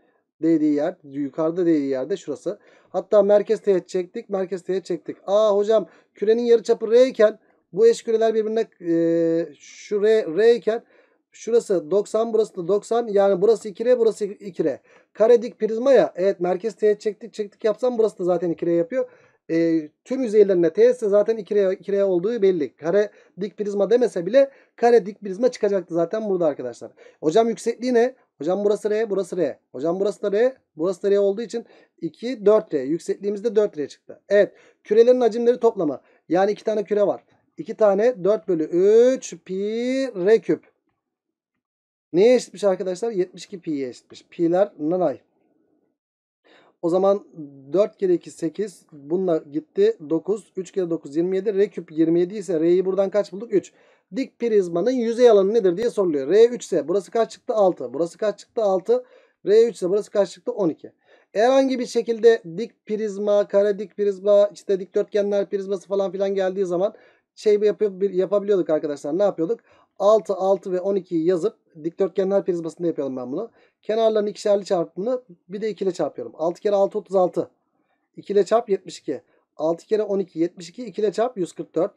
Değdiği yer yukarıda değdiği yerde şurası. Hatta merkez teğet çektik. Merkez teğet çektik. Aa hocam kürenin yarıçapı r iken bu eş küreler birbirine e, şu r, r iken şurası 90 burası da 90 yani burası 2R burası 2R. Kare dik prizma ya evet merkez teğet çektik çektik yapsam burası da zaten 2R yapıyor. E, tüm yüzeylerine teğetse zaten 2R, 2R olduğu belli. Kare dik prizma demese bile kare dik prizma çıkacaktı zaten burada arkadaşlar. Hocam yüksekliği ne? Hocam burası R, burası R. Hocam burası da R, burası da R olduğu için 2, 4R. Yüksekliğimizde 4R çıktı. Evet. Kürelerin hacimleri toplamı. Yani iki tane küre var. 2 tane 4 bölü 3 pi R küp. Neye eşitmiş arkadaşlar? 72 pi'ye eşitmiş. Pi'ler nanay. O zaman 4 kere 2 8. Bununla gitti 9. 3 kere 9 27. R küp 27 ise R'yi buradan kaç bulduk? 3. Dik prizmanın yüzey alanı nedir diye soruluyor. R 3 ise burası kaç çıktı? 6. Burası kaç çıktı? 6. R 3 ise burası kaç çıktı? 12. Herhangi bir şekilde dik prizma, kare dik prizma, işte dikdörtgenler prizması falan filan geldiği zaman şey yapabiliyorduk arkadaşlar. Ne yapıyorduk? 6, 6 ve 12'yi yazıp dikdörtgenler prizmasında yapıyorum ben bunu. Kenarların ikişerli çarpımını bir de 2 ile çarpıyorum. 6 kere 6 36. 2 ile çarp 72. 6 kere 12 72. 2 ile çarp 144.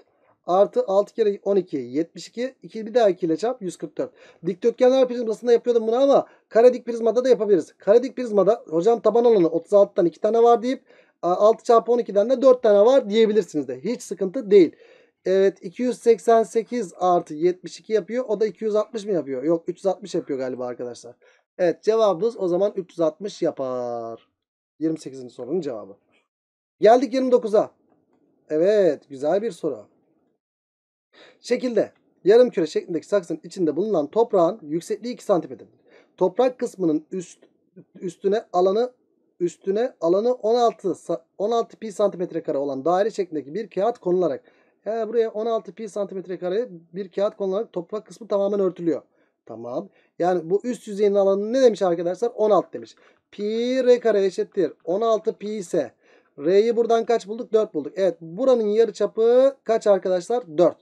Artı 6 kere 12 72. 2 bir daha 2 ile çarp 144. Dikdörtgenler prizmasında yapıyordum bunu ama kare dik prizmada da yapabiliriz. Kare dik prizmada hocam taban alanı 36'dan 2 tane var deyip 6 çarpı 12'den de 4 tane var diyebilirsiniz de. Hiç sıkıntı değil. Evet 288 artı 72 yapıyor. O da 260 mı yapıyor? Yok 360 yapıyor galiba arkadaşlar. Evet cevabımız o zaman 360 yapar. 28. sorunun cevabı. Geldik 29'a. Evet güzel bir soru. Şekilde yarım küre şeklindeki saksının içinde bulunan toprağın yüksekliği 2 cm'dir. Toprak kısmının üst, üstüne alanı üstüne alanı 16 16 pi santimetre kare olan daire şeklindeki bir kağıt konularak He, buraya 16 pi santimetre kare bir kağıt konularak toprak kısmı tamamen örtülüyor. Tamam. Yani bu üst yüzeyin alanı ne demiş arkadaşlar? 16 demiş. Pi r kare eşittir. 16 pi ise r'yi buradan kaç bulduk? 4 bulduk. Evet buranın yarıçapı kaç arkadaşlar? 4.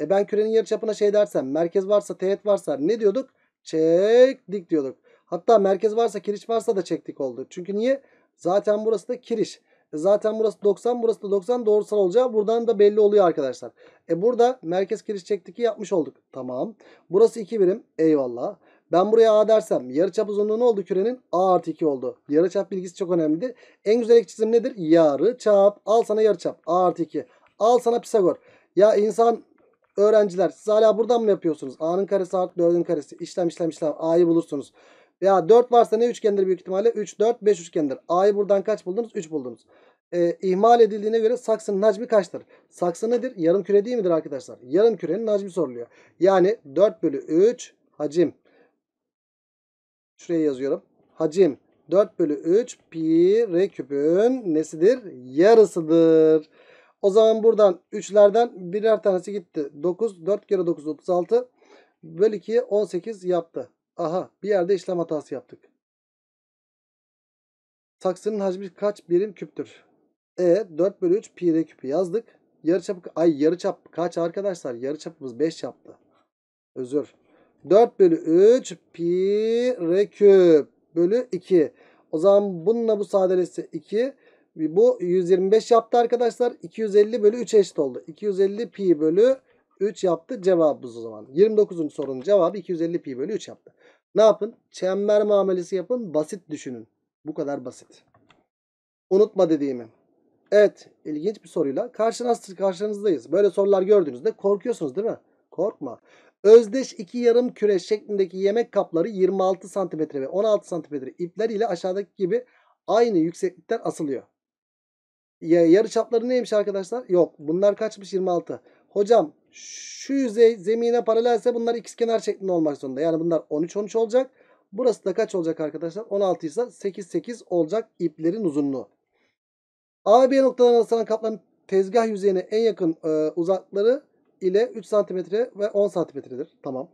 E ben kürenin yarıçapına şey dersem merkez varsa teğet varsa ne diyorduk? Çektik diyorduk. Hatta merkez varsa kiriş varsa da çektik oldu. Çünkü niye? Zaten burası da kiriş. Zaten burası 90 burası da 90 doğrusal olacağı buradan da belli oluyor arkadaşlar. E burada merkez kiriş çektik yapmış olduk. Tamam. Burası 2 birim. Eyvallah. Ben buraya A dersem yarıçap uzunluğu ne oldu kürenin? A artı 2 oldu. Yarıçap bilgisi çok önemlidir. En güzel çizim nedir? Yarıçap. Al sana yarıçap. A artı 2. Al sana Pisagor. Ya insan öğrenciler siz hala buradan mı yapıyorsunuz? A'nın karesi artı 4'ün karesi. İşlem işlem işlem. A'yı bulursunuz. Ya 4 varsa ne üçgendir büyük ihtimalle? 3, 4, 5 üçgendir. A'yı buradan kaç buldunuz? 3 buldunuz. Ee, ihmal edildiğine göre saksının hacmi kaçtır? Saksı nedir? Yarım küre değil midir arkadaşlar? Yarım kürenin hacmi soruluyor. Yani 4 bölü 3 hacim. Şuraya yazıyorum. Hacim 4 bölü 3 pi r küpün nesidir? Yarısıdır. O zaman buradan 3'lerden birer tanesi gitti. 9, 4 kere 9, 36. Bölü 2'ye 18 yaptı. Aha bir yerde işlem hatası yaptık. Saksının hacmi kaç birim küptür? E 4 bölü 3 pi r küpü yazdık. Yarıçapı, ay yarıçap kaç arkadaşlar? Yarıçapımız 5 yaptı. Özür. 4 bölü 3 pi r küp bölü 2. O zaman bununla bu sadeleşse 2. Bu 125 yaptı arkadaşlar. 250 bölü 3 eşit oldu. 250 pi bölü 3 yaptı cevabımız o zaman. 29. sorunun cevabı 250 pi bölü 3 yaptı. Ne yapın? Çember muamelesi yapın. Basit düşünün. Bu kadar basit. Unutma dediğimi. Evet. ilginç bir soruyla karşınız, karşınızdayız. Böyle sorular gördüğünüzde korkuyorsunuz değil mi? Korkma. Özdeş iki yarım küre şeklindeki yemek kapları 26 cm ve 16 cm ipler ile aşağıdaki gibi aynı yükseklikten asılıyor. Ya, yarı çapları neymiş arkadaşlar? Yok. Bunlar kaçmış? 26. Hocam şu yüzey zemine paralelse bunlar ikizkenar şeklinde olmak zorunda. Yani bunlar 13 13 olacak. Burası da kaç olacak arkadaşlar? 16 ise 8 8 olacak iplerin uzunluğu. A B noktalarına arasından kapların tezgah yüzeyine en yakın e, uzakları ile 3 cm ve 10 cm'dir. Tamam.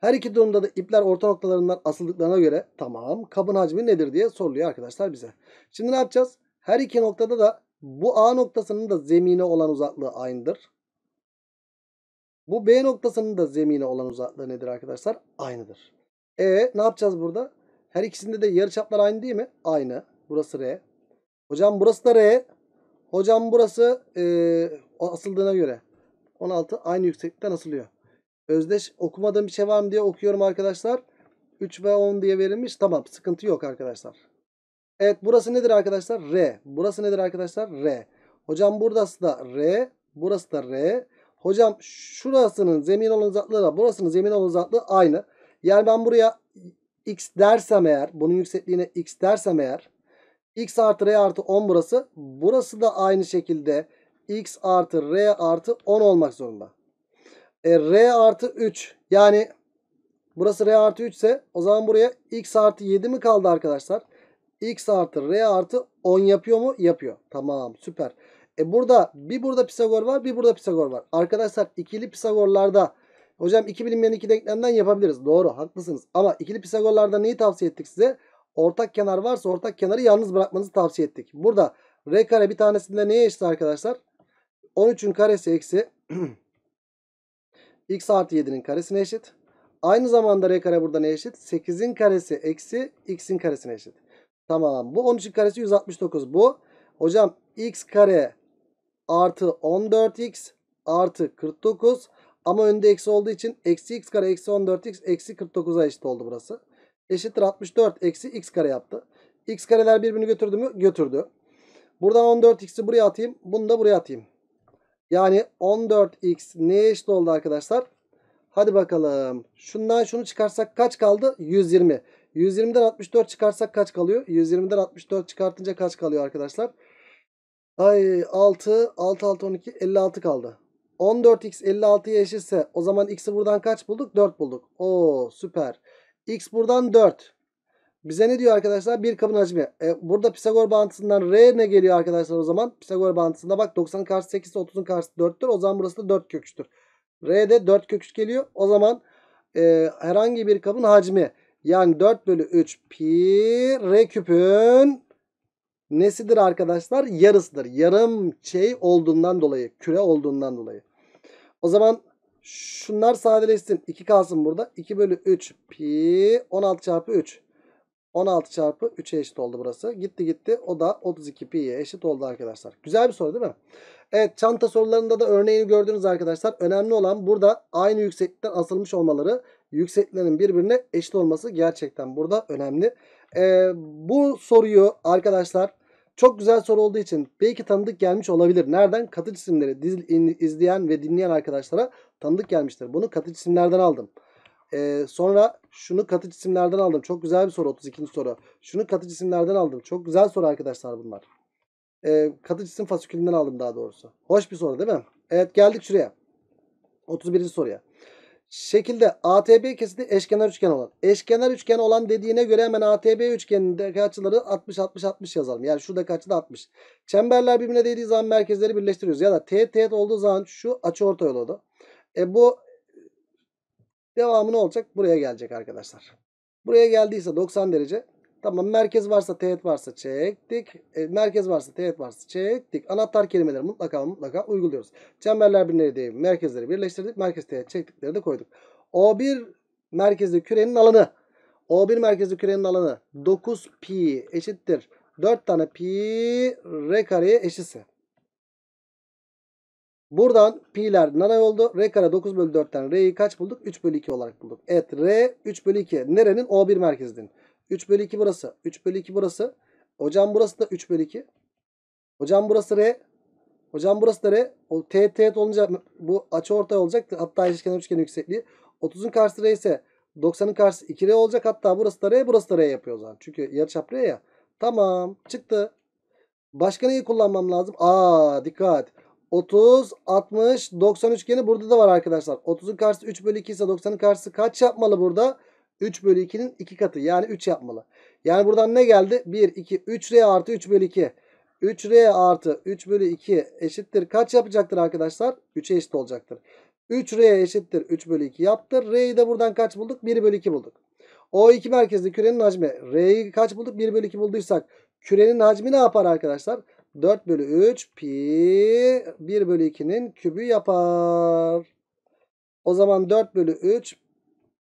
Her iki durumda da ipler orta noktalarından asıldıklarına göre tamam kabın hacmi nedir diye soruluyor arkadaşlar bize. Şimdi ne yapacağız? Her iki noktada da bu A noktasının da zemine olan uzaklığı aynıdır. Bu B noktasının da zemine olan uzaklığı nedir arkadaşlar? Aynıdır. E ne yapacağız burada? Her ikisinde de yarıçaplar aynı değil mi? Aynı. Burası R. Hocam burası da R. Hocam burası e, asıldığına göre 16 aynı yükseklikten asılıyor. Özdeş okumadığım bir şey var mı diye okuyorum arkadaşlar. 3 ve 10 diye verilmiş. Tamam sıkıntı yok arkadaşlar. Evet burası nedir arkadaşlar? R. Burası nedir arkadaşlar? R. Hocam burası da R. Burası da R. Hocam şurasının zemin olan uzaklığı da burasının zemin olan uzaklığı aynı. Yani ben buraya x dersem eğer bunun yüksekliğine x dersem eğer x artı r artı 10 burası. Burası da aynı şekilde x artı r artı 10 olmak zorunda. E, r artı 3 yani burası r artı 3 ise o zaman buraya x artı 7 mi kaldı arkadaşlar? x artı r artı 10 yapıyor mu? Yapıyor. Tamam süper. E burada bir burada Pisagor var bir burada Pisagor var. Arkadaşlar ikili Pisagorlarda hocam iki bilinmeyen iki denklemden yapabiliriz. Doğru haklısınız. Ama ikili Pisagorlarda neyi tavsiye ettik size? Ortak kenar varsa ortak kenarı yalnız bırakmanızı tavsiye ettik. Burada r kare bir tanesinde neye eşit arkadaşlar? 13'ün karesi eksi x artı 7'nin karesine eşit. Aynı zamanda r kare burada ne eşit? 8'in karesi eksi x'in karesine eşit. Tamam. Bu 13'ün karesi 169. Bu hocam x kare artı 14x artı 49 ama önde eksi olduğu için eksi x kare eksi 14x eksi 49'a eşit oldu burası. Eşittir 64 eksi x kare yaptı. x kareler birbirini götürdü mü? Götürdü. Buradan 14x'i buraya atayım. Bunu da buraya atayım. Yani 14x neye eşit oldu arkadaşlar? Hadi bakalım. Şundan şunu çıkarsak kaç kaldı? 120. 120'den 64 çıkarsak kaç kalıyor? 120'den 64 çıkartınca kaç kalıyor arkadaşlar? Ay 6, 6, 6, 12, 56 kaldı. 14x 56'ya eşitse o zaman x'i buradan kaç bulduk? 4 bulduk. Oo süper. x buradan 4. Bize ne diyor arkadaşlar? Bir kabın hacmi. E, burada Pisagor bağıntısından R ne geliyor arkadaşlar o zaman? Pisagor bağıntısında bak 90'ın karşısı 8 30'un karşısı 4'tür. O zaman burası da 4 köküçtür. R'de 4 köküç geliyor. O zaman e, herhangi bir kabın hacmi yani 4 bölü 3 pi R küpün nesidir arkadaşlar? Yarısıdır. Yarım şey olduğundan dolayı. Küre olduğundan dolayı. O zaman şunlar sadeleşsin. 2 kalsın burada. 2 bölü 3 pi 16 çarpı 3. 16 çarpı 3'e eşit oldu burası. Gitti gitti. O da 32 pi'ye eşit oldu arkadaşlar. Güzel bir soru değil mi? Evet çanta sorularında da örneğini gördünüz arkadaşlar. Önemli olan burada aynı yükseklikten asılmış olmaları. Yüksekliklerin birbirine eşit olması gerçekten burada önemli. Ee, bu soruyu arkadaşlar Çok güzel soru olduğu için belki tanıdık gelmiş olabilir. Nereden? Katı cisimleri izleyen ve dinleyen arkadaşlara tanıdık gelmiştir. Bunu katı cisimlerden aldım. Ee, sonra şunu katı cisimlerden aldım. Çok güzel bir soru 32. soru. Şunu katı cisimlerden aldım. Çok güzel soru arkadaşlar bunlar. Ee, katı cisim fasikülünden aldım daha doğrusu. Hoş bir soru değil mi? Evet geldik şuraya. 31. soruya. Şekilde ATB kesiti eşkenar üçgen olan. Eşkenar üçgen olan dediğine göre hemen ATB üçgenindeki açıları 60 60 60 yazalım. Yani şuradaki açı da 60. Çemberler birbirine değdiği zaman merkezleri birleştiriyoruz. Ya da teğet teğet olduğu zaman şu açı ortay oldu. E bu devamı ne olacak? Buraya gelecek arkadaşlar. Buraya geldiyse 90 derece. Tamam merkez varsa teğet varsa çektik. E, merkez varsa teğet varsa çektik. Anahtar kelimeleri mutlaka mutlaka uyguluyoruz. Çemberler birbirine değip merkezleri birleştirdik. Merkez teğet çektikleri de koyduk. O1 merkezli kürenin alanı. O1 merkezli kürenin alanı 9 pi eşittir. 4 tane pi r kareye eşitse. Buradan pi'ler nanay oldu. R kare 9 bölü 4'ten R'yi kaç bulduk? 3 bölü 2 olarak bulduk. Evet R 3 bölü 2. Nerenin? O1 merkezinin. 3 bölü 2 burası. 3 bölü 2 burası. Hocam burası da 3 bölü 2. Hocam burası R. Hocam burası da R. O teğet teğet olunca bu açı ortay olacak. Hatta eşkenar üçgen yüksekliği. 30'un karşısı R ise 90'ın karşısı 2R olacak. Hatta burası da R burası da R yapıyor o zaman. Çünkü yarıçap R ya. Tamam çıktı. Başka neyi kullanmam lazım? Aa dikkat. 30, 60, 90 üçgeni burada da var arkadaşlar. 30'un karşısı 3 bölü 2 ise 90'ın karşısı kaç yapmalı burada? 3 bölü 2'nin 2 katı. Yani 3 yapmalı. Yani buradan ne geldi? 1, 2, 3R artı 3 bölü 2. 3R artı 3 bölü 2 eşittir. Kaç yapacaktır arkadaşlar? 3'e eşit olacaktır. 3R eşittir 3 bölü 2 yaptır. R'yi de buradan kaç bulduk? 1 bölü 2 bulduk. O iki merkezli kürenin hacmi. R'yi kaç bulduk? 1 bölü 2 bulduysak. Kürenin hacmi ne yapar arkadaşlar? 4 bölü 3 pi 1 bölü 2'nin kübü yapar. O zaman 4 bölü 3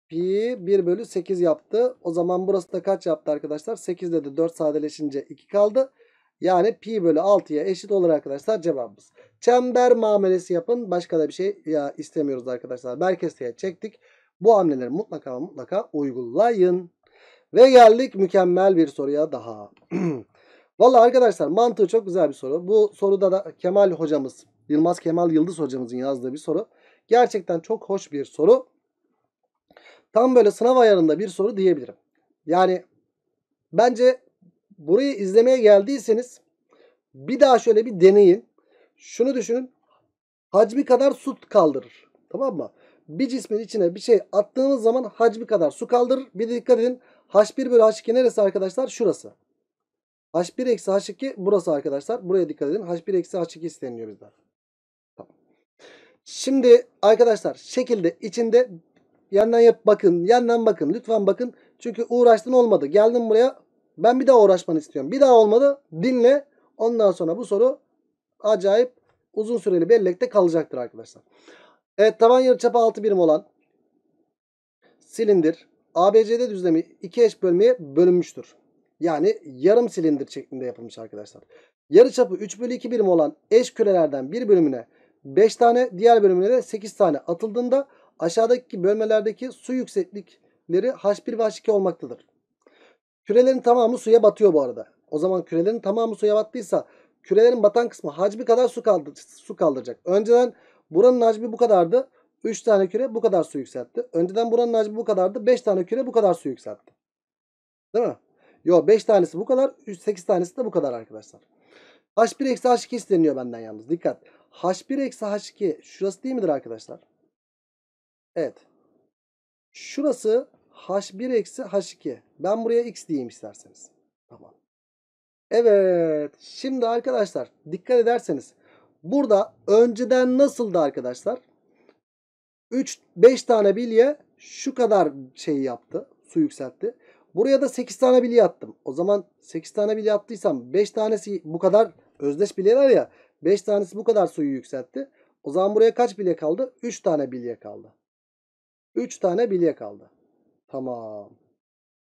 pi 1 bölü 8 yaptı. O zaman burası da kaç yaptı arkadaşlar? 8 dedi 4 sadeleşince 2 kaldı. Yani pi bölü 6'ya eşit olur arkadaşlar cevabımız. Çember muamelesi yapın. Başka da bir şey ya istemiyoruz arkadaşlar. Merkez teğet çektik. Bu hamleleri mutlaka mutlaka uygulayın. Ve geldik mükemmel bir soruya daha. Vallahi arkadaşlar mantığı çok güzel bir soru. Bu soruda da Kemal hocamız, Yılmaz Kemal Yıldız hocamızın yazdığı bir soru. Gerçekten çok hoş bir soru. Tam böyle sınav ayarında bir soru diyebilirim. Yani bence burayı izlemeye geldiyseniz bir daha şöyle bir deneyin. Şunu düşünün. Hacmi kadar su kaldırır. Tamam mı? Bir cismin içine bir şey attığınız zaman hacmi kadar su kaldırır. Bir de dikkat edin. H1 bölü H2 neresi arkadaşlar? Şurası. H1 eksi H2 burası arkadaşlar. Buraya dikkat edin. H1 eksi H2 isteniyor bizden. Tamam. Şimdi arkadaşlar şekilde içinde yandan yap bakın. Yandan bakın. Lütfen bakın. Çünkü uğraştın olmadı. Geldim buraya. Ben bir daha uğraşmanı istiyorum. Bir daha olmadı. Dinle. Ondan sonra bu soru acayip uzun süreli bellekte kalacaktır arkadaşlar. Evet taban yarıçapı 6 birim olan silindir ABCD düzlemi iki eş bölmeye bölünmüştür. Yani yarım silindir şeklinde yapılmış arkadaşlar. Yarıçapı 3 bölü 2 birim olan eş kürelerden bir bölümüne 5 tane diğer bölümüne de 8 tane atıldığında aşağıdaki bölmelerdeki su yükseklikleri H1 ve H2 olmaktadır. Kürelerin tamamı suya batıyor bu arada. O zaman kürelerin tamamı suya battıysa kürelerin batan kısmı hacmi kadar su, kaldır, su kaldıracak. Önceden buranın hacmi bu kadardı. 3 tane küre bu kadar su yükseltti. Önceden buranın hacmi bu kadardı. 5 tane küre bu kadar su yükseltti. Değil mi? Yo 5 tanesi bu kadar. 8 tanesi de bu kadar arkadaşlar. H1 eksi H2 isteniyor benden yalnız. Dikkat. H1 eksi H2 şurası değil midir arkadaşlar? Evet. Şurası H1 eksi H2. Ben buraya X diyeyim isterseniz. Tamam. Evet. Şimdi arkadaşlar dikkat ederseniz burada önceden nasıldı arkadaşlar? 3 5 tane bilye şu kadar şey yaptı. Su yükseltti. Buraya da 8 tane bilye attım. O zaman 8 tane bilye attıysam 5 tanesi bu kadar özdeş bilyeler ya. 5 tanesi bu kadar suyu yükseltti. O zaman buraya kaç bilye kaldı? 3 tane bilye kaldı. 3 tane bilye kaldı. Tamam.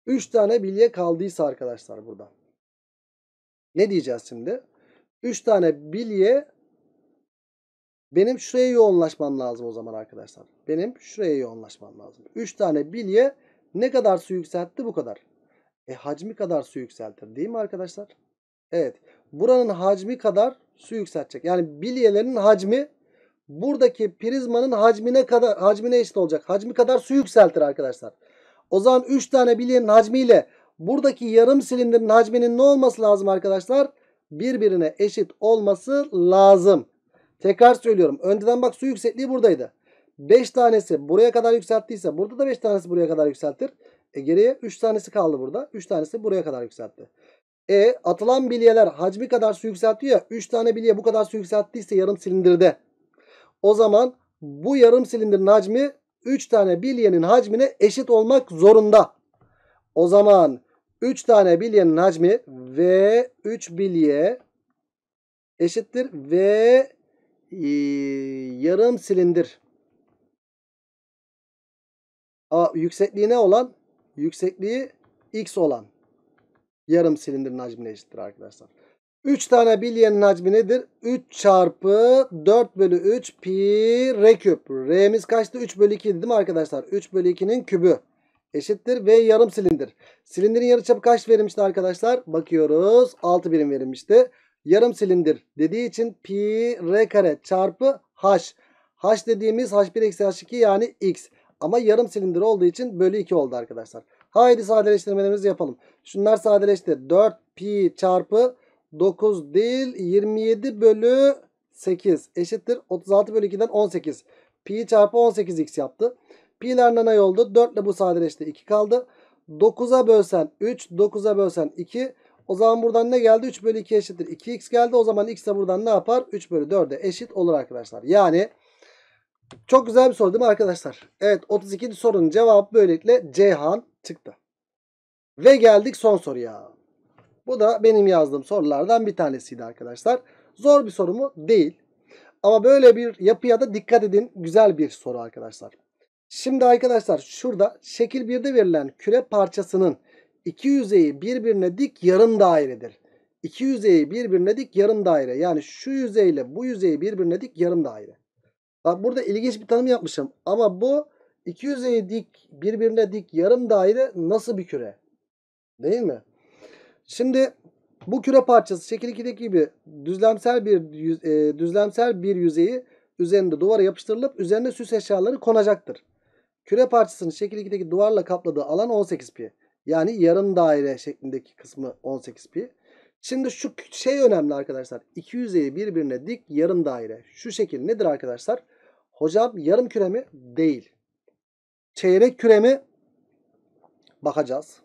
3 tane bilye kaldıysa arkadaşlar burada. Ne diyeceğiz şimdi? 3 tane bilye benim şuraya yoğunlaşmam lazım o zaman arkadaşlar. Benim şuraya yoğunlaşmam lazım. 3 tane bilye ne kadar su yükseltti bu kadar. E hacmi kadar su yükseltir değil mi arkadaşlar? Evet. Buranın hacmi kadar su yükseltecek. Yani bilyelerin hacmi buradaki prizmanın hacmine kadar hacmine eşit olacak. Hacmi kadar su yükseltir arkadaşlar. O zaman 3 tane bilyenin hacmiyle buradaki yarım silindirin hacminin ne olması lazım arkadaşlar? Birbirine eşit olması lazım. Tekrar söylüyorum. Önceden bak su yüksekliği buradaydı. 5 tanesi buraya kadar yükselttiyse burada da 5 tanesi buraya kadar yükseltir. E geriye 3 tanesi kaldı burada. 3 tanesi buraya kadar yükseltti. E atılan bilyeler hacmi kadar su yükseltiyor ya. 3 tane bilye bu kadar su yükselttiyse yarım silindirde. O zaman bu yarım silindirin hacmi 3 tane bilyenin hacmine eşit olmak zorunda. O zaman 3 tane bilyenin hacmi ve 3 bilye eşittir ve e, yarım silindir. A, yüksekliği ne olan? Yüksekliği x olan. Yarım silindirin hacmine eşittir arkadaşlar. 3 tane bilyenin hacmi nedir? 3 çarpı 4 bölü 3 pi r küp. R'miz kaçtı? 3 bölü 2 değil mi arkadaşlar? 3 bölü 2'nin kübü eşittir ve yarım silindir. Silindirin yarıçapı kaç verilmişti arkadaşlar? Bakıyoruz. 6 birim verilmişti. Yarım silindir dediği için pi r kare çarpı h. h dediğimiz h1 eksi h2 yani x. Ama yarım silindir olduğu için bölü 2 oldu arkadaşlar. Haydi sadeleştirmelerimizi yapalım. Şunlar sadeleşti. 4 pi çarpı 9 değil 27 bölü 8 eşittir. 36 bölü 2'den 18. Pi çarpı 18x yaptı. Pi'ler nanay oldu. 4 ile bu sadeleşti. 2 kaldı. 9'a bölsen 3. 9'a bölsen 2. O zaman buradan ne geldi? 3 bölü 2 eşittir. 2x geldi. O zaman x de buradan ne yapar? 3 bölü 4'e eşit olur arkadaşlar. Yani çok güzel bir soru değil mi arkadaşlar? Evet 32. sorunun cevabı böylelikle Ceyhan çıktı. Ve geldik son soruya. Bu da benim yazdığım sorulardan bir tanesiydi arkadaşlar. Zor bir soru mu? Değil. Ama böyle bir yapıya da dikkat edin. Güzel bir soru arkadaşlar. Şimdi arkadaşlar şurada şekil 1'de verilen küre parçasının iki yüzeyi birbirine dik yarım dairedir. İki yüzeyi birbirine dik yarım daire. Yani şu yüzeyle bu yüzeyi birbirine dik yarım daire. Bak burada ilginç bir tanım yapmışım. Ama bu iki yüzeyi dik birbirine dik yarım daire nasıl bir küre? Değil mi? Şimdi bu küre parçası şekil 2'deki gibi düzlemsel bir yüz, e, düzlemsel bir yüzeyi üzerinde duvara yapıştırılıp üzerine süs eşyaları konacaktır. Küre parçasının şekil 2'deki duvarla kapladığı alan 18 pi. Yani yarım daire şeklindeki kısmı 18 pi. Şimdi şu şey önemli arkadaşlar. İki yüzeyi birbirine dik yarım daire. Şu şekil nedir arkadaşlar? Hocam yarım küre mi? Değil. Çeyrek küre mi? Bakacağız.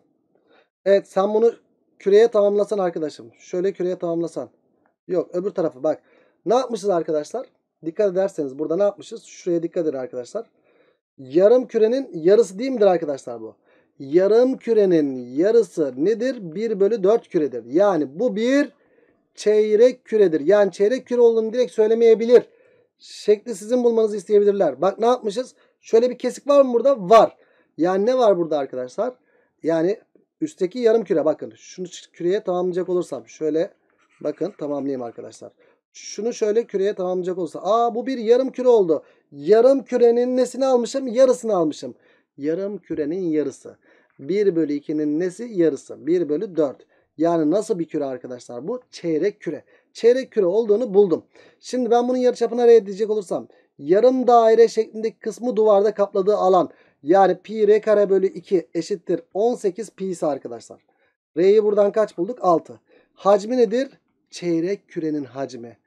Evet sen bunu küreye tamamlasan arkadaşım. Şöyle küreye tamamlasan. Yok öbür tarafı bak. Ne yapmışız arkadaşlar? Dikkat ederseniz burada ne yapmışız? Şuraya dikkat edin arkadaşlar. Yarım kürenin yarısı değil midir arkadaşlar bu? Yarım kürenin yarısı nedir? 1 bölü 4 küredir. Yani bu bir çeyrek küredir. Yani çeyrek küre olduğunu direkt söylemeyebilir. Şekli sizin bulmanızı isteyebilirler. Bak ne yapmışız? Şöyle bir kesik var mı burada? Var. Yani ne var burada arkadaşlar? Yani üstteki yarım küre bakın. Şunu küreye tamamlayacak olursam şöyle bakın tamamlayayım arkadaşlar. Şunu şöyle küreye tamamlayacak olursa. Aa bu bir yarım küre oldu. Yarım kürenin nesini almışım? Yarısını almışım. Yarım kürenin yarısı. 1 bölü 2'nin nesi? Yarısı. 1 bölü 4. Yani nasıl bir küre arkadaşlar? Bu çeyrek küre. Çeyrek küre olduğunu buldum. Şimdi ben bunun yarıçapına R diyecek olursam. Yarım daire şeklindeki kısmı duvarda kapladığı alan. Yani pi r kare bölü 2 eşittir 18 pi ise arkadaşlar. R'yi buradan kaç bulduk? 6. Hacmi nedir? Çeyrek kürenin hacmi.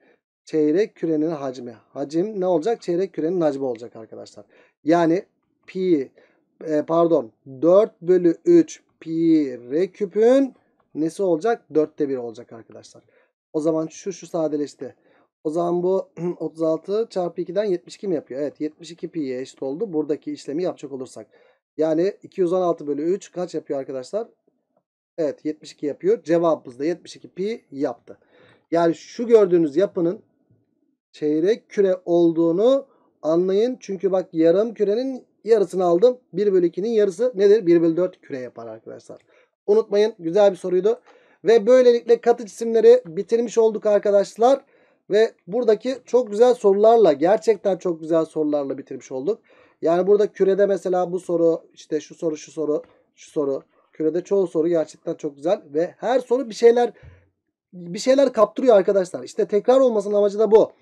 Çeyrek kürenin hacmi. Hacim ne olacak? Çeyrek kürenin hacmi olacak arkadaşlar. Yani pi e, pardon 4 bölü 3 pi r küpün nesi olacak? 4'te 1 olacak arkadaşlar. O zaman şu şu sadeleşti. O zaman bu 36 çarpı 2'den 72 mi yapıyor? Evet 72 pi'ye eşit oldu. Buradaki işlemi yapacak olursak. Yani 216 bölü 3 kaç yapıyor arkadaşlar? Evet 72 yapıyor. Cevabımız da 72 pi yaptı. Yani şu gördüğünüz yapının çeyrek küre olduğunu anlayın. Çünkü bak yarım kürenin yarısını aldım. 1 bölü 2'nin yarısı nedir? 1 bölü 4 küre yapar arkadaşlar. Unutmayın güzel bir soruydu. Ve böylelikle katı cisimleri bitirmiş olduk arkadaşlar. Ve buradaki çok güzel sorularla gerçekten çok güzel sorularla bitirmiş olduk. Yani burada kürede mesela bu soru işte şu soru şu soru şu soru. Kürede çoğu soru gerçekten çok güzel ve her soru bir şeyler bir şeyler kaptırıyor arkadaşlar. İşte tekrar olmasının amacı da bu.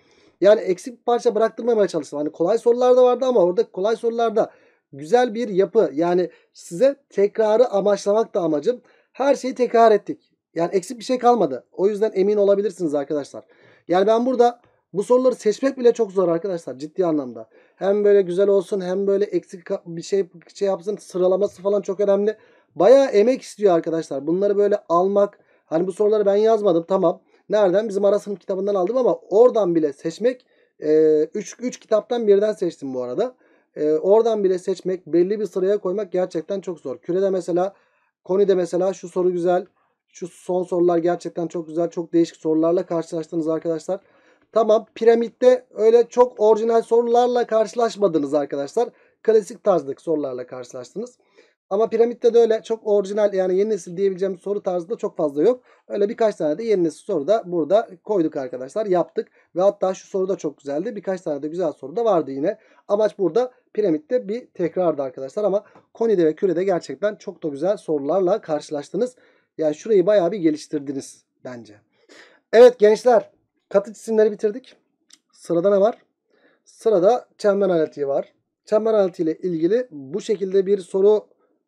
Yani eksik bir parça bıraktırmamaya çalıştım. Hani kolay sorular da vardı ama orada kolay sorularda güzel bir yapı. Yani size tekrarı amaçlamak da amacım. Her şeyi tekrar ettik. Yani eksik bir şey kalmadı. O yüzden emin olabilirsiniz arkadaşlar. Yani ben burada bu soruları seçmek bile çok zor arkadaşlar ciddi anlamda. Hem böyle güzel olsun hem böyle eksik bir şey şey yapsın sıralaması falan çok önemli. Bayağı emek istiyor arkadaşlar. Bunları böyle almak hani bu soruları ben yazmadım tamam. Nereden? Bizim ara kitabından aldım ama oradan bile seçmek 3 e, kitaptan birden seçtim bu arada. E, oradan bile seçmek belli bir sıraya koymak gerçekten çok zor. Kürede mesela Koni'de mesela şu soru güzel. Şu son sorular gerçekten çok güzel. Çok değişik sorularla karşılaştınız arkadaşlar. Tamam piramitte öyle çok orijinal sorularla karşılaşmadınız arkadaşlar. Klasik tarzdaki sorularla karşılaştınız. Ama piramitte de öyle çok orijinal yani yeni nesil diyebileceğim soru tarzı da çok fazla yok. Öyle birkaç tane de yeni nesil soru da burada koyduk arkadaşlar. Yaptık. Ve hatta şu soru da çok güzeldi. Birkaç tane de güzel soru da vardı yine. Amaç burada piramitte bir tekrardı arkadaşlar. Ama Koni'de ve Küre'de gerçekten çok da güzel sorularla karşılaştınız. Yani şurayı bayağı bir geliştirdiniz bence. Evet gençler katı cisimleri bitirdik. Sırada ne var? Sırada çember analitiği var. Çember analitiği ile ilgili bu şekilde bir soru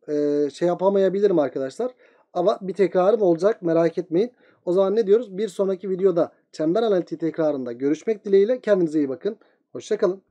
e, şey yapamayabilirim arkadaşlar. Ama bir tekrarım olacak merak etmeyin. O zaman ne diyoruz? Bir sonraki videoda çember analitiği tekrarında görüşmek dileğiyle kendinize iyi bakın. Hoşçakalın.